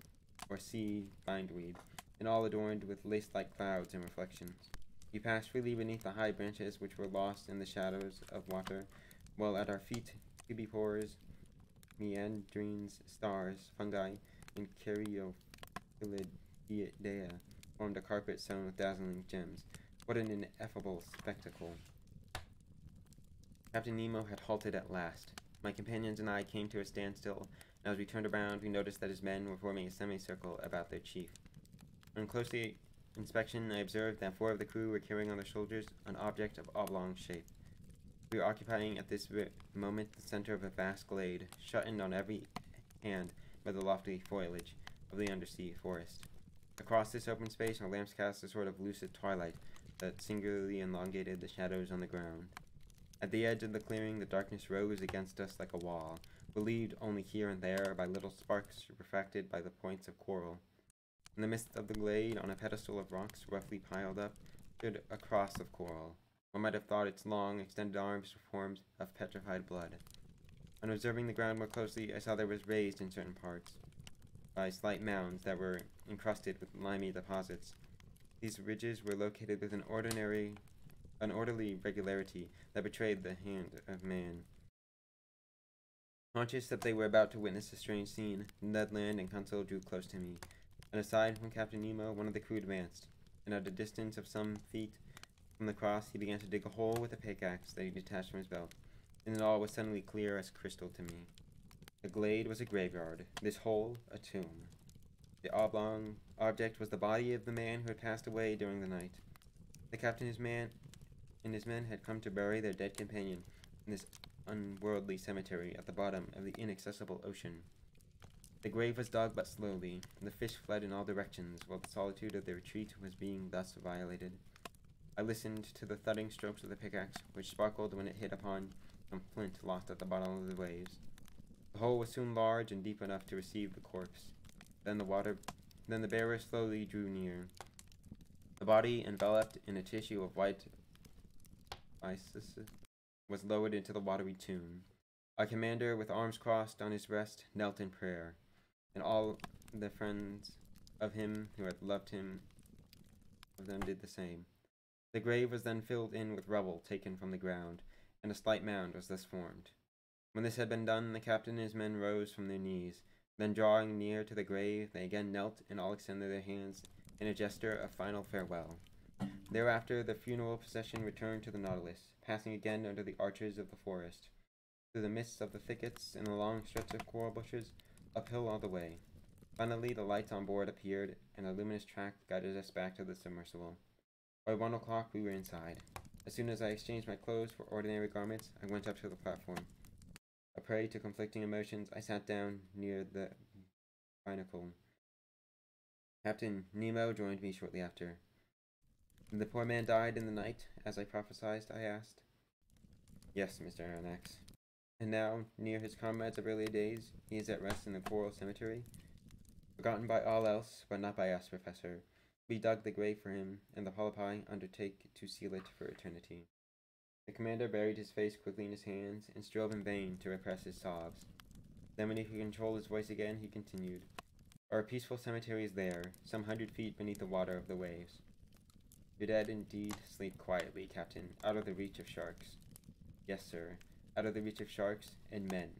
or sea bindweed, and all adorned with lace-like clouds and reflections. We passed freely beneath the high branches which were lost in the shadows of water, while at our feet tubipores, meandrines, stars, fungi, and caryophyllidea formed a carpet sown with dazzling gems. What an ineffable spectacle. Captain Nemo had halted at last. My companions and I came to a standstill and as we turned around, we noticed that his men were forming a semicircle about their chief. On closely inspection, I observed that four of the crew were carrying on their shoulders an object of oblong shape. We were occupying at this moment the center of a vast glade, shut in on every hand by the lofty foliage of the undersea forest. Across this open space, our lamps cast a sort of lucid twilight that singularly elongated the shadows on the ground. At the edge of the clearing, the darkness rose against us like a wall, relieved only here and there by little sparks refracted by the points of coral. In the midst of the glade, on a pedestal of rocks roughly piled up, stood a cross of coral. One might have thought its long, extended arms were forms of petrified blood. On observing the ground more closely, I saw that it was raised in certain parts by slight mounds that were encrusted with limy deposits. These ridges were located with an ordinary, an orderly regularity that betrayed the hand of man. Conscious that they were about to witness a strange scene, Ned Land and Conseil drew close to me. And aside from Captain Nemo, one of the crew advanced, and at a distance of some feet from the cross, he began to dig a hole with a pickaxe that he detached from his belt, and it all was suddenly clear as crystal to me. The glade was a graveyard, this hole a tomb. The oblong object was the body of the man who had passed away during the night. The captain his man and his men had come to bury their dead companion in this unworldly cemetery at the bottom of the inaccessible ocean. The grave was dug but slowly, and the fish fled in all directions while the solitude of the retreat was being thus violated. I listened to the thudding strokes of the pickaxe, which sparkled when it hit upon some flint lost at the bottom of the waves. The hole was soon large and deep enough to receive the corpse. Then the water, then the bearer slowly drew near. The body, enveloped in a tissue of white isis, was lowered into the watery tomb. Our commander, with arms crossed on his breast, knelt in prayer, and all the friends of him who had loved him of them did the same. The grave was then filled in with rubble taken from the ground, and a slight mound was thus formed. When this had been done, the captain and his men rose from their knees. Then, drawing near to the grave, they again knelt and all extended their hands in a gesture of final farewell. Thereafter, the funeral procession returned to the Nautilus, passing again under the arches of the forest, through the midst of the thickets and the long stretch of coral bushes, uphill all the way. Finally, the lights on board appeared, and a luminous track guided us back to the submersible. By one o'clock, we were inside. As soon as I exchanged my clothes for ordinary garments, I went up to the platform. A prey to conflicting emotions, I sat down near the binnacle. Captain Nemo joined me shortly after. The poor man died in the night, as I prophesied, I asked. Yes, Mr. Aronnax. And now, near his comrades of earlier days, he is at rest in the coral cemetery. Forgotten by all else, but not by us, Professor. We dug the grave for him, and the polypi undertake to seal it for eternity. The commander buried his face quickly in his hands and strove in vain to repress his sobs. Then, when he could control his voice again, he continued, Our peaceful cemetery is there, some hundred feet beneath the water of the waves. Your dead indeed sleep quietly, Captain, out of the reach of sharks. Yes, sir, out of the reach of sharks and men,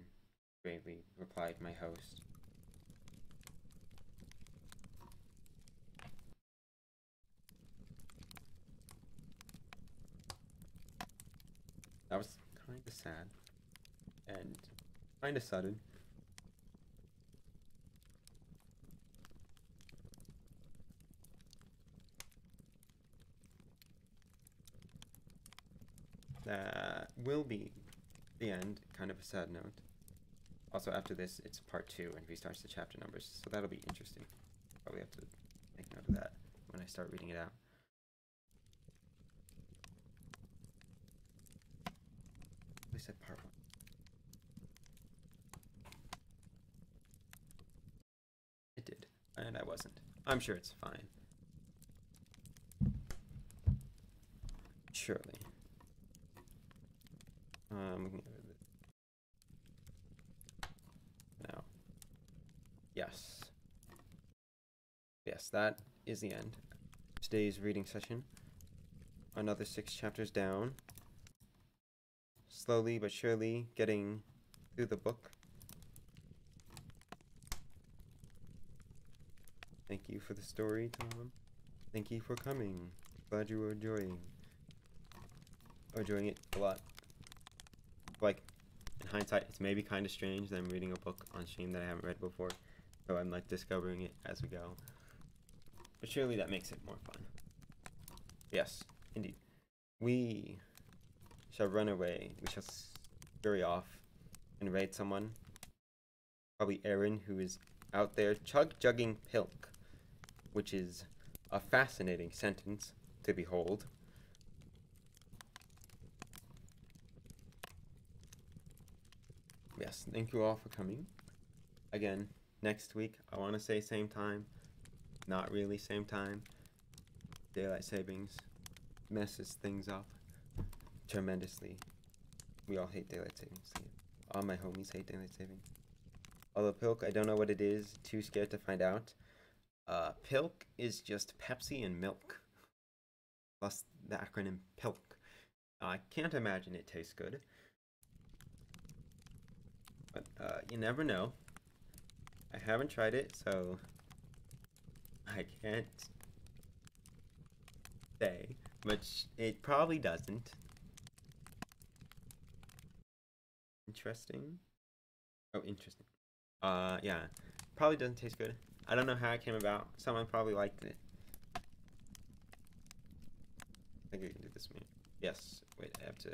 gravely replied my host. That was kind of sad and kind of sudden. That will be the end, kind of a sad note. Also, after this, it's part two and restarts the chapter numbers, so that'll be interesting. Probably have to make note of that when I start reading it out. We said part one. It did, and I wasn't. I'm sure it's fine. Surely. Um, now. Yes. Yes, that is the end. Today's reading session. Another six chapters down. Slowly but surely getting through the book. Thank you for the story, Tom. Thank you for coming. Glad you were enjoying. Enjoying it a lot like in hindsight, it's maybe kind of strange that I'm reading a book on stream that I haven't read before, so I'm like discovering it as we go. But surely that makes it more fun. Yes, indeed. We shall run away. We shall scurry off and raid someone. Probably Aaron, who is out there chug jugging pilk, which is a fascinating sentence to behold. yes, thank you all for coming. Again, next week, I want to say same time. Not really same time. Daylight savings messes things up tremendously. We all hate daylight savings. All my homies hate daylight saving. Although Pilk, I don't know what it is. Too scared to find out. Uh, Pilk is just Pepsi and milk. Plus the acronym Pilk. I can't imagine it tastes good. But uh, you never know. I haven't tried it, so I can't say, but it probably doesn't. Interesting. Oh, interesting. Uh, yeah. Probably doesn't taste good. I don't know how it came about. Someone probably liked it. I think we can do this one. Yes. Wait, I have to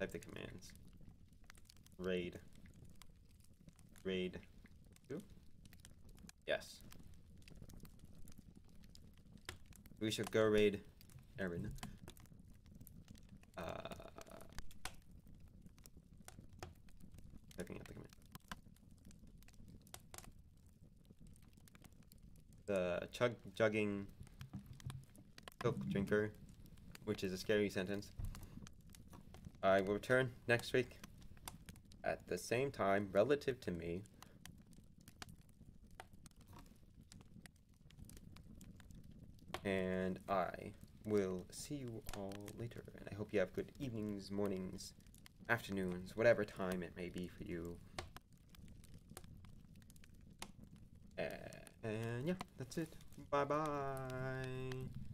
type the commands. Raid raid two? Yes. We should go raid Aaron. Uh, typing out the command. The chug jugging milk drinker, which is a scary sentence. I will return next week at the same time relative to me. And I will see you all later. And I hope you have good evenings, mornings, afternoons, whatever time it may be for you. Uh, and yeah, that's it. Bye bye.